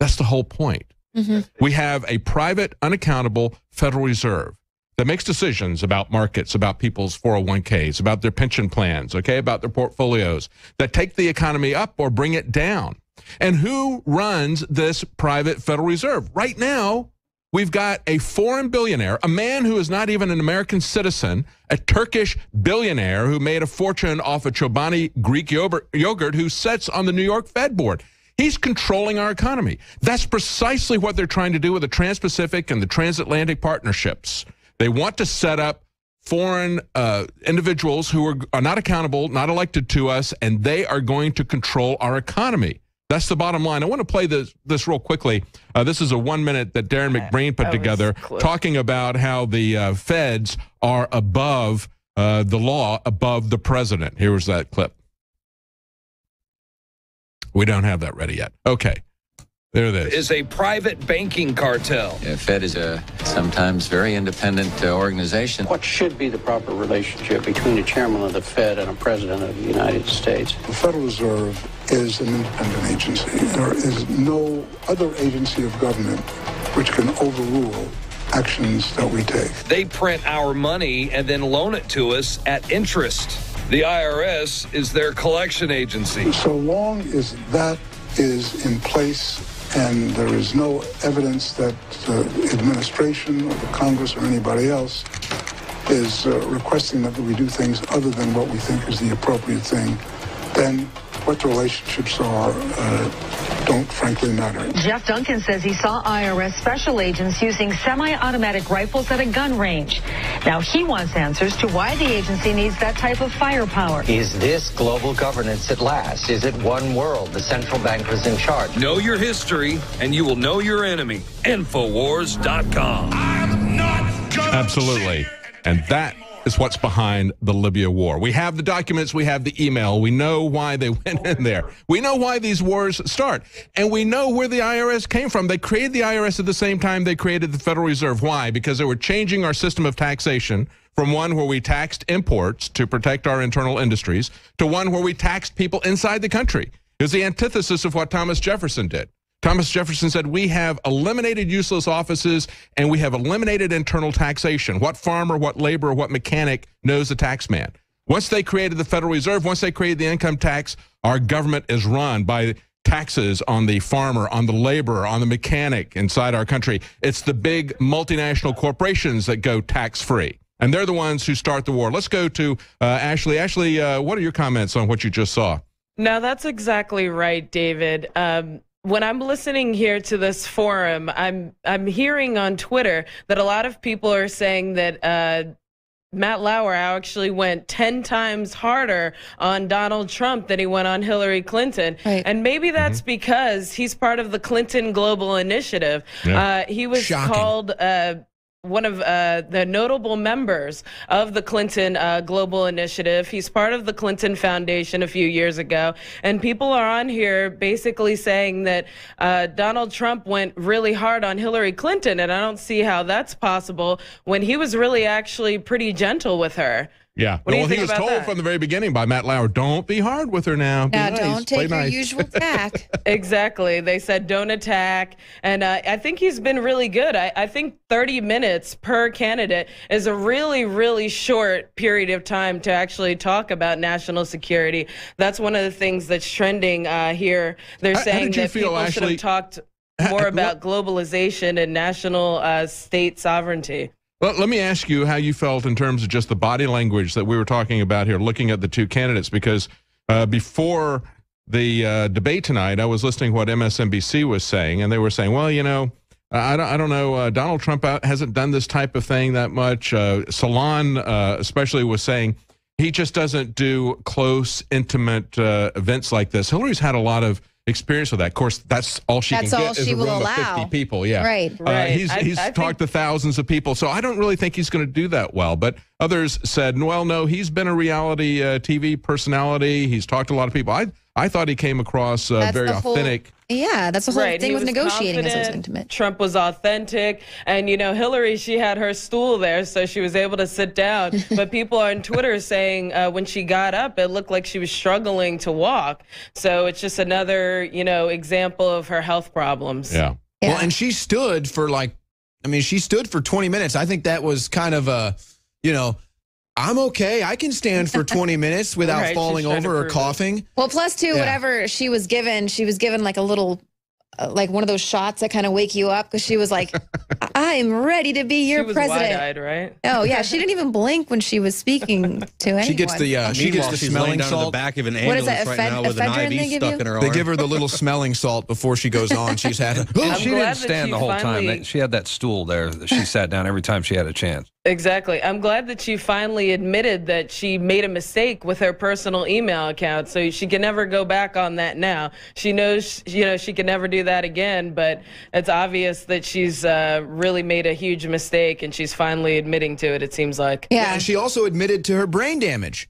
That's the whole point. Mm-hmm. We have a private, unaccountable Federal Reserve that makes decisions about markets, about people's 401ks, about their pension plans, okay, about their portfolios, that take the economy up or bring it down. And who runs this private Federal Reserve? Right now, we've got a foreign billionaire, a man who is not even an American citizen, a Turkish billionaire who made a fortune off of Chobani Greek yogurt, who sits on the New York Fed board. He's controlling our economy. That's precisely what they're trying to do with the Trans Pacific and the transatlantic partnerships. They want to set up foreign uh, individuals who are, are not accountable, not elected to us, and they are going to control our economy. That's the bottom line. I want to play this this real quickly. Uh, this is a one minute that Darrin McBreen put together, talking about how the uh, feds are above uh, the law, above the president. Here was that clip. We don't have that ready yet. Okay. There it is. is a private banking cartel. The Fed is a sometimes very independent uh, organization. What should be the proper relationship between a chairman of the Fed and a president of the United States? The Federal Reserve is an independent agency. There is no other agency of government which can overrule actions that we take. They print our money and then loan it to us at interest. The IRS is their collection agency. So long as that is in place and there is no evidence that the administration or the Congress or anybody else is uh, requesting that we do things other than what we think is the appropriate thing, then what the relationships are uh, don't frankly matter. Jeff Duncan says he saw IRS special agents using semi-automatic rifles at a gun range. Now he wants answers to why the agency needs that type of firepower. Is this global governance at last? Is it one world? The central bankers in charge? Know your history, and you will know your enemy. Infowars.com. Absolutely. And that is what's behind the Libya war. We have the documents, we have the email, we know why they went in there. We know why these wars start. And we know where the IRS came from. They created the IRS at the same time they created the Federal Reserve. Why? Because they were changing our system of taxation from one where we taxed imports to protect our internal industries to one where we taxed people inside the country. It was the antithesis of what Thomas Jefferson did. Thomas Jefferson said, We have eliminated useless offices and we have eliminated internal taxation. What farmer, what laborer, what mechanic knows the tax man? Once they created the Federal Reserve, once they created the income tax, our government is run by taxes on the farmer, on the laborer, on the mechanic inside our country. It's the big multinational corporations that go tax free. And they're the ones who start the war. Let's go to uh, Ashley. Ashley, uh, what are your comments on what you just saw? No, that's exactly right, David. Um, when I'm listening here to this forum, I'm I'm hearing on Twitter that a lot of people are saying that uh, Matt Lauer actually went 10 times harder on Donald Trump than he went on Hillary Clinton. Right. And maybe that's because he's part of the Clinton Global Initiative. Yeah. Uh, he was Shocking. called uh, one of uh, the notable members of the Clinton uh, Global Initiative. He's part of the Clinton Foundation a few years ago. And people are on here basically saying that uh, Donald Trump went really hard on Hillary Clinton. And I don't see how that's possible when he was really actually pretty gentle with her. Yeah. What well, he was told that? from the very beginning by Matt Lauer, don't be hard with her now. Be Now, nice. don't Play take your nice. Usual tack. Exactly. They said don't attack. And uh, I think he's been really good. I, I think 30 minutes per candidate is a really, really short period of time to actually talk about national security. That's one of the things that's trending uh, here. They're How- how saying did that feel, people should have talked more about globalization and national uh, state sovereignty. Well, let me ask you how you felt in terms of just the body language that we were talking about here, looking at the two candidates, because uh, before the uh, debate tonight, I was listening to what MSNBC was saying, and they were saying, well, you know, I don't, I don't know. Uh, Donald Trump out- hasn't done this type of thing that much. Uh, Salon, uh, especially, was saying he just doesn't do close, intimate uh, events like this. Hillary's had a lot of experience with that. Of course, that's all she That's can all get is she a will room allow. of 50 people. Yeah, Right. Uh, Right. he's I- he's I think- talked to thousands of people, so I don't really think he's going to do that well. But others said, well, no, he's been a reality uh, TV personality. He's talked to a lot of people. I I thought he came across uh, very the whole- authentic. Yeah, that's the whole Right, thing he with was negotiating is so intimate. Trump was authentic, and you know Hillary, she had her stool there, so she was able to sit down. but people on Twitter saying uh, when she got up, it looked like she was struggling to walk. So it's just another, you know, example of her health problems. Yeah. Well, and she stood for like, I mean, she stood for 20 minutes. I think that was kind of a, you know, I'm okay. I can stand for 20 minutes without Right, falling over or prove it. coughing. Well, plus two, Yeah. whatever she was given, she was given like a little, like one of those shots that kind of wake you up because she was like, "I'm ready to be your she was president." wide-eyed, right? Oh yeah, she didn't even blink when she was speaking to anyone. She gets the uh, she gets the smelling laying down in the back of an What is that, right ephed- now with an IV stuck you? in her arm. They give her the little smelling salt before she goes on. She's had. I'm she didn't stand she the whole time. finally- They- She had that stool there that she sat down every time she had a chance. Exactly. I'm glad that she finally admitted that she made a mistake with her personal email account, so she can never go back on that now. She knows, you know, she can never do that again, but it's obvious that she's uh, really made a huge mistake, and she's finally admitting to it. It seems like. Yeah. And she also admitted to her brain damage.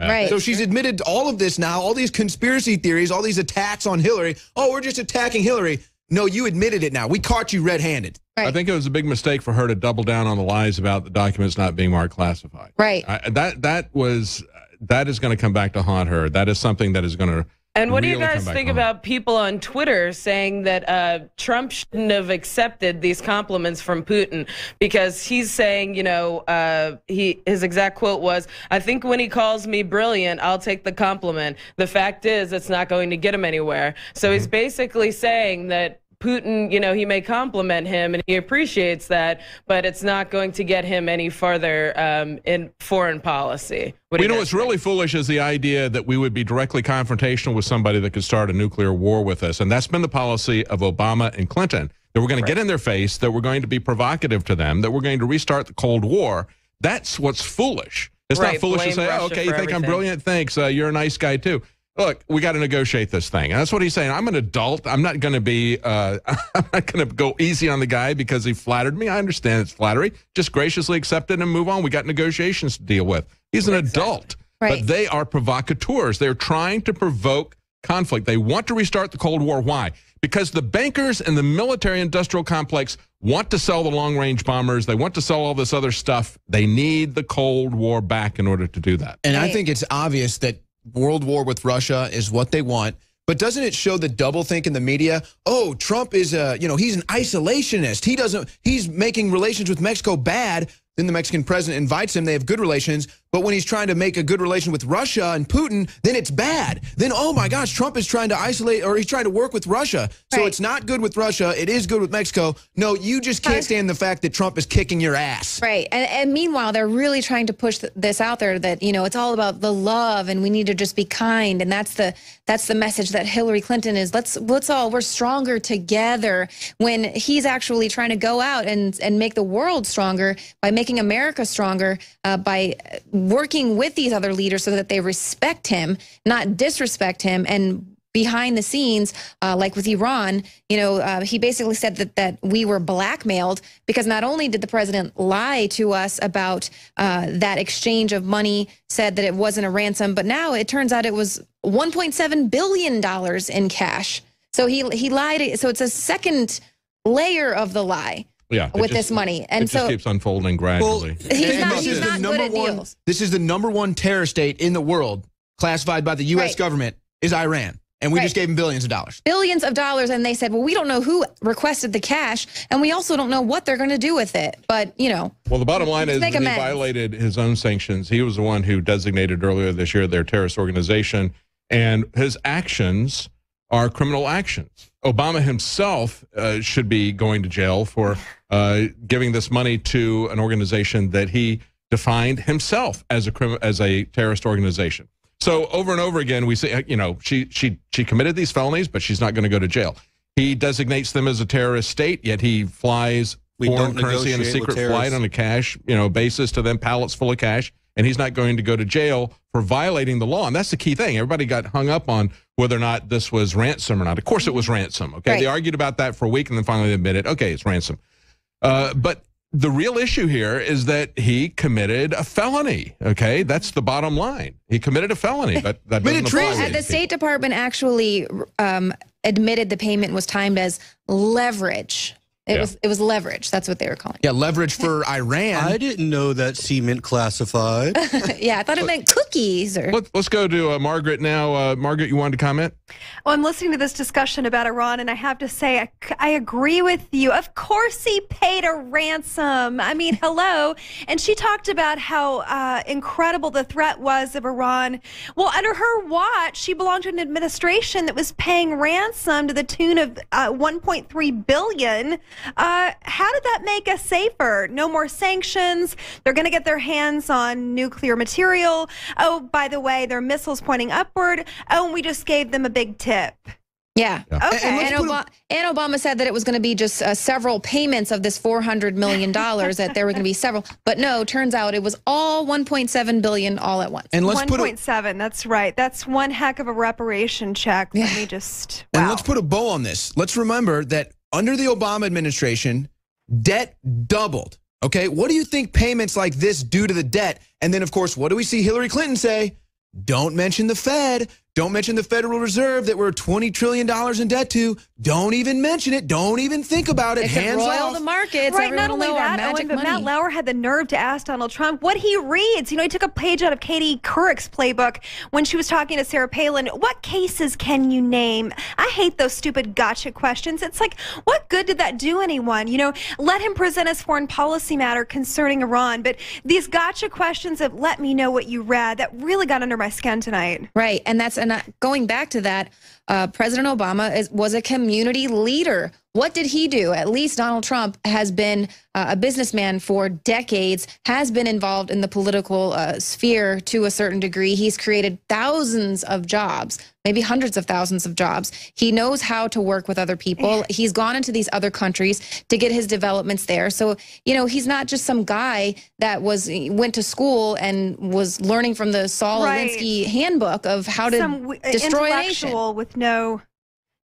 right. So she's admitted to all of this now, all these conspiracy theories, all these attacks on Hillary. Oh, we're just attacking Hillary. no, you admitted it now. We caught you red-handed. I think it was a big mistake for her to double down on the lies about the documents not being marked classified. Right. I, that that was that is going to come back to haunt her. That is something that is going to. And what do you guys think her. about people on Twitter saying that uh, Trump shouldn't have accepted these compliments from Putin because he's saying, you know, uh, he his exact quote was, "I think when he calls me brilliant, I'll take the compliment. The fact is, it's not going to get him anywhere." So he's basically saying that. Putin, you know, he may compliment him and he appreciates that, but it's not going to get him any farther um, in foreign policy. What you know what's really foolish is the idea that we would be directly confrontational with somebody that could start a nuclear war with us. And that's been the policy of Obama and Clinton. That we're going to get in their face, that we're going to be provocative to them, that we're going to restart the Cold War. That's what's foolish. It's Right, not foolish to say, oh, okay, you think I'm brilliant? Thanks. Uh, you're a nice guy, too. Look, we got to negotiate this thing. And that's what he's saying. I'm an adult. I'm not going to be, uh, I'm not going to go easy on the guy because he flattered me. I understand it's flattery. Just graciously accept it and move on. We got negotiations to deal with. He's an adult. Right. But they are provocateurs. They're trying to provoke conflict. They want to restart the Cold War. Why? Because the bankers and the military industrial complex want to sell the long range bombers. They want to sell all this other stuff. They need the Cold War back in order to do that. And I think it's obvious that world war with Russia is what they want. But doesn't it show the doublethink in the media? Oh, Trump is a, you know, he's an isolationist. He doesn't, he's making relations with Mexico bad. Then the Mexican president invites him. They have good relations. But when he's trying to make a good relation with Russia and Putin, then it's bad. Then, oh my gosh, Trump is trying to isolate or he's trying to work with Russia. So it's not good with Russia. It is good with Mexico. No, you just can't stand the fact that Trump is kicking your ass. Right. And, and meanwhile, they're really trying to push th- this out there that, you know, it's all about the love and we need to just be kind. And that's the that's the message that Hillary Clinton is let's let's all we're stronger together when he's actually trying to go out and and make the world stronger by making America stronger uh, by working with these other leaders so that they respect him, not disrespect him and behind the scenes, uh, like with Iran, you know, uh, he basically said that that we were blackmailed because not only did the president lie to us about uh, that exchange of money, said that it wasn't a ransom, but now it turns out it was 1.7 billion dollars in cash. So he he lied. So it's a second layer of the lie Yeah. with just- this money, and it so just keeps unfolding gradually. he's not this he's is the not good number at one- deals. This is the number one terror state in the world, classified by the U.S. Right. government, is Iran. And we Right. just gave them billions of dollars. billions of dollars and they said well we don't know who requested the cash and we also don't know what they're going to do with it but you know Well, the bottom line is that he violated his own sanctions. He was the one who designated earlier this year their terrorist organization, and his actions are criminal actions. Obama himself uh, should be going to jail for uh, giving this money to an organization that he defined himself as a as a terrorist organization. So over and over again, we say, you know, she she she committed these felonies, but she's not going to go to jail. He designates them as a terrorist state, yet he flies We foreign currency in a secret flight on a cash, you know, basis to them pallets full of cash, and he's not going to go to jail for violating the law. And that's the key thing. Everybody got hung up on whether or not this was ransom or not. Of course, it was ransom. Okay, Right. they argued about that for a week, and then finally admitted, okay, it's ransom. Uh, but the real issue here is that he committed a felony. Okay, that's the bottom line. He committed a felony, but that doesn't apply. The these state department actually um, admitted the payment was timed as leverage it Yeah. was it was leverage that's what they were calling It. Yeah, leverage for Iran. I didn't know that cement classified. yeah i thought it meant cookies or Let, let's go to uh, Margaret now. Uh, Margaret, you wanted to comment? Well, I'm listening to this discussion about Iran, and I have to say, I, I agree with you. Of course, he paid a ransom. I mean, hello. And she talked about how uh, incredible the threat was of Iran. Well, under her watch, she belonged to an administration that was paying ransom to the tune of uh, 1.3 billion. Uh, how did that make us safer? No more sanctions. They're going to get their hands on nuclear material. Oh, by the way, their missiles pointing upward. Oh, and we just gave them a big tip. yeah. Okay. And, Oba- and Obama said that it was going to be just uh, several payments of this $400 million, that there were going to be several. But no, turns out it was all 1.7 billion all at once. And let's One put a- point. That's right. That's one heck of a reparation check. Let me just. And let's put a bow on this. Let's remember that under the Obama administration, debt doubled. Okay, what do you think payments like this do to the debt? And then, of course, what do we see Hillary Clinton say? Don't mention the Fed. Don't mention the Federal Reserve that we're $20 trillion in debt to. Don't even mention it. Don't even think about it. It Hands roil off. the markets. Right, Everyone not will only that, magic Owen, but money. Matt Lauer had the nerve to ask Donald Trump what he reads. You know, he took a page out of Katie Couric's playbook when she was talking to Sarah Palin. What cases can you name? I hate those stupid gotcha questions. It's like, what good did that do anyone? You know, let him present his foreign policy matter concerning Iran. But these gotcha questions of let me know what you read, that really got under my skin tonight. Right, and that's and uh, going back to that, uh, President Obama is, was a community leader. What did he do? At least Donald Trump has been uh, a businessman for decades, has been involved in the political uh, sphere to a certain degree. He's created thousands of jobs, maybe hundreds of thousands of jobs. He knows how to work with other people. He's gone into these other countries to get his developments there. So, you know, he's not just some guy that was went to school and was learning from the Saul Right. Alinsky handbook of how to Some destroy a nation. intellectual with no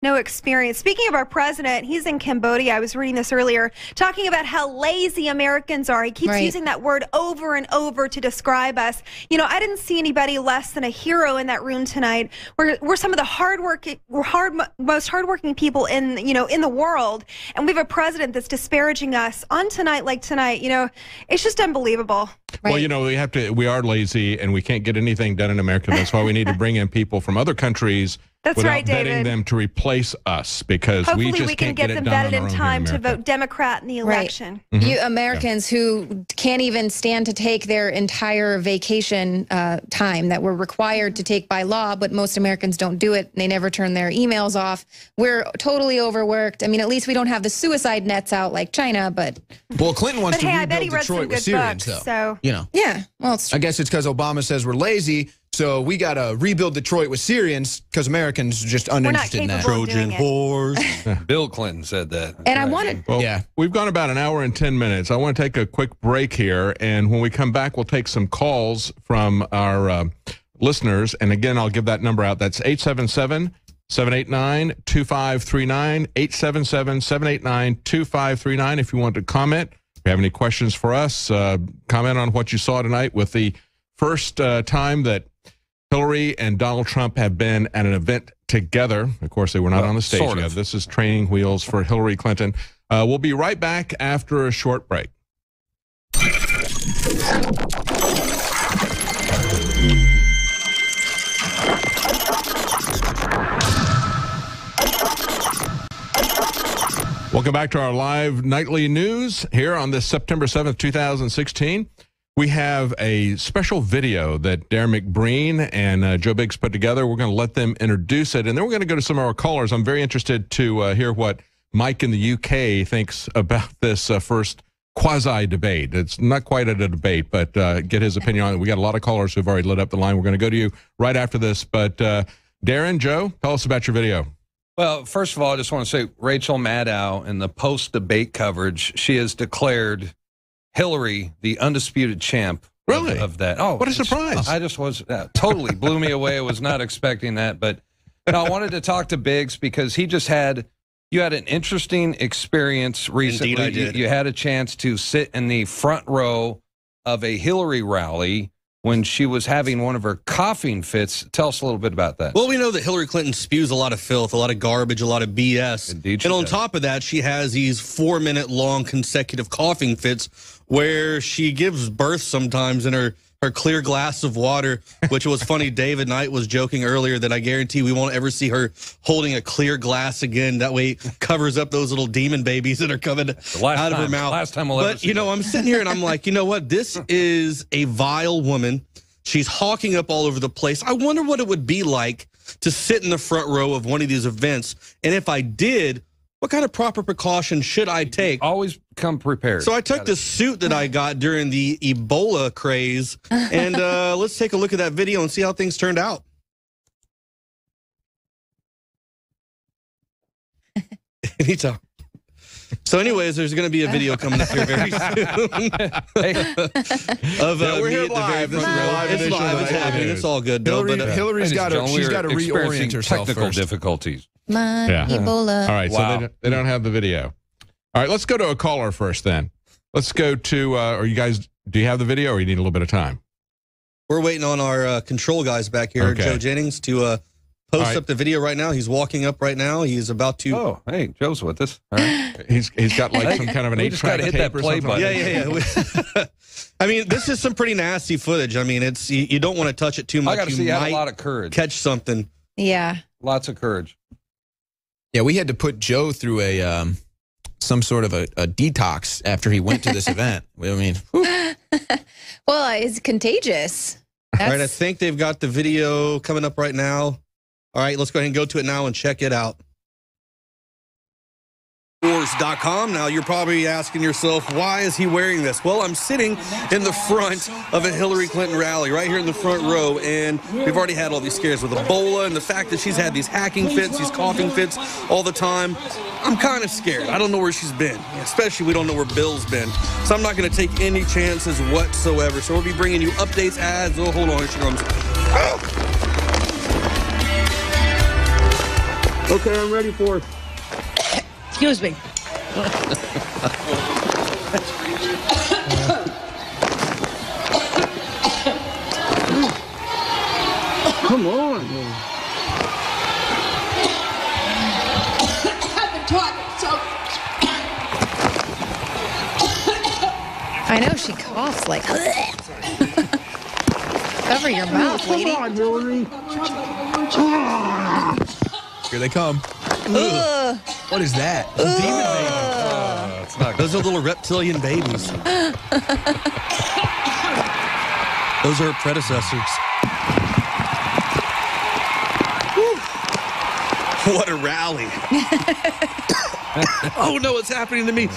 no experience. Speaking of our president, he's in Cambodia. I was reading this earlier, talking about how lazy Americans are. He keeps Right. using that word over and over to describe us. You know, I didn't see anybody less than a hero in that room tonight. We're, we're some of the hardworking, we're hard, most hardworking people in you know in the world, and we have a president that's disparaging us on tonight like tonight. You know, it's just unbelievable. Well, you know, we have to. We are lazy, and we can't get anything done in America. That's why we need to bring in people from other countries That's without right, vetting David. them to replace us because Hopefully, we we, just can can't get, get, them vetted in time to vote Democrat in the Right. election. Mhm. You Americans who can't even stand to take their entire vacation uh, time that we're required to take by law, but most Americans don't do it. They never turn their emails off. We're totally overworked. I mean, at least we don't have the suicide nets out like China, but Well, Clinton wants But to hey, I rebuild bet he read some Detroit with good Syrians, books, though. so- You know. yeah. Well, it's I guess it's because Obama says we're lazy, so we got to rebuild Detroit with Syrians because Americans are just uninterested in that. capable of whores. Bill Clinton said that. And I wanted Well, Yeah. We've gone about an hour and 10 minutes. I want to take a quick break here. And when we come back, we'll take some calls from our uh, listeners. And again, I'll give that number out. That's 877 789 2539. 877 789 2539. If you want to comment, if you have any questions for us, uh, comment on what you saw tonight with the first uh, time that Hillary and Donald Trump have been at an event together. Of course, they were not Well, on the stage sort yet. of. This is training wheels for Hillary Clinton. Uh, we'll be right back after a short break. Welcome back to our live nightly news here on this September 7th, 2016. We have a special video that Darrin McBreen and uh, Joe Biggs put together. We're going to let them introduce it, and then we're going to go to some of our callers. I'm very interested to uh, hear what Mike in the UK thinks about this uh, first quasi debate. It's not quite a debate, but uh, get his opinion on it. We got a lot of callers who've already lit up the line. We're going to go to you right after this. But uh, Darrin, Joe, tell us about your video. Well, first of all, I just want to say Rachel Maddow in the post debate coverage, she has declared Hillary the undisputed champ. of- Really? Of, that. Oh, What a surprise. I just was uh, totally blew me away. I was not expecting that. But no, I wanted to talk to Biggs because he just had. You had an interesting experience recently. I You- did. You, had a chance to sit in the front row of a Hillary rally when she was having one of her coughing fits. Tell us a little bit about that. Well, we know that Hillary Clinton spews a lot of filth, a lot of garbage, a lot of BS. Indeed and on does. top of that, she has these four minute long consecutive coughing fits where she gives birth sometimes in her, her clear glass of water, which was funny. David Knight was joking earlier that I guarantee we won't ever see her holding a clear glass again. That way covers up those little demon babies that are coming out of her mouth. last time we'll but, ever see you know, I'm sitting here and I'm like, you know what? This is a vile woman. She's hawking up all over the place. I wonder what it would be like to sit in the front row of one of these events. And if I did, what kind of proper precaution should I take? Always come prepared. So I took the suit that I got during the Ebola craze, and uh, let's take a look at that video and see how things turned out. Anytime. So, anyways, there's going to be a video coming up here very soon of Yeah, uh, we're here at the very live. This front is a live It's edition live. of It's happening. It's all good, though. Hillary, But, uh, Hillary's Ladies got and to gentlemen, she's we got to reorient herself technical first. difficulties. my Yeah. Ebola. All right, so they, don't- they don't have the video. All right, let's go to a caller first then. Let's go to, uh, or you guys, do you have the video or you need a little bit of time? we're waiting on our uh, control guys back here, Okay. Joe Jennings, to uh, post All right. up the video right now. He's walking up right now. He's about to. Oh, hey, Joe's with us. All right. He's he's got like some kind of an We eight just track gotta hit tape that or play something. Yeah, yeah, yeah. I mean, this is some pretty nasty footage. I mean, it's you, you don't want to touch it too much. I got to see you have might a lot of courage. catch something. Yeah. Lots of courage. Yeah, we had to put Joe through a um, some sort of a, a detox after he went to this event. I mean. Well, it's contagious. All right, I think they've got the video coming up right now. All right, let's go ahead and go to it now and check it out. Wars.com. Now you're probably asking yourself, why is he wearing this? Well, I'm sitting in the front of a Hillary Clinton rally, right here in the front row, and we've already had all these scares with Ebola and the fact that she's had these hacking fits, these coughing fits all the time. I'm kind of scared. I don't know where she's been, especially we don't know where Bill's been. So I'm not going to take any chances whatsoever. So we'll be bringing you updates, as. Oh, hold on, here she comes. Oh! Okay, I'm ready for it. Excuse me. Come on. I've been talking so. I know she coughs like. Cover your mouth, lady. Here they come. Ugh. What is that? Uh, it's not Those are little reptilian babies. Those are her predecessors. Whew. What a rally. oh no, what's happening to me?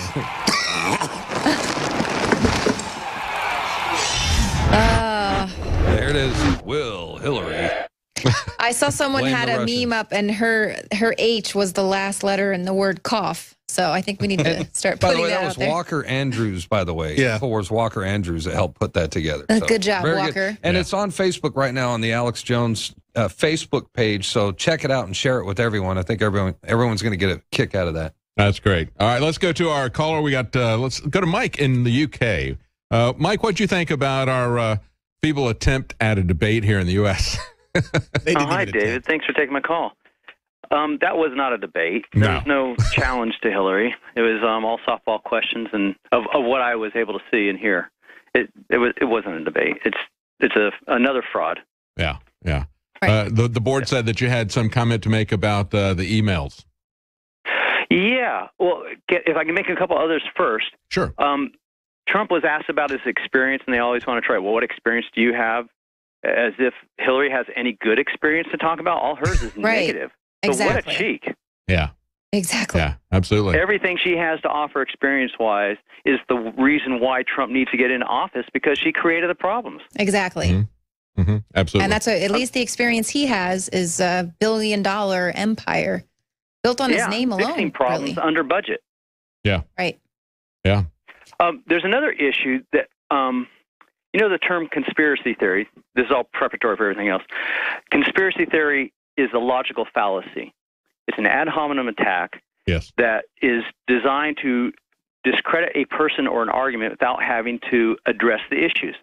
Uh, There it is. Will Hillary. I saw someone had a Russians. meme up, and her her H was the last letter in the word cough. So I think we need to start By the putting way, that, that was there. Walker Andrews, by the way. Yeah. Forwards Walker Andrews that helped put that together. Uh, good job, very Walker. And it's on Facebook right now on the Alex Jones uh, Facebook page. So check it out and share it with everyone. I think everyone everyone's going to get a kick out of that. That's great. All right, let's go to our caller. We got uh, let's go to Mike in the UK. Uh, Mike, what do you think about our uh, feeble attempt at a debate here in the U.S.? They Oh, didn't hi, even David. Thanks for taking my call. Um, that was not a debate. No. There was no challenge to Hillary. It was um, all softball questions and of, of what I was able to see and hear. It it was it wasn't a debate. It's it's a another fraud. Yeah, yeah. Uh, the the board said that you had some comment to make about uh, the emails. Yeah. Well, get, if I can make a couple others first. Sure. Um, Trump was asked about his experience, and they always want to try. Well, what experience do you have? As if Hillary has any good experience to talk about. All hers is Right. negative. So what Exactly. a cheek. Yeah, Exactly. yeah, absolutely. Everything she has to offer experience wise is the reason why Trump needs to get in office because she created the problems. Exactly. Mhm. hmm Absolutely. And that's a, at least the experience he has is a billion dollar empire built on yeah, his name alone. fixing alone. problems Really. under budget. yeah, Right. yeah. Um, there's another issue that, um, you know, the term conspiracy theory. This is all preparatory for everything else. Conspiracy theory is a logical fallacy. It's an ad hominem attack Yes. that is designed to discredit a person or an argument without having to address the issues.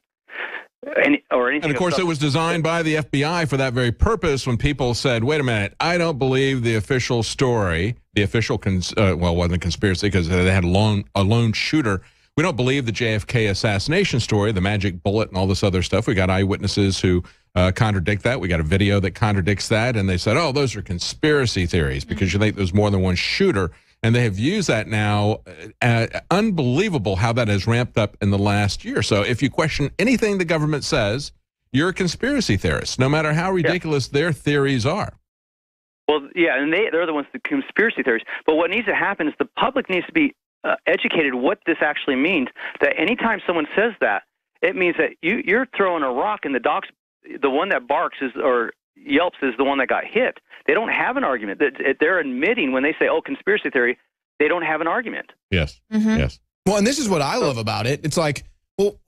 Any, or anything And of course, it was designed by the FBI for that very purpose. When people said, "Wait a minute, I don't believe the official story, the official cons- uh, well, it wasn't a conspiracy because they had a lone a lone shooter. We don't believe the JFK assassination story, the magic bullet, and all this other stuff. We got eyewitnesses who uh, contradict that. We got a video that contradicts that, and they said, "Oh, those are conspiracy theories because you think there's more than one shooter." And they have used that now. Uh, unbelievable how that has ramped up in the last year. So if you question anything the government says, you're a conspiracy theorist, no matter how ridiculous their theories are. Well, yeah, and they they're the ones the conspiracy theories. But what needs to happen is the public needs to be uh, educated what this actually means. That anytime someone says that, it means that you you're throwing a rock and the dog's the one that barks is or yelps is the one that got hit. They don't have an argument. That- They're admitting when they say, "Oh, conspiracy theory," they don't have an argument. Yes. Mm-hmm. Yes. Well, and this is what I love about it. It's like, well,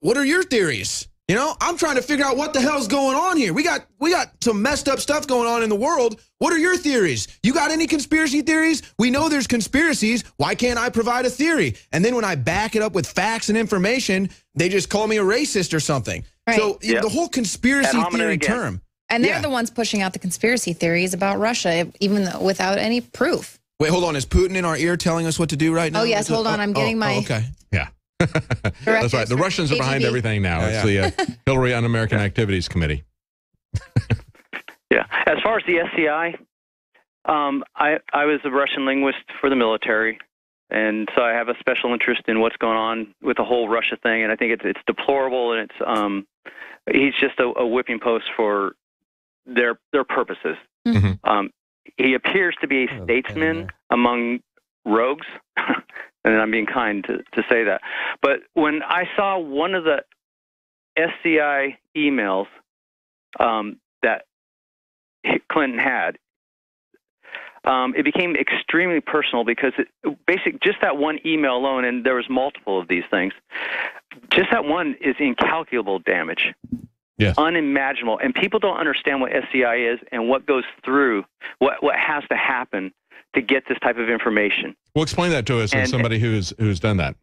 what are your theories? You know, I'm trying to figure out what the hell's going on here. We got we got some messed up stuff going on in the world. What are your theories? You got any conspiracy theories? We know there's conspiracies. Why can't I provide a theory? And then when I back it up with facts and information, they just call me a racist or something. So Yep. the whole conspiracy theory again. term. And they're Yeah. the ones pushing out the conspiracy theories about Russia, even though, without any proof. Wait, hold on. Is Putin in our ear telling us what to do right now? Oh, yes, hold on, oh, I'm getting oh, oh, my- okay. Yeah. That's right. The Russians are behind KGB. everything now. Yeah, it's the uh, Hillary Un-American Activities Committee. Yeah. As far as the SCI, um, I I was a Russian linguist for the military, and so I have a special interest in what's going on with the whole Russia thing. And I think it's it's deplorable, and it's um, he's just a, a whipping post for their their purposes. Um, he appears to be a statesman among rogues, and I'm being kind to, to say that. But when I saw one of the SCI emails um, that Clinton had, um, it became extremely personal because it, basic just that one email alone, and there was multiple of these things. Just that one is incalculable damage. Yes. Unimaginable, and people don't understand what SCI is and what goes through, what what has to happen to get this type of information. Well, explain that to us as somebody who's who's done that,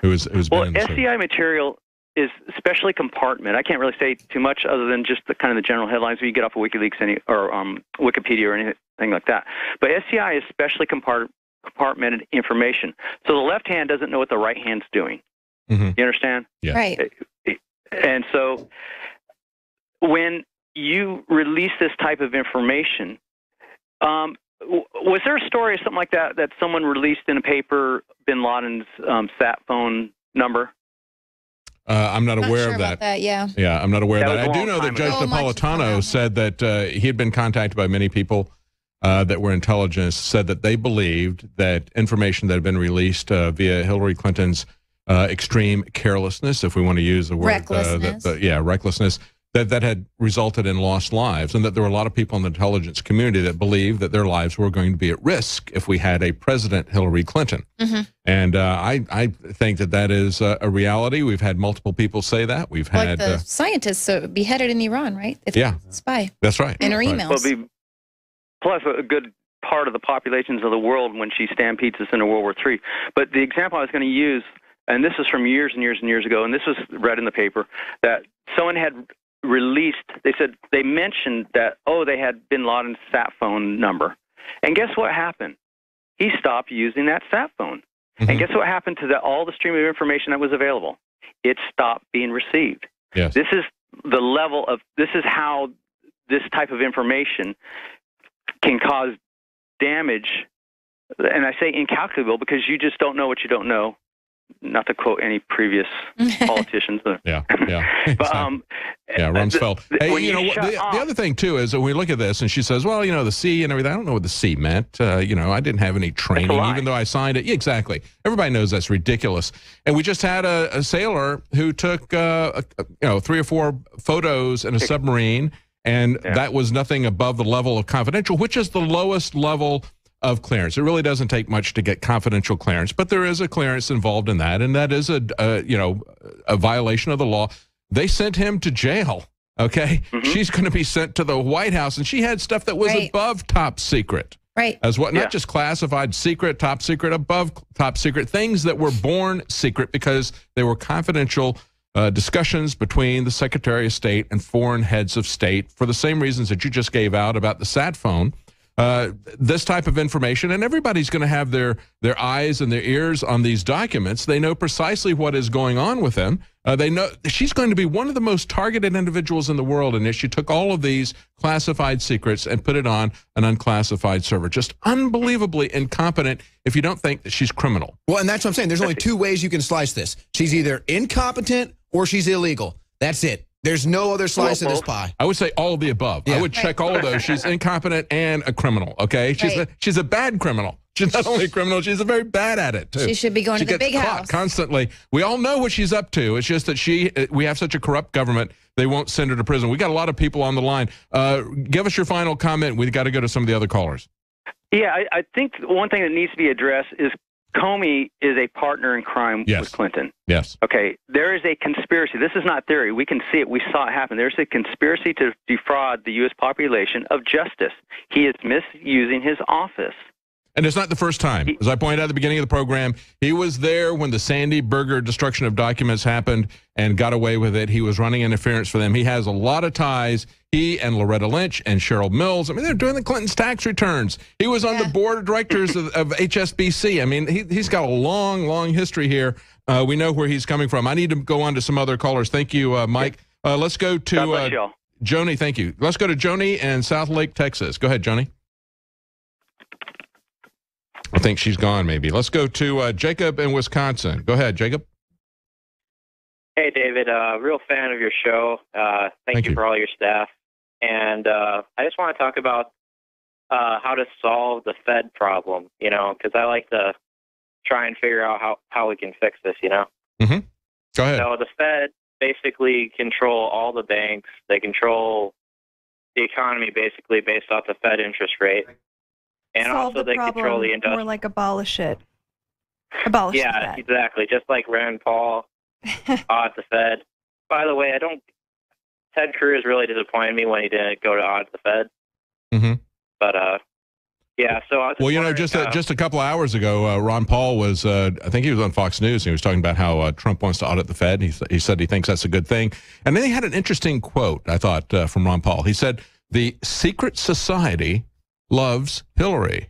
who's who's Well, been in the service. SCI material is especially compartment. I can't really say too much other than just the kind of the general headlines you get off of WikiLeaks any, or um, Wikipedia or anything like that. But SCI is specially compart- compartmented information. So the left hand doesn't know what the right hand's doing. Mhm. You understand? Yeah. Right. And so when you release this type of information, um, w- was there a story or something like that that someone released in a paper Bin Laden's um, sat phone number? Uh, I'm not Not aware sure of about that. that. Yeah. Yeah, I'm not aware That of that. I do know that Judge ago. Napolitano said that uh, he had been contacted by many people uh, that were intelligence, said that they believed that information that had been released uh, via Hillary Clinton's uh, extreme carelessness, if we want to use the word, uh, that, Recklessness. that- yeah, recklessness, that that had resulted in lost lives, and that there were a lot of people in the intelligence community that believed that their lives were going to be at risk if we had a President Hillary Clinton. Mhm. And uh, I, I think that that is uh, a reality. We've had multiple people say that. We've Like had, the uh, scientists uh, beheaded in Iran, right? If Yeah. Spy. that's right. In her Right. emails. Well, be, plus a good part of the populations of the world when she stampedes us into World War III. But the example I was going to use, and this is from years and years and years ago, and this was read in the paper, that someone had released, they said, they mentioned that, oh, they had bin Laden's sat phone number. And guess what happened? He stopped using that sat phone. Mm-hmm. And guess what happened to the, all the stream of information that was available? It stopped being received. Yes. This is the level of, this is how this type of information can cause damage. And I say incalculable because you just don't know what you don't know. Not to quote any previous politicians. Yeah, yeah. but um, Yeah, Rumsfeld. the- Hey, you you know, what- the, the other thing, too, is when we look at this and she says, well, you know, the C and everything, I don't know what the C meant. Uh, you know, I didn't have any training, even though I signed it. Yeah, exactly. Everybody knows that's ridiculous. And we just had a, a sailor who took, uh, a, a- you know, three or four photos in a submarine, and that was nothing above the level of confidential, which is the lowest level of clearance. It really doesn't take much to get confidential clearance, but there is a clearance involved in that, and that is a, a you know a violation of the law. They sent him to jail. Okay, she's going to be sent to the White House, and she had stuff that was Right. above top secret, Right. as what Yeah. not just classified, secret, top secret, above top secret, things that were born secret because they were confidential. Uh, discussions between the Secretary of State and foreign heads of state for the same reasons that you just gave out about the sat phone uh, this type of information, and everybody's going to have their their eyes and their ears on these documents. They know precisely what is going on with them. Uh, they know she's going to be one of the most targeted individuals in the world, and if she took all of these classified secrets and put it on an unclassified server, just unbelievably incompetent. If you don't think that she's criminal, Well, and that's what I'm saying. There's only two ways you can slice this. She's either incompetent or she's illegal. That's it. There's no other slice of this pie. I would say all of the above. I Yeah. would check all of those. She's incompetent and a criminal. Okay, she's Right. a, she's a bad criminal. She's not only a criminal; she's a very bad at it too. She should be going She to the gets big caught house. constantly. We all know what she's up to. It's just that she uh, we have such a corrupt government. They won't send her to prison. We got a lot of people on the line. Uh, give us your final comment. We've got to go to some of the other callers. Yeah, I, I think one thing that needs to be addressed is Comey is a partner in crime Yes. with Clinton. Yes. Okay, there is a conspiracy. This is not theory. We can see it. We saw it happen. There's a conspiracy to defraud the U.S. population of justice. He is misusing his office. And it's not the first time. As I pointed out at the beginning of the program, he was there when the Sandy Berger destruction of documents happened and got away with it. He was running interference for them. He has a lot of ties. He and Loretta Lynch and Cheryl Mills. I mean, they're doing the Clinton's tax returns. He was on the board of directors of, of HSBC. I mean, he, he's got a long, long history here. Uh, we know where he's coming from. I need to go on to some other callers. Thank you, uh, Mike. Uh, let's go to uh. Joni. Thank you. Let's go to Joni in Southlake, Texas. Go ahead, Joni. I think she's gone, maybe. Let's go to uh, Jacob in Wisconsin. Go ahead, Jacob. Hey, David, uh, real fan of your show. Uh, thank, Thank you, you. for all your staff. And uh, I just want to talk about uh, how to solve the Fed problem, you know, because I like to try and figure out how, how we can fix this, you know. Mm-hmm. Go ahead. So the Fed basically control all the banks. They control the economy basically based off the Fed interest rate. And Solve also the they problem control the industrial more like abolish it. Abolish yeah, the exactly. Just like Rand Paul audit the Fed. By the way, I don't. Ted Cruz really disappointed me when he didn't go to audit the Fed. Mm-hmm. But uh, yeah. So I Well, you know, just uh, uh, just a couple of hours ago, uh, Ron Paul was, uh, I think he was on Fox News, and he was talking about how uh, Trump wants to audit the Fed. He, s- he said he thinks that's a good thing. And then he had an interesting quote, I thought, uh, from Ron Paul. He said, The secret society loves Hillary.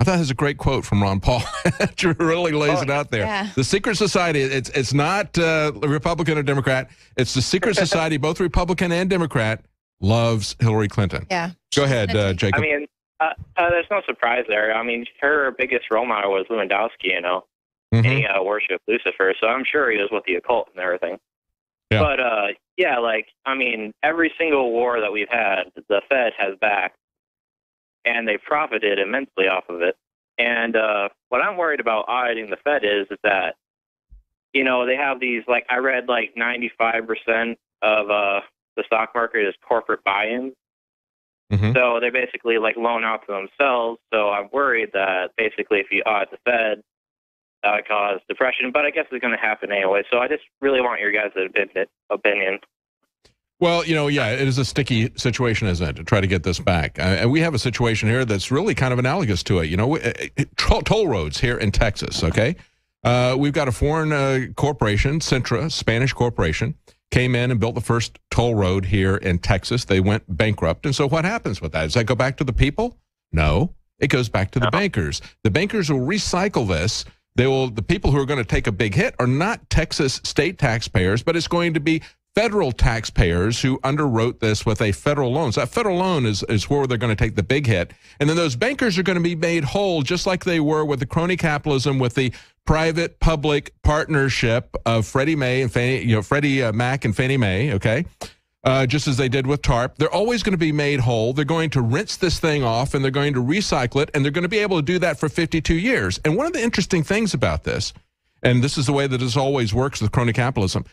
I thought that was a great quote from Ron Paul. it really lays it out there. Yeah. The secret society, it's, it's not uh, Republican or Democrat. It's the secret society, both Republican and Democrat, loves Hillary Clinton. Yeah. Go ahead, uh, Jacob. I mean, uh, uh, there's no surprise there. I mean, her biggest role model was Alinsky. You know, Mhm. and he uh, worshipped Lucifer, so I'm sure he was with the occult and everything. Yeah. But uh, yeah, like I mean, every single war that we've had, the Fed has backed, and they profited immensely off of it. And uh, what I'm worried about auditing the Fed is, is that you know they have these like I read like 95% of uh, the stock market is corporate buy-ins. Mhm. So they're basically like loan out to themselves. So I'm worried that basically if you audit the Fed, that would cause depression. But I guess it's going to happen anyway. So I just really want your guys' opinion. Well, you know, yeah, it is a sticky situation, isn't it, to try to get this back? Uh, and we have a situation here that's really kind of analogous to it. You know, uh, uh, toll, roads here in Texas, okay? Uh, we've got a foreign uh, corporation, Cintra, Spanish corporation, came in and built the first toll road here in Texas. They went bankrupt. And so what happens with that? Does that go back to the people? No, it goes back to the bankers. The bankers will recycle this. They will. The people who are going to take a big hit are not Texas state taxpayers, but it's going to be federal taxpayers who underwrote this with a federal loan. So that federal loan is, is where they're going to take the big hit. And then those bankers are going to be made whole just like they were with the crony capitalism with the private public partnership of Freddie Mae and Fannie, you know, Freddie uh, Mac and Fannie Mae, okay? Uh, just as they did with TARP. They're always going to be made whole. They're going to rinse this thing off and they're going to recycle it and they're going to be able to do that for 52 years. And one of the interesting things about this, and this is the way that this always works with crony capitalism,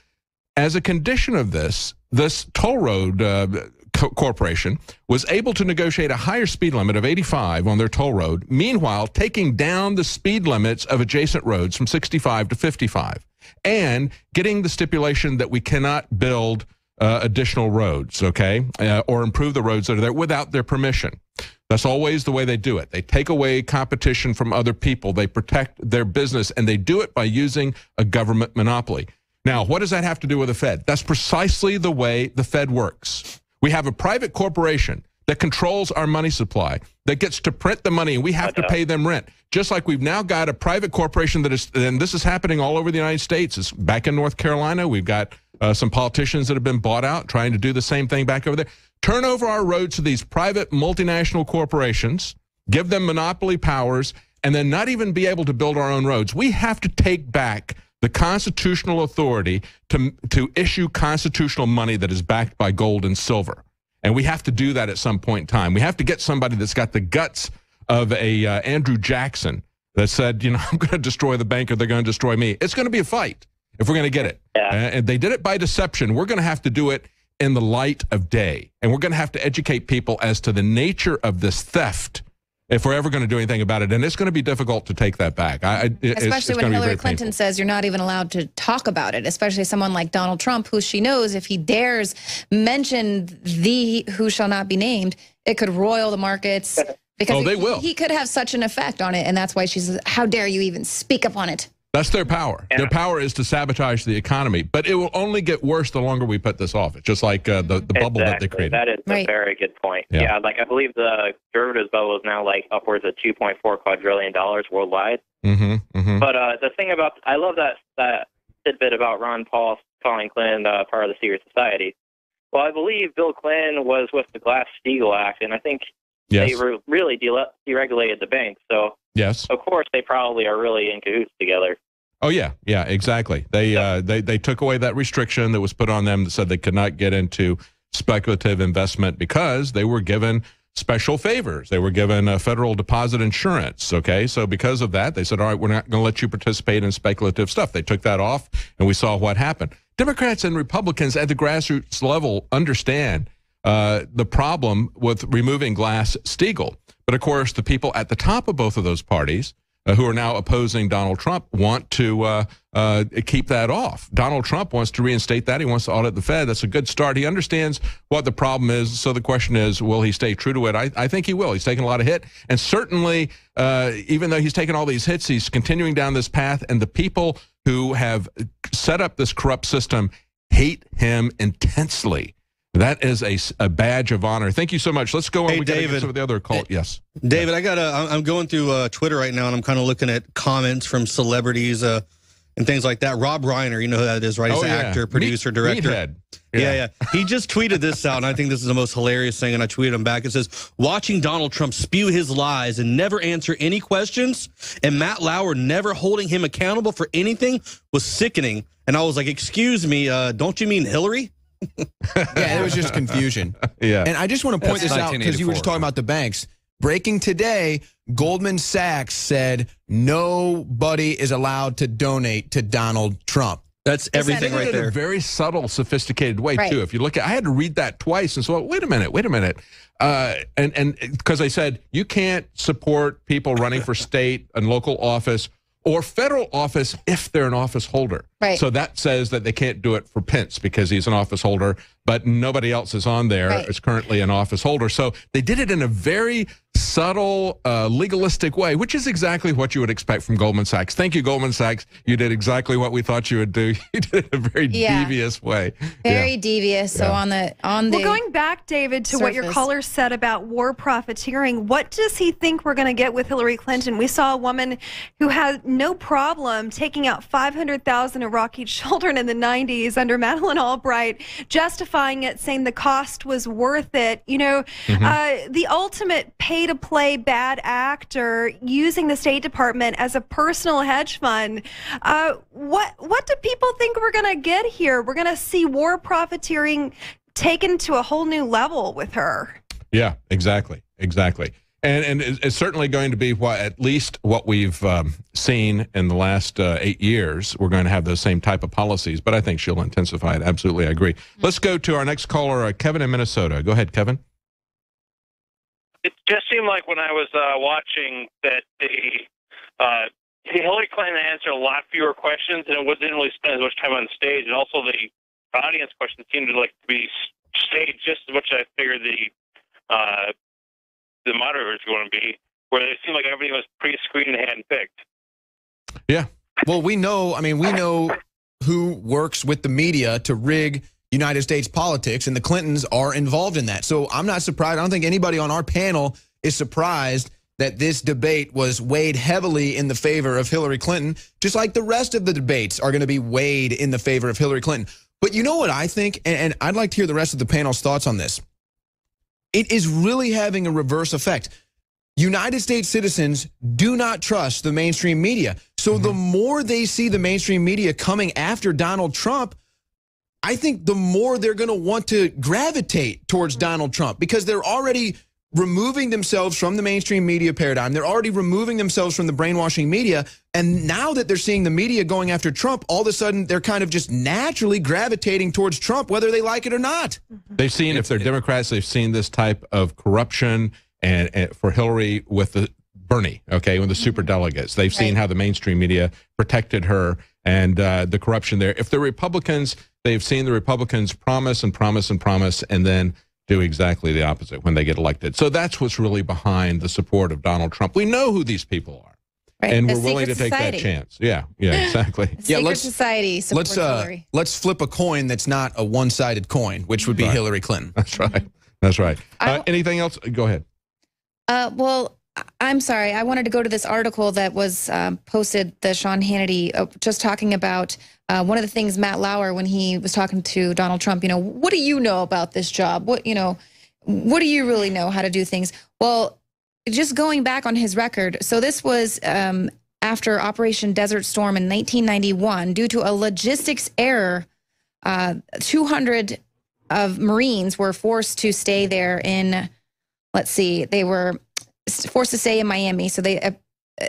as a condition of this, this toll road uh, co- corporation was able to negotiate a higher speed limit of 85 on their toll road, meanwhile, taking down the speed limits of adjacent roads from 65 to 55, and getting the stipulation that we cannot build uh, additional roads, okay, uh, or improve the roads that are there without their permission. That's always the way they do it. They take away competition from other people. They protect their business, and they do it by using a government monopoly. Now, what does that have to do with the Fed? That's precisely the way the Fed works. We have a private corporation that controls our money supply, that gets to print the money, and we have to pay them rent. Just like we've now got a private corporation that is, and this is happening all over the United States. It's back in North Carolina. We've got uh, some politicians that have been bought out trying to do the same thing back over there. Turn over our roads to these private multinational corporations, give them monopoly powers, and then not even be able to build our own roads. We have to take back the constitutional authority to, to issue constitutional money that is backed by gold and silver. And we have to do that at some point in time. We have to get somebody that's got the guts of a uh, Andrew Jackson that said, you know, I'm going to destroy the bank or they're going to destroy me. It's going to be a fight if we're going to get it. Uh, and they did it by deception. We're going to have to do it in the light of day. And we're going to have to educate people as to the nature of this theft if we're ever going to do anything about it. And it's going to be difficult to take that back. I, I- it- Especially it's when Hillary Clinton painful. says you're not even allowed to talk about it, especially someone like Donald Trump, who she knows if he dares mention the who shall not be named, it could roil the markets, Because Oh, they he- will. He could have such an effect on it, and that's why she says, "How dare you even speak upon it?" That's their power. Their power is to sabotage the economy, but it will only get worse the longer we put this off. It's just like uh, the, the bubble that they created. That is a very good point. Yeah. Yeah. like I believe the derivatives bubble is now like upwards of 2.4 quadrillion dollars worldwide. Mm-hmm, mm-hmm. But uh, the thing about I love that that tidbit about Ron Paul calling Clinton uh, part of the secret society. Well, I believe Bill Clinton was with the Glass-Steagall Act, and I think Yes. they re- really de- deregulated the banks. So Yes. of course they probably are really in cahoots together. Oh yeah, yeah, exactly. They uh, they they took away that restriction that was put on them that said they could not get into speculative investment because they were given special favors. They were given a federal deposit insurance. Okay, so because of that, they said, all right, we're not going to let you participate in speculative stuff. They took that off, and we saw what happened. Democrats and Republicans at the grassroots level understand uh, the problem with removing Glass Steagall. But of course, the people at the top of both of those parties uh, who are now opposing Donald Trump want to uh, uh, keep that off. Donald Trump wants to reinstate that. He wants to audit the Fed. That's a good start. He understands what the problem is. So the question is, will he stay true to it? I, I think he will. He's taken a lot of hit. And certainly, uh, even though he's taken all these hits, he's continuing down this path. And the people who have set up this corrupt system hate him intensely. That is a, a badge of honor. Thank you so much. Let's go on. Hey, we David. some of the other call. Yes. David, I got. I'm I'm going through uh, Twitter right now, and I'm kind of looking at comments from celebrities uh, and things like that. Rob Reiner, you know who that is, right? He's Oh, an yeah. actor, producer, Meat- director. Meathead. Yeah. Yeah. yeah, He just tweeted this out, and I think this is the most hilarious thing. And I tweeted him back. It says, "Watching Donald Trump spew his lies and never answer any questions, and Matt Lauer never holding him accountable for anything was sickening." And I was like, "Excuse me, uh, don't you mean Hillary?" Yeah, it was just confusion. Yeah. And I just want to point That's this out because you were just talking about the banks. Breaking today, Goldman Sachs said nobody is allowed to donate to Donald Trump. That's They right there. in a very subtle, sophisticated way Right. too. If you look at, I had to read that twice, and so wait a minute, wait a minute, uh, and and because I said you can't support people running for state and local office or federal office if they're an office holder. Right. So that says that they can't do it for Pence because he's an office holder, but nobody else is on there Right. is currently an office holder. So they did it in a very subtle, uh, legalistic way, which is exactly what you would expect from Goldman Sachs. Thank you, Goldman Sachs. You did exactly what we thought you would do. You did it in a very Yeah. devious way. Very Yeah. devious. So on the on the Well, going back, David, to what your caller said about war profiteering, what does he think we're going to get with Hillary Clinton? We saw a woman who had no problem taking out 500,000 Iraqi children in the 90s under Madeleine Albright, justifying it, saying the cost was worth it. You know, Mhm. uh, the ultimate pay to play bad actor using the State Department as a personal hedge fund. Uh, what, what do people think we're going to get here? We're going to see war profiteering taken to a whole new level with her. Yeah, exactly, exactly. And and it's it's certainly going to be what at least what we've um, seen in the last uh, eight years. We're going to have those same type of policies, but I think she'll intensify it. Absolutely, I agree. Let's go to our next caller, uh, Kevin in Minnesota. Go ahead, Kevin. it just seemed like when I was uh, watching that the uh, Hillary Clinton answered a lot fewer questions, and it was- didn't really spend as much time on the stage, and also the audience questions seemed to like to be staged just as much as I figured the uh, the moderators were going to be, where it seemed like everything was pre-screened and hand-picked. Yeah. Well, we know, I mean, we know who works with the media to rig United States politics, and the Clintons are involved in that. So I'm not surprised. I don't think anybody on our panel is surprised that this debate was weighed heavily in the favor of Hillary Clinton, just like the rest of the debates are going to be weighed in the favor of Hillary Clinton. But you know what I think, and, and I'd like to hear the rest of the panel's thoughts on this. It is really having a reverse effect. United States citizens do not trust the mainstream media. So the mm-hmm. more they see the mainstream media coming after Donald Trump, I think the more they're going to want to gravitate towards Donald Trump because they're already removing themselves from the mainstream media paradigm. They're already removing themselves from the brainwashing media. And now that they're seeing the media going after Trump, all of a sudden they're kind of just naturally gravitating towards Trump, whether they like it or not. They've seen, if they're Democrats, they've seen this type of corruption and, and for Hillary with the Bernie, okay, with the super delegates. They've seen how the mainstream media protected her and uh, the corruption there. If the Republicans, they've seen the Republicans promise and promise and promise and then do exactly the opposite when they get elected. So that's what's really behind the support of Donald Trump. We know who these people are. Right, And the we're willing to take society. that chance. Yeah, yeah, exactly. Yeah, Secret let's- society supports Let's uh, Hillary. let's flip a coin that's not a one-sided coin, which would be Right. Hillary Clinton. That's right. That's right. Uh, anything else? Go ahead. Uh, well, I- I'm sorry. I wanted to go to this article that was um, posted, the Sean Hannity, uh, just talking about uh, one of the things Matt Lauer, when he was talking to Donald Trump, you know, what do you know about this job? What, you know, what do you really know how to do things? Well, just going back on his record. So this was um, after Operation Desert Storm in 1991, due to a logistics error, uh, 200 of Marines were forced to stay there in, let's see, they were forced to stay in Miami. So they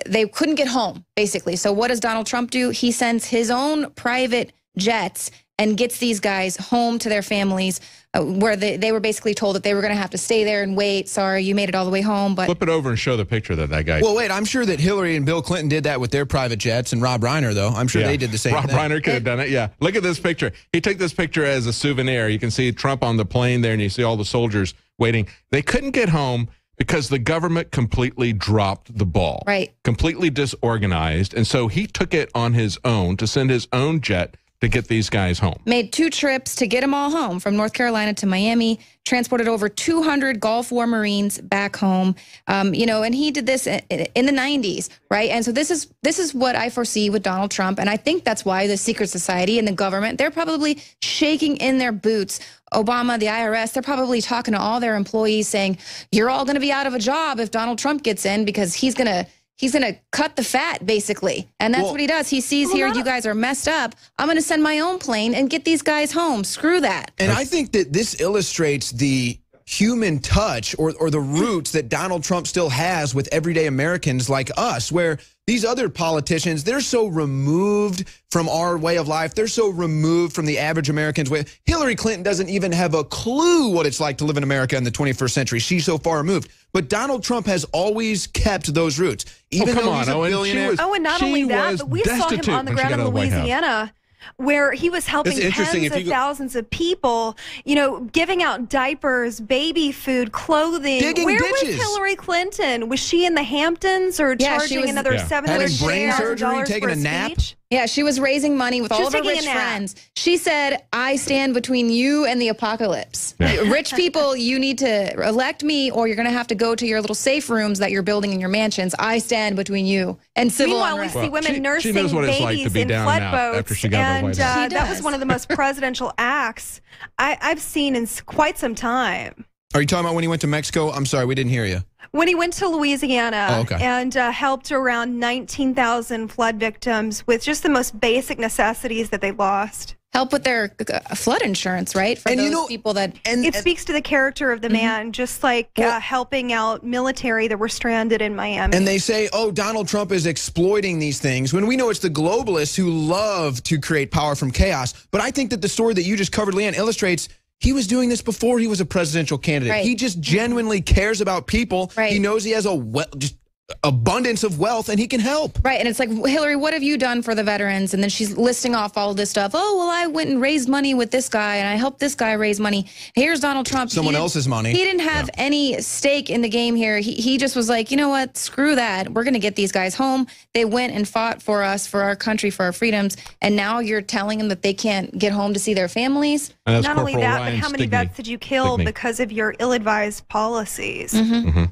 they couldn't get home basically. So what does Donald Trump do? He sends his own private jets and gets these guys home to their families, uh, where they, they were basically told that they were going to have to stay there and wait. Sorry, you made it all the way home, but Flip it over and show the picture that that guy. Well, wait, I'm sure that Hillary and Bill Clinton did that with their private jets, and Rob Reiner, though. I'm sure Yeah. they did the same Rob thing. Reiner could have done it. Yeah. Look at this picture. He took this picture as a souvenir. You can see Trump on the plane there, and you see all the soldiers waiting. They couldn't get home because the government completely dropped the ball. Right. Completely disorganized. And so he took it on his own to send his own jet to get these guys home. made two trips to get them all home from North Carolina to Miami, transported over 200 Gulf War Marines back home. Um, you know, and he did this in, the 90s, right? And so this is this is what I foresee with Donald Trump, and I think that's why the secret society and the government they're probably shaking in their boots. Obama, the IRS, they're probably talking to all their employees saying, "You're all going to be out of a job if Donald Trump gets in because he's going to." He's going to cut the fat, basically. And that's Well- what he does. He sees here, you guys are messed up. I'm going to send my own plane and get these guys home. Screw that. And I think that this illustrates the human touch or, or the roots that Donald Trump still has with everyday Americans like us, where these other politicians, they're so removed from our way of life. They're so removed from the average American's way. Hillary Clinton doesn't even have a clue what it's like to live in America in the 21st century. She's so far removed. But Donald Trump has always kept those roots. Oh, even come though on, he's a Owen. Billionaire. was- Oh, and not only that, but we saw him on the ground in out White House. Louisiana. Where he was helping tens of go- thousands of people, you know, giving out diapers, baby food, clothing. Digging Where ditches. was Hillary Clinton? Was she in the Hamptons or Yeah, charging was- another Yeah. seven Having hundred brain surgery, dollars taking for a nap? speech? Yeah, she was raising money with She all of her rich friends. She said, I stand between you and the apocalypse. Yeah. Rich people, you need to elect me or you're going to have to go to your little safe rooms that you're building in your mansions. I stand between you and civil Meanwhile, unrest. we see Well, women she- nursing she knows what it's like babies to be in down and flood boats, she got out of the and uh, that was one of the most presidential acts I, I've seen in quite some time. Are you talking about when he went to Mexico? I'm sorry, we didn't hear you. When he went to Louisiana Oh, okay. and uh, helped around 19,000 flood victims with just the most basic necessities that they lost. Help with their uh, flood insurance, right? For And you those know- people that And It speaks to the character of the man, just like Well- uh, helping out military that were stranded in Miami. And they say, oh, Donald Trump is exploiting these things when we know it's the globalists who love to create power from chaos. But I think that the story that you just covered, Leanne, illustrates he was doing this before he was a presidential candidate. Right. He just genuinely cares about people. Right. He knows he has a well, just abundance of wealth and he can help. Right. And it's like, Hillary, what have you done for the veterans? And then she's listing off all this stuff. Oh, well, I went and raised money with this guy and I helped this guy raise money. Here's Donald Trump. Someone didn't- else's money. He didn't have any stake in the game here. He, he just was like, you know what? Screw that. We're going to get these guys home. They went and fought for us, for our country, for our freedoms. And now you're telling them that they can't get home to see their families? And that's Not only that, Ryan but how many Stigney. vets did you kill Stigney. because of your ill-advised policies? Mm-hmm.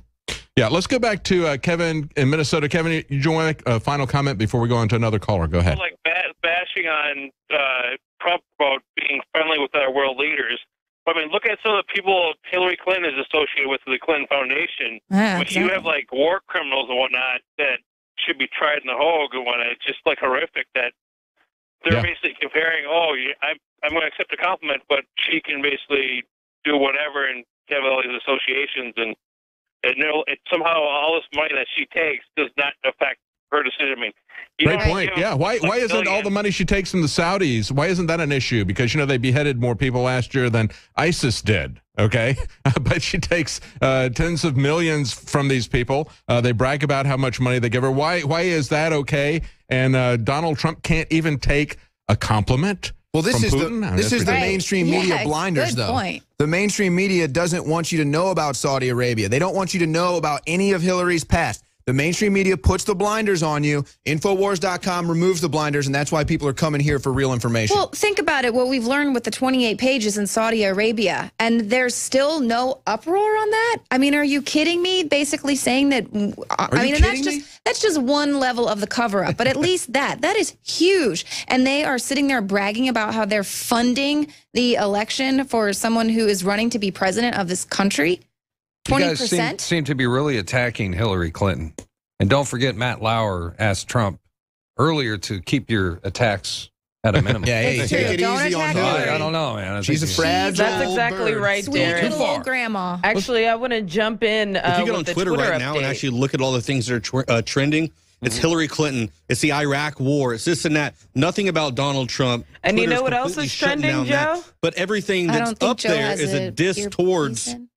Yeah, let's go back to uh, Kevin in Minnesota. Kevin, you you want a final comment before we go on to another caller? Go ahead. like bashing on uh, Trump about being friendly with our world leaders. I mean, look at some of the people Hillary Clinton is associated with the Clinton Foundation. Yeah, I mean, You have like war criminals and whatnot that should be tried in the Hague and whatnot. It's just like horrific that they're Yeah. basically comparing. Oh, I'm I'm going to accept a compliment, but she can basically do whatever and have all these associations and and no, it, somehow all this money that she takes does not affect her decision. I mean, you Great point. Yeah. Why? Why isn't all the money she takes from the Saudis? Why isn't that an issue? Because you know they beheaded more people last year than ISIS did. Okay, but she takes uh, tens of millions from these people. Uh, they brag about how much money they give her. Why? Why is that okay? And uh, Donald Trump can't even take a compliment Well, this is Putin? I the mean, this is the mainstream Yeah, media blinders, good though. point. The mainstream media doesn't want you to know about Saudi Arabia. They don't want you to know about any of Hillary's past. The mainstream media puts the blinders on you. Infowars.com removes the blinders, and that's why people are coming here for real information. Well, think about it. What we've learned with the 28 pages in Saudi Arabia, and there's still no uproar on that. I mean, are you kidding me? Basically saying that. I Are you mean, and that's kidding me? just that's just one level of the cover up. But at least that that is huge, and they are sitting there bragging about how they're funding the election for someone who is running to be president of this country. You guys seem, seem to be really attacking Hillary Clinton. And don't forget, Matt Lauer asked Trump earlier to keep your attacks at a minimum. yeah, hey, It's take it Don't easy on attack I, Hillary. Hillary. I don't know, man. I She's a think- fragile That's exactly bird. right, Sweet Darrin. little old grandma. Actually, I want to jump in. Uh, If you get on the Twitter, right now and actually look at all the things that are tw- uh, trending, Mm-hmm. it's Hillary Clinton, it's the Iraq War, it's this and that. Nothing about Donald Trump. And you Twitter's know what else is trending, down that. Joe? But everything that's up Joe there has is a a diss towards in.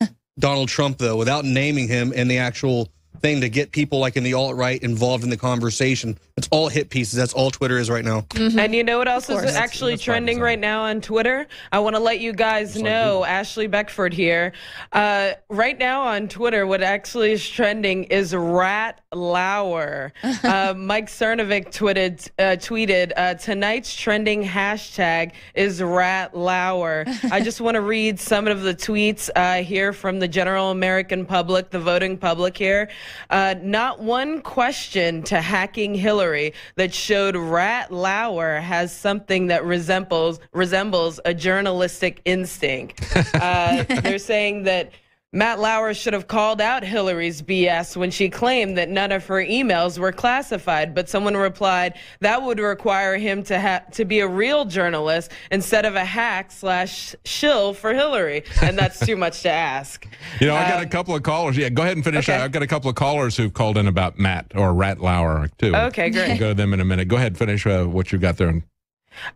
Donald Trump, though, without naming him and the actual thing to get people like in the alt right involved in the conversation. It's all hit pieces. That's all Twitter is right now. And you know what else is course. actually That's trending right now on Twitter? I want to let you guys know, Ashley Beckford here. Uh, right now on Twitter, what actually is trending is Rat Lauer. uh, Mike Cernovich tweeted, uh, tweeted uh, tonight's trending hashtag is Rat Lauer. I just want to read some of the tweets uh, here from the general American public, the voting public here. Uh, not one question to hacking Hillary that showed Rat Lauer has something that resembles resembles a journalistic instinct. Uh, they're saying that. Matt Lauer should have called out Hillary's BS when she claimed that none of her emails were classified, but someone replied that would require him to ha- to be a real journalist instead of a hack slash shill for Hillary, and that's too much to ask. You know, I got a couple of callers. Yeah, go ahead and finish. okay. that. I've got a couple of callers who've called in about Matt or Rat Lauer too. Okay, great. We'll go to them in a minute. Go ahead, finish uh, what you've got there.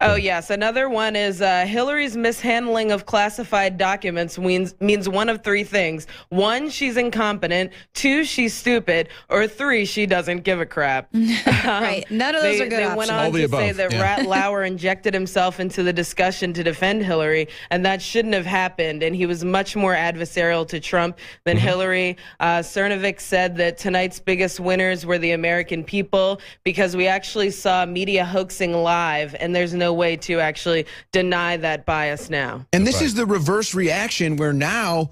Oh yes, another one is uh, Hillary's mishandling of classified documents means means one of three things: one, she's incompetent; two, she's stupid; or three, she doesn't give a crap. right. None of those they, are good They options. went on the to say that yeah. Rat Lauer injected himself into the discussion to defend Hillary, and that shouldn't have happened. And he was much more adversarial to Trump than Mm-hmm. Hillary. Uh, Cernovich said that tonight's biggest winners were the American people because we actually saw media hoaxing live, and there's no way to actually deny that bias now. And this is the reverse reaction where now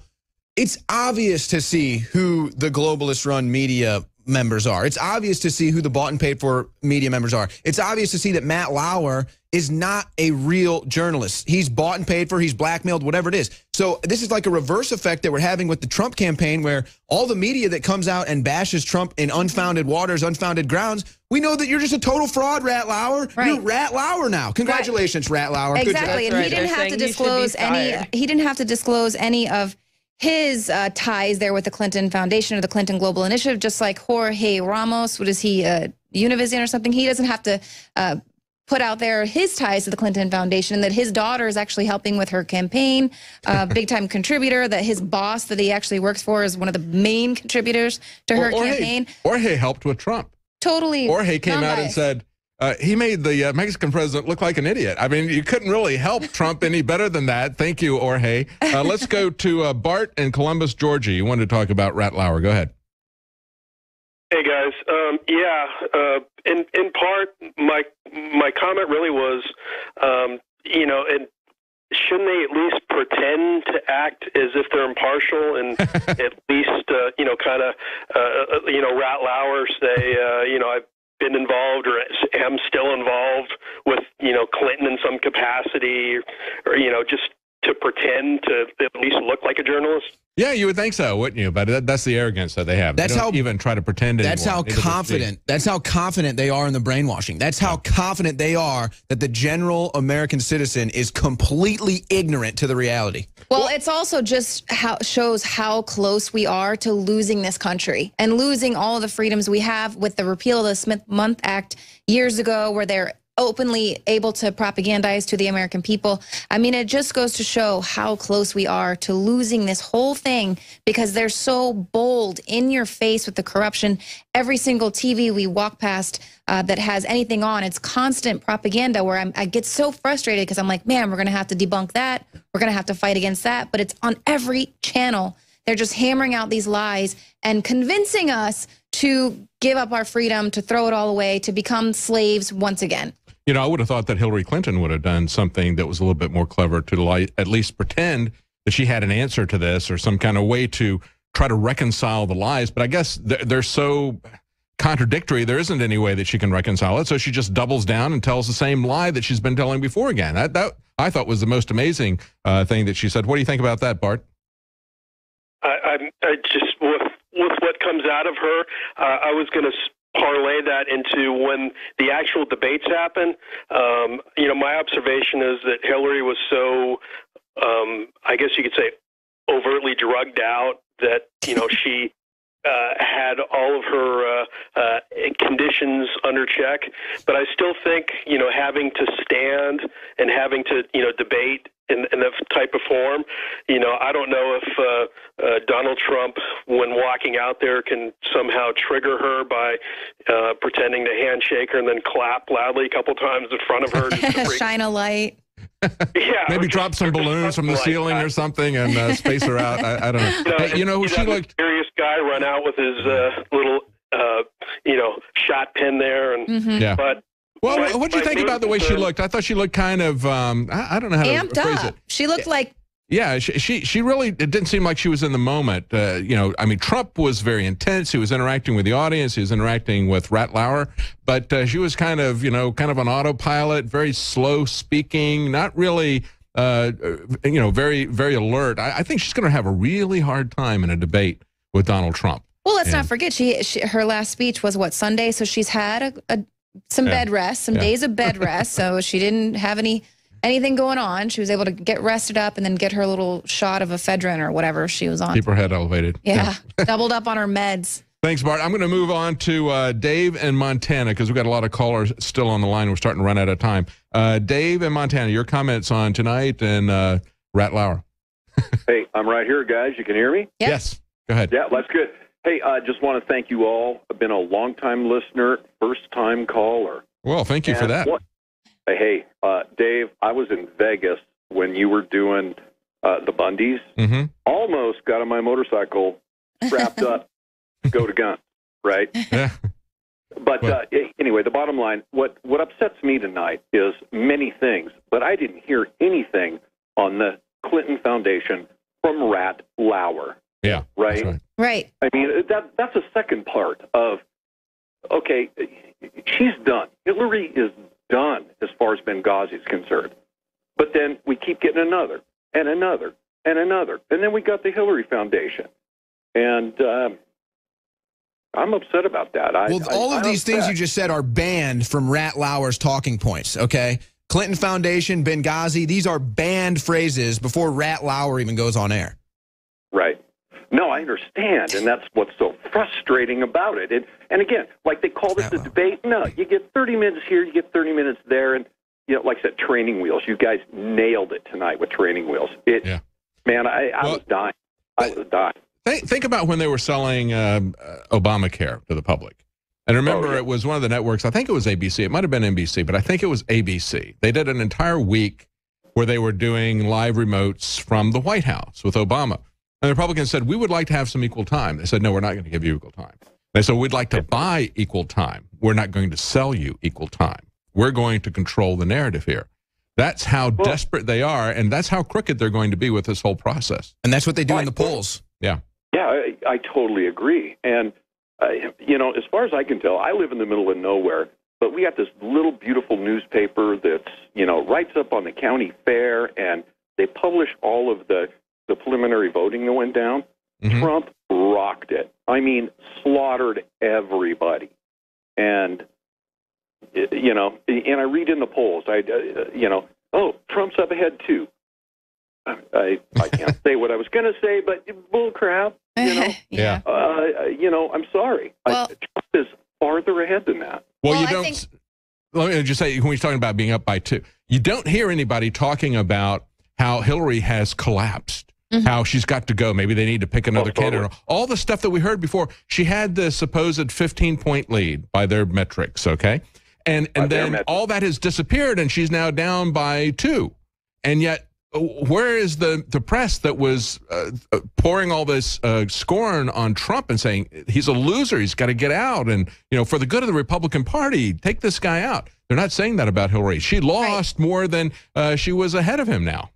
it's obvious to see who the globalist run media members are. It's obvious to see who the bought and paid for media members are. It's obvious to see that Matt Lauer is not a real journalist. He's bought and paid for, he's blackmailed, whatever it is. So this is like a reverse effect that we're having with the Trump campaign where all the media that comes out and bashes Trump in unfounded waters, unfounded grounds, we know that you're just a total fraud, Rat Lauer. You're Rat Lauer now. Congratulations, Rat Lauer. Good job. Exactly, and That's he didn't They're have to saying he should be disclose any. He didn't have to disclose any of his uh, ties there with the Clinton Foundation or the Clinton Global Initiative. Just like Jorge Ramos, what is he, uh, Univision or something? He doesn't have to. Uh, Put out there his ties to the Clinton Foundation, and that his daughter is actually helping with her campaign, uh, big time contributor. That his boss, that he actually works for, is one of the main contributors to her Jorge, campaign. Jorge helped with Trump. Totally. Jorge came out and said uh, he made the uh, Mexican president look like an idiot. I mean, you couldn't really help Trump any better than that. Thank you, Jorge. Uh, let's go to uh, Bart in Columbus, Georgia. You wanted to talk about Rat Lauer. Go ahead. Hey guys, um, yeah. Uh, in in part, my my comment really was, um, you know, and shouldn't they at least pretend to act as if they're impartial and at least, uh, you know, kind of, uh, you know, Rat Lauer say, uh, you know, I've been involved or am still involved with, you know, Clinton in some capacity, or you know, just to pretend to at least look like a journalist. Yeah, you would think so, wouldn't you? But that, that's the arrogance that they have. That's they don't how- even try to pretend That's anymore. how Neither confident. That's how confident they are in the brainwashing. That's how confident they are that the general American citizen is completely ignorant to the reality. Well, it's also just how shows how close we are to losing this country and losing all the freedoms we have with the repeal of the Smith-Mundt Act years ago, where they're openly able to propagandize to the American people. I mean, it just goes to show how close we are to losing this whole thing because they're so bold in your face with the corruption. Every single TV we walk past uh, that has anything on, it's constant propaganda where I'm, I get so frustrated because I'm like, man, we're going to have to debunk that. We're going to have to fight against that. But it's on every channel. They're just hammering out these lies and convincing us to give up our freedom, to throw it all away, to become slaves once again. You know, I would have thought that Hillary Clinton would have done something that was a little bit more clever to at least pretend that she had an answer to this or some kind of way to try to reconcile the lies. But I guess they're, so contradictory, there isn't any way that she can reconcile it. So she just doubles down and tells the same lie that she's been telling before again. That, that I thought was the most amazing uh, thing that she said. What do you think about that, Bart? I, I'm I just with with what comes out of her, uh, I was going to parlay that into when the actual debates happen. Um, you know, my observation is that Hillary was so, um, I guess you could say, overtly drugged out that you know she uh, had all of her uh, uh, conditions under check. But I still think, you know, having to stand and having to, you know, debate in, in that type of form, you know, I don't know if uh, uh, Donald Trump, when walking out there, can somehow trigger her by uh, pretending to handshake her and then clap loudly a couple times in front of her. just Shine a light. yeah, Maybe drop some balloons from the like ceiling or something and uh, space her out. I, I don't know. you know, Hey, you know who she that looked? mysterious guy run out with his uh, little, uh, you know, shot pin there, and Mhm. Yeah. but. Well, my- what'd you think about the way she looked? I thought she looked kind of, um, I, I don't know how Amped to phrase up. it. She looked like Yeah, she, she she really it didn't seem like she was in the moment. Uh, you know, I mean, Trump was very intense. He was interacting with the audience. He was interacting with Rat Lauer, but uh, she was kind of you know kind of an autopilot, very slow speaking, not really. Uh, you know, very, very alert. I, I think she's going to have a really hard time in a debate with Donald Trump. Well, let's not forget she, she her last speech was what Sunday, so she's had a, a some Yeah. bed rest, some Yeah. days of bed rest. so she didn't have any anything going on. She was able to get rested up and then get her little shot of ephedrine or whatever she was on. Keep her head elevated. yeah, doubled up on her meds. Thanks, Bart. I'm going to move on to uh, Dave and Montana because we've got a lot of callers still on the line. We're starting to run out of time. Uh, Dave and Montana, your comments on tonight and uh, Rat Lauer. Hey, I'm right here, guys. You can hear me? Yes. Go ahead. Yeah, that's good. Hey, I just want to thank you all. I've been a long-time listener, first-time caller. Well, thank you for that. what- Hey, uh, Dave, I was in Vegas when you were doing uh, the Bundys. Mm-hmm. Almost got on my motorcycle, strapped up, go to gun, right? Yeah. But uh, anyway, the bottom line, what what upsets me tonight is many things, but I didn't hear anything on the Clinton Foundation from Rat Lauer, Yeah. right? Right. I mean, that that's a second part of okay, she's done. Hillary is done as far as Benghazi is concerned. But then we keep getting another and another and another, and then we got the Hillary Foundation, and um, I'm upset about that. I, Well, I- all of I'm these things upset. you just said are banned from Rat Lauer's talking points, okay? Clinton Foundation, Benghazi, these are banned phrases before Rat Lauer even goes on air. No, I understand, and that's what's so frustrating about it. And and again, like they call this a debate. No, you get 30 minutes here, you get 30 minutes there, and you know, like I said, training wheels. You guys nailed it tonight with training wheels. It, man, I, I was dying. I was dying. Think, think about when they were selling um, uh, Obamacare to the public. And remember, it was one of the networks, I think it was ABC. It might have been NBC, but I think it was ABC. They did an entire week where they were doing live remotes from the White House with Obama. And the Republicans said, We would like to have some equal time. They said, No, we're not going to give you equal time. They said, We'd like to buy equal time. We're not going to sell you equal time. We're going to control the narrative here. That's how desperate they are, and that's how crooked they're going to be with this whole process. And that's what they do in the polls. Yeah. Yeah, I, I totally agree. And uh, you know, as far as I can tell, I live in the middle of nowhere, but we got this little beautiful newspaper that's you know writes up on the county fair, and they publish all of the the preliminary voting that went down. Trump rocked it. I mean, slaughtered everybody, and you know, and I read in the polls, I uh, you know, oh, Trump's up ahead too. I I can't say what I was going to say, but bull crap. You know, Yeah. uh, you know, I'm sorry. I, Trump is farther ahead than that. Well, you I don't. think let me just say, when he's talking about being up by two, you don't hear anybody talking about how Hillary has collapsed, Mm-hmm. how she's got to go. Maybe they need to pick another candidate. All the stuff that we heard before. She had the supposed 15 point lead by their metrics, okay? And and then all that has disappeared, and she's now down by two. And yet, where is the the press that was uh, uh, pouring all this uh, scorn on Trump and saying he's a loser, he's got to get out, and you know, for the good of the Republican Party, take this guy out. They're not saying that about Hillary. She lost more than uh, she was ahead of him now.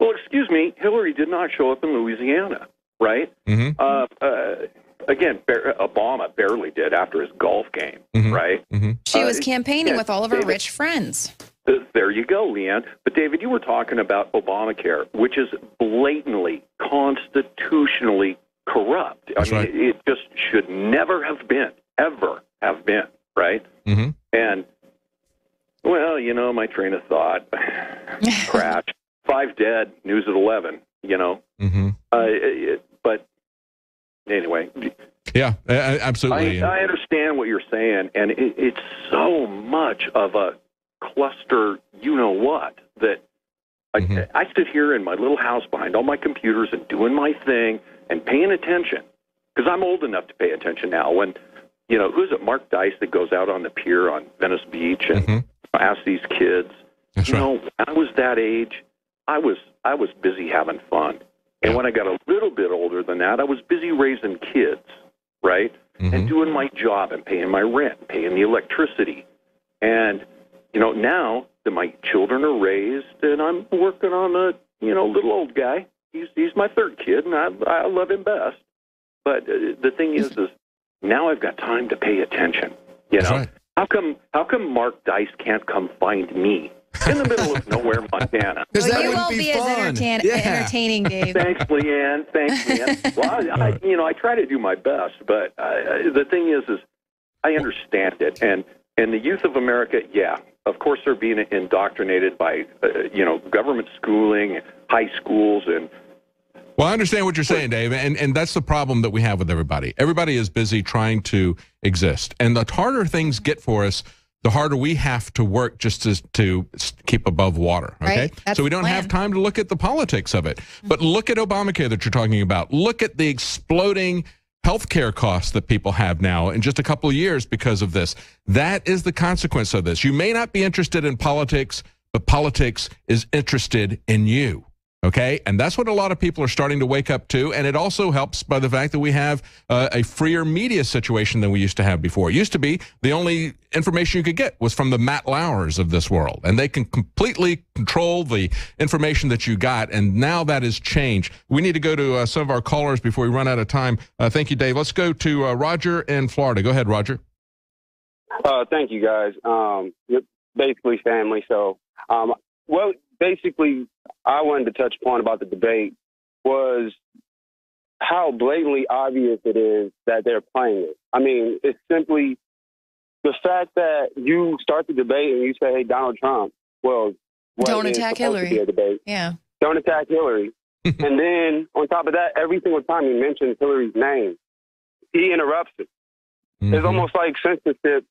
Well, excuse me, Hillary did not show up in Louisiana, right? Mm-hmm. Uh, uh, again, Bar- Obama barely did after his golf game, Mm-hmm. right? She Uh, was campaigning yeah, with all of her David, rich friends. uh, There you go, Leanne. But David, you were talking about Obamacare, which is blatantly constitutionally corrupt. That's I mean, right. it just should never have been, ever have been, right? Mm-hmm. And well, you know, my train of thought crash. Five dead. News at eleven. You know. Mm-hmm. Uh, it, but anyway, Yeah, absolutely. I, I understand what you're saying, and it, it's so much of a cluster. You know what? That I, Mm-hmm. I sit here in my little house behind all my computers and doing my thing and paying attention because I'm old enough to pay attention now. When you know who's it? Mark Dice that goes out on the pier on Venice Beach and asks these kids. Mm-hmm. That's you know, when I was that age, I was I was busy having fun. And when I got a little bit older than that, I was busy raising kids, right? Mm-hmm. And doing my job and paying my rent, paying the electricity. And, you know, now that my children are raised and I'm working on a, you know, little old guy, he's, he's my third kid and I, I love him best. But uh, the thing is, is now I've got time to pay attention. You know, how come, how come Mark Dice can't come find me in the middle of nowhere, Montana? Well, you won't be, as entertain- entertaining, Dave. Thanks, Leanne. Thanks, Leanne. Well, I, I, you know, I try to do my best, but uh, the thing is, is I understand it, and and the youth of America, yeah, of course, they're being indoctrinated by, uh, you know, government schooling, high schools, and Well, I understand what you're saying, Dave, and and that's the problem that we have with everybody. Everybody is busy trying to exist, and the harder things get for us, the harder we have to work just to to keep above water. Okay, Right. So we don't have time to look at the politics of it. But look at Obamacare that you're talking about. Look at the exploding healthcare costs that people have now in just a couple of years because of this. That is the consequence of this. You may not be interested in politics, but politics is interested in you. Okay. And that's what a lot of people are starting to wake up to. And it also helps by the fact that we have uh, a freer media situation than we used to have before. It used to be the only information you could get was from the Matt Lauers of this world. And they can completely control the information that you got. And now that has changed. We need to go to uh, some of our callers before we run out of time. Uh, thank you, Dave. Let's go to uh, Roger in Florida. Go ahead, Roger. Uh, thank you guys. Um, basically family. So, um, well, basically, I wanted to touch upon about the debate was how blatantly obvious it is that they're playing it. I mean, it's simply the fact that you start the debate and you say, "Hey, Donald Trump." Well, what Don't attack Hillary. a debate. Yeah. Don't attack Hillary. and then on top of that, every single time he mentions Hillary's name, he interrupts it. Mm-hmm. It's almost like censorship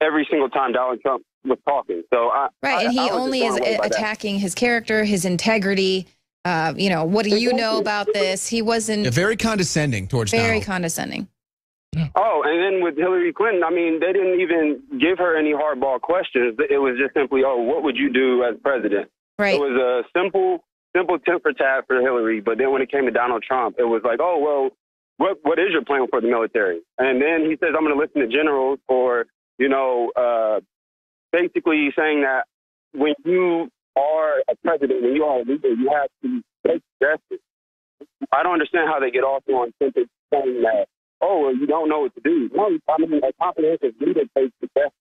every single time Donald Trump was talking. So I Right, I- and he I only is blown away by that. attacking his character, his integrity. Uh, you know, what do you know about this? He wasn't Yeah, very condescending towards very Donald. condescending. Oh, and then with Hillary Clinton, I mean, they didn't even give her any hardball questions. It was just simply, "Oh, what would you do as president?" Right. It was a simple, simple temper tap for Hillary. But then when it came to Donald Trump, it was like, "Oh, well, what what is your plan for the military?" And then he says, "I'm going to listen to generals," or you know, uh, basically saying that when you are a president, when you are a leader, you have to take justice. I don't understand how they get off on simply saying that, oh, well, you don't know what to do. No, I mean, a comprehensive leader takes the best.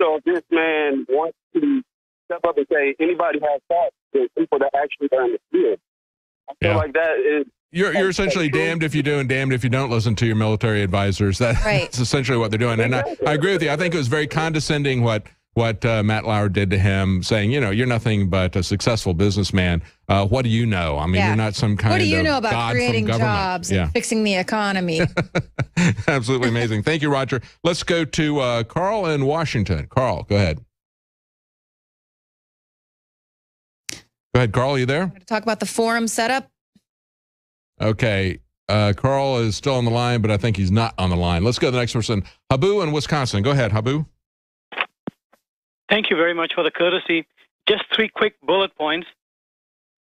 So if this man wants to step up and say, anybody has thoughts, there's people that actually are in the field. I feel Yeah. like that is You're, you're essentially damned if you do and damned if you don't listen to your military advisors. That- Right. That's essentially what they're doing. And I, I agree with you. I think it was very condescending what what uh, Matt Lauer did to him, saying, you know, you're nothing but a successful businessman. Uh, what do you know? I mean, Yeah. you're not some kind of. What do you know about god creating government. jobs Yeah. and fixing the economy? Absolutely amazing. Thank you, Roger. Let's go to uh, Carl in Washington. Carl, go ahead. Go ahead, Carl. Are you there? Talk about the forum setup. Okay. Uh, Carl is still on the line, but I think he's not on the line. Let's go to the next person. Habu in Wisconsin. Go ahead, Habu. Thank you very much for the courtesy. Just three quick bullet points.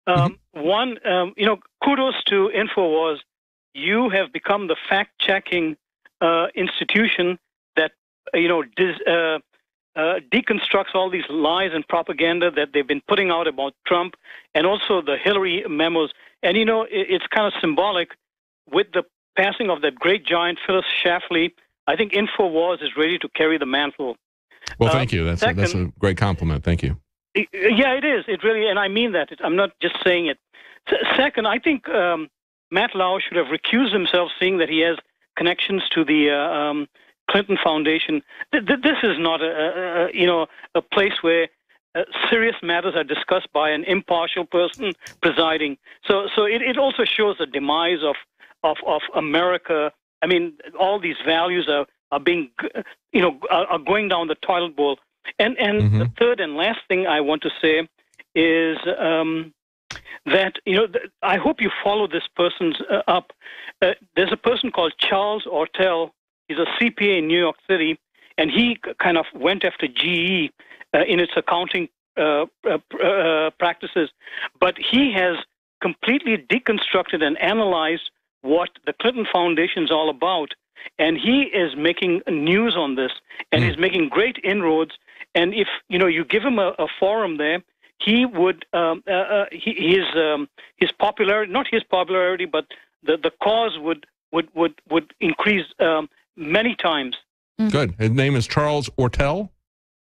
Um, One, um, you know, kudos to InfoWars. You have become the fact-checking uh, institution that uh, you know dis, uh, uh, deconstructs all these lies and propaganda that they've been putting out about Trump, and also the Hillary memos. And you know, it, it's kind of symbolic with the passing of that great giant Phyllis Schlafly. I think InfoWars is ready to carry the mantle. Well, Uh, thank you. That's a, that's a great compliment. Thank you. Yeah, it is. It really, and I mean that. I'm not just saying it. Second, I think um, Matt Lauer should have recused himself, seeing that he has connections to the uh, um, Clinton Foundation. Th- th- this is not a, a, a you know a place where uh, serious matters are discussed by an impartial person presiding. So, so it, it also shows the demise of of of America. I mean, all these values are are being you know are, going down the toilet bowl. And and the third and last thing I want to say is um, that you know th- I hope you follow this person's uh, up. Uh, there's a person called Charles Ortel. He's a CPA in New York City, and he kind of went after GE uh, in its accounting uh, uh, uh, practices, but he has completely deconstructed and analyzed what the Clinton Foundation is all about. And he is making news on this, and he's making great inroads. And if you know you give him a, a forum there, he would um, uh, uh, he, his um, his popularity, not his popularity, but the the cause would would would would increase um, many times. Good. His name is Charles Ortel.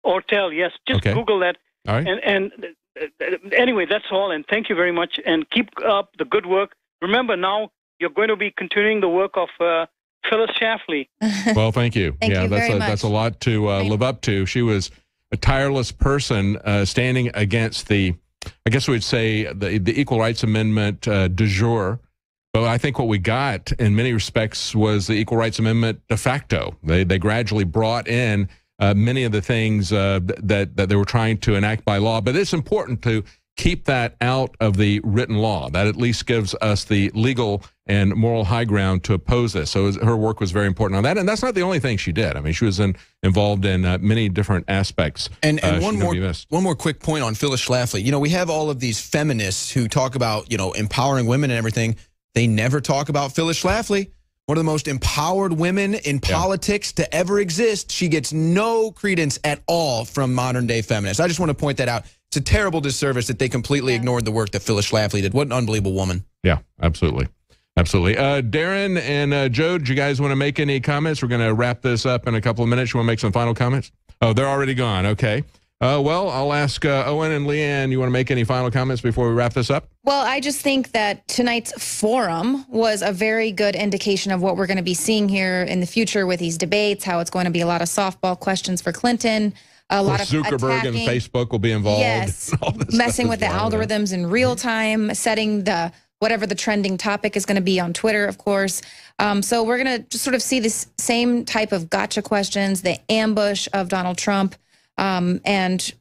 Ortel, yes, just Okay. Google that. All right. And and uh, uh, anyway, that's all. And thank you very much. And keep up the good work. Remember, now you're going to be continuing the work of uh, Phyllis Schlafly. Well, thank you. Thank yeah, you that's very a, much. that's a lot to uh, live up to. She was a tireless person uh, standing against the, I guess we'd say the the Equal Rights Amendment uh, de jour. But I think what we got in many respects was the Equal Rights Amendment de facto. They they gradually brought in uh, many of the things uh, that that they were trying to enact by law. But it's important to keep that out of the written law. That at least gives us the legal and moral high ground to oppose this. So her work was very important on that. And that's not the only thing she did. I mean, she was in, involved in uh, many different aspects. And, and Uh, one more gonna be missed. one more quick point on Phyllis Schlafly. You know, we have all of these feminists who talk about you know empowering women and everything. They never talk about Phyllis Schlafly, one of the most empowered women in politics to ever exist. She gets no credence at all from modern day feminists. I just want to point that out. It's a terrible disservice that they completely ignored the work that Phyllis Schlafly did. What an unbelievable woman. Yeah, absolutely. Absolutely. Uh, Darrin and uh, Joe, do you guys want to make any comments? We're going to wrap this up in a couple of minutes. You want to make some final comments? Oh, they're already gone. Okay. Uh, well, I'll ask uh, Owen and Leanne. You want to make any final comments before we wrap this up? Well, I just think that tonight's forum was a very good indication of what we're going to be seeing here in the future with these debates, how it's going to be a lot of softball questions for Clinton, a lot of Zuckerberg and Facebook will be involved. Yes, messing with the yeah. algorithms in real time, setting the whatever the trending topic is going to be on Twitter, of course. Um, so we're going to just sort of see this same type of gotcha questions, the ambush of Donald Trump, um, and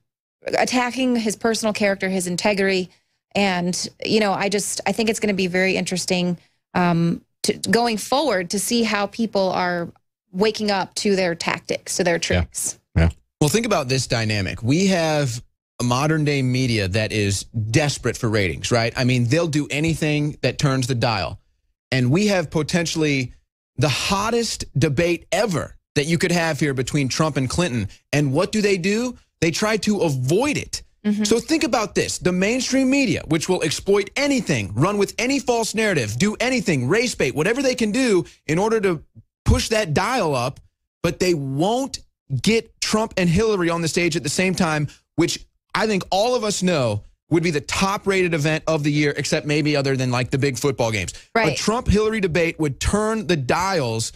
attacking his personal character, his integrity, and you know, I just I think it's going to be very interesting um, to, going forward to see how people are waking up to their tactics, to their tricks. Well, think about this dynamic. We have a modern day media that is desperate for ratings, right? I mean, they'll do anything that turns the dial. And we have potentially the hottest debate ever that you could have here between Trump and Clinton. And what do they do? They try to avoid it. Mm-hmm. So think about this the mainstream media, which will exploit anything, run with any false narrative, do anything, race bait, whatever they can do in order to push that dial up, but they won't get Trump and Hillary on the stage at the same time, which I think all of us know would be the top rated event of the year, except maybe other than like the big football games. Right. A Trump Hillary debate would turn the dials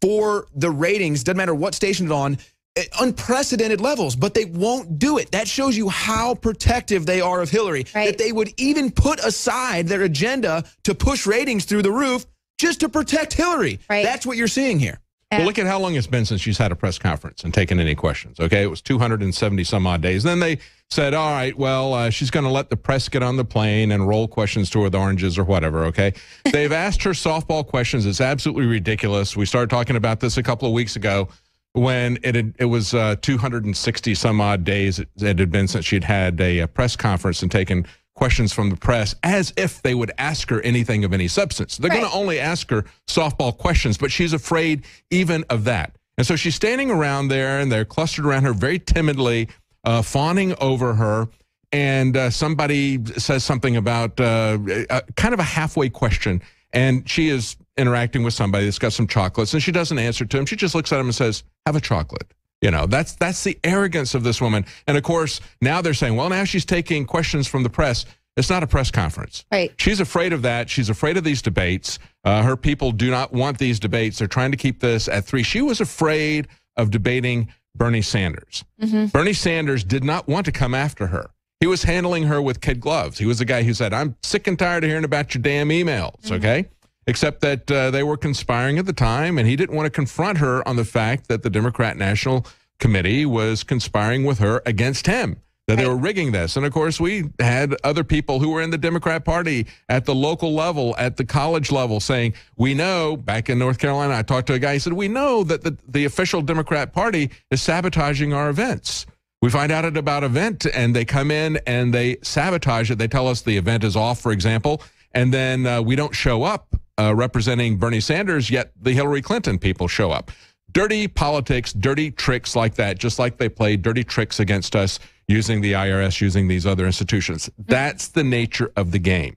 for the ratings, doesn't matter what station it's on, at unprecedented levels, but they won't do it. That shows you how protective they are of Hillary. That they would even put aside their agenda to push ratings through the roof just to protect Hillary. That's what you're seeing here. Well, look at how long it's been since she's had a press conference and taken any questions. Okay, it was 270 some odd days. Then they said, all right, well, uh, she's going to let the press get on the plane and roll questions to her with oranges or whatever. Okay, they've asked her softball questions. It's absolutely ridiculous. We started talking about this a couple of weeks ago when it had, it was uh, 260 some odd days it, it had been since she'd had a, a press conference and taken questions from the press as if they would ask her anything of any substance. They're going to only ask her softball questions, but she's afraid even of that. And so she's standing around there and they're clustered around her very timidly, uh, fawning over her. And uh, somebody says something about uh, a, kind of a halfway question. And she is interacting with somebody that's got some chocolates and she doesn't answer to him. She just looks at him and says, Have a chocolate. You know, that's that's the arrogance of this woman. And of course, now they're saying, well, now she's taking questions from the press. It's not a press conference. Right. She's afraid of that. She's afraid of these debates. Uh, her people do not want these debates. They're trying to keep this at three. She was afraid of debating Bernie Sanders. Mm-hmm. Bernie Sanders did not want to come after her. He was handling her with kid gloves. He was the guy who said, I'm sick and tired of hearing about your damn emails, okay? Except that uh, they were conspiring at the time, and he didn't want to confront her on the fact that the Democrat National Committee was conspiring with her against him, that they were rigging this. And of course, we had other people who were in the Democrat Party at the local level, at the college level, saying, We know, back in North Carolina, I talked to a guy, he said, We know that the, the official Democrat Party is sabotaging our events. We find out at about event and they come in and they sabotage it. They tell us the event is off, for example, and then uh, we don't show up uh, representing Bernie Sanders, yet the Hillary Clinton people show up. Dirty politics, dirty tricks like that, just like they played dirty tricks against us using the IRS, using these other institutions. That's the nature of the game.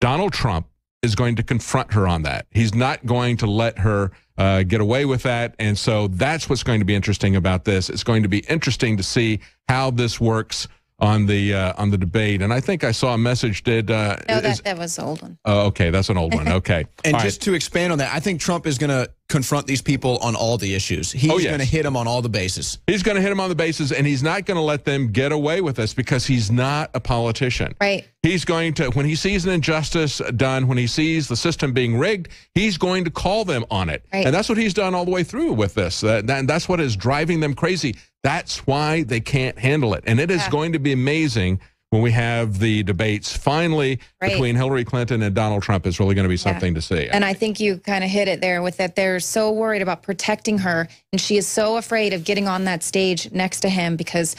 Donald Trump is going to confront her on that. He's not going to let her uh, get away with that. And so that's what's going to be interesting about this. It's going to be interesting to see how this works on the uh, on the debate. And I think I saw a message. Did uh, No, is- that, that was the old one. oh, okay, that's an old one. Okay, And All right. just to expand on that, I think Trump is going to confront these people on all the issues. He's Oh, yes. going to hit them on all the bases. He's going to hit them on the bases, and he's not going to let them get away with this because he's not a politician. Right. He's going to, when he sees an injustice done, when he sees the system being rigged, he's going to call them on it. Right. And that's what he's done all the way through with this. Uh, that, that's what is driving them crazy. That's why they can't handle it. And it is Yeah. going to be amazing when we have the debates finally Right. between Hillary Clinton and Donald Trump. It's really going to be something to see. And I think you kind of hit it there with that they're so worried about protecting her and she is so afraid of getting on that stage next to him because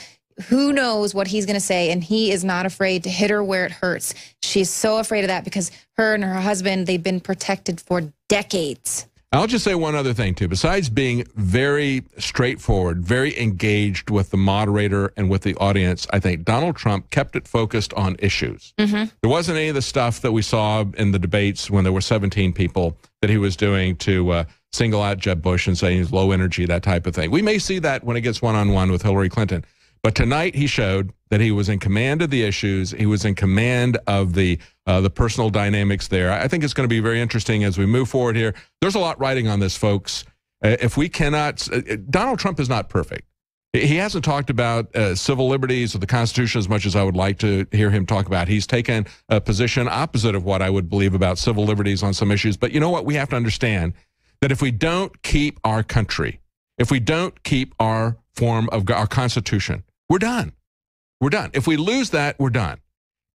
who knows what he's going to say and he is not afraid to hit her where it hurts. She's so afraid of that because her and her husband they've been protected for decades. I'll just say one other thing, too. Besides being very straightforward, very engaged with the moderator and with the audience, I think Donald Trump kept it focused on issues. Mm-hmm. There wasn't any of the stuff that we saw in the debates when there were 17 people that he was doing to uh, single out Jeb Bush and saying he's low energy, that type of thing. We may see that when it gets one on one with Hillary Clinton. But tonight he showed that he was in command of the issues. He was in command of the uh, the personal dynamics there. I think it's going to be very interesting as we move forward here. There's a lot riding on this, folks. Uh, if we cannot, uh, Donald Trump is not perfect. He hasn't talked about uh, civil liberties or the Constitution as much as I would like to hear him talk about. He's taken a position opposite of what I would believe about civil liberties on some issues. But you know what? We have to understand that if we don't keep our country, if we don't keep our form of our Constitution, we're done. We're done. If we lose that, we're done.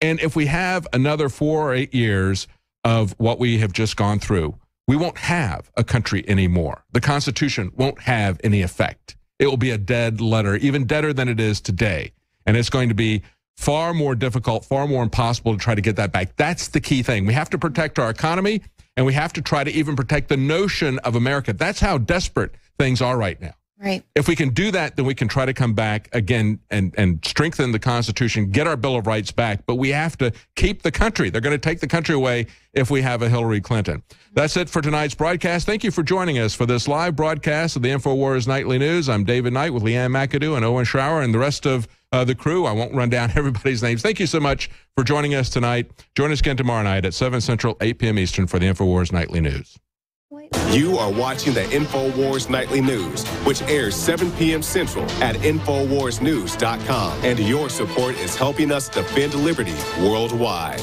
And if we have another four or eight years of what we have just gone through, we won't have a country anymore. The Constitution won't have any effect. It will be a dead letter, even deader than it is today. And it's going to be far more difficult, far more impossible to try to get that back. That's the key thing. We have to protect our economy and we have to try to even protect the notion of America. That's how desperate things are right now. Right. If we can do that, then we can try to come back again and, and strengthen the Constitution, get our Bill of Rights back. But we have to keep the country. They're going to take the country away if we have a Hillary Clinton. That's it for tonight's broadcast. Thank you for joining us for this live broadcast of the InfoWars Nightly News. I'm David Knight with Leanne McAdoo and Owen Shroyer and the rest of uh, the crew. I won't run down everybody's names. Thank you so much for joining us tonight. Join us again tomorrow night at 7 Central, 8 p.m. Eastern for the InfoWars Nightly News. You are watching the InfoWars Nightly News, which airs 7 p.m. Central at InfoWarsNews.com. And your support is helping us defend liberty worldwide.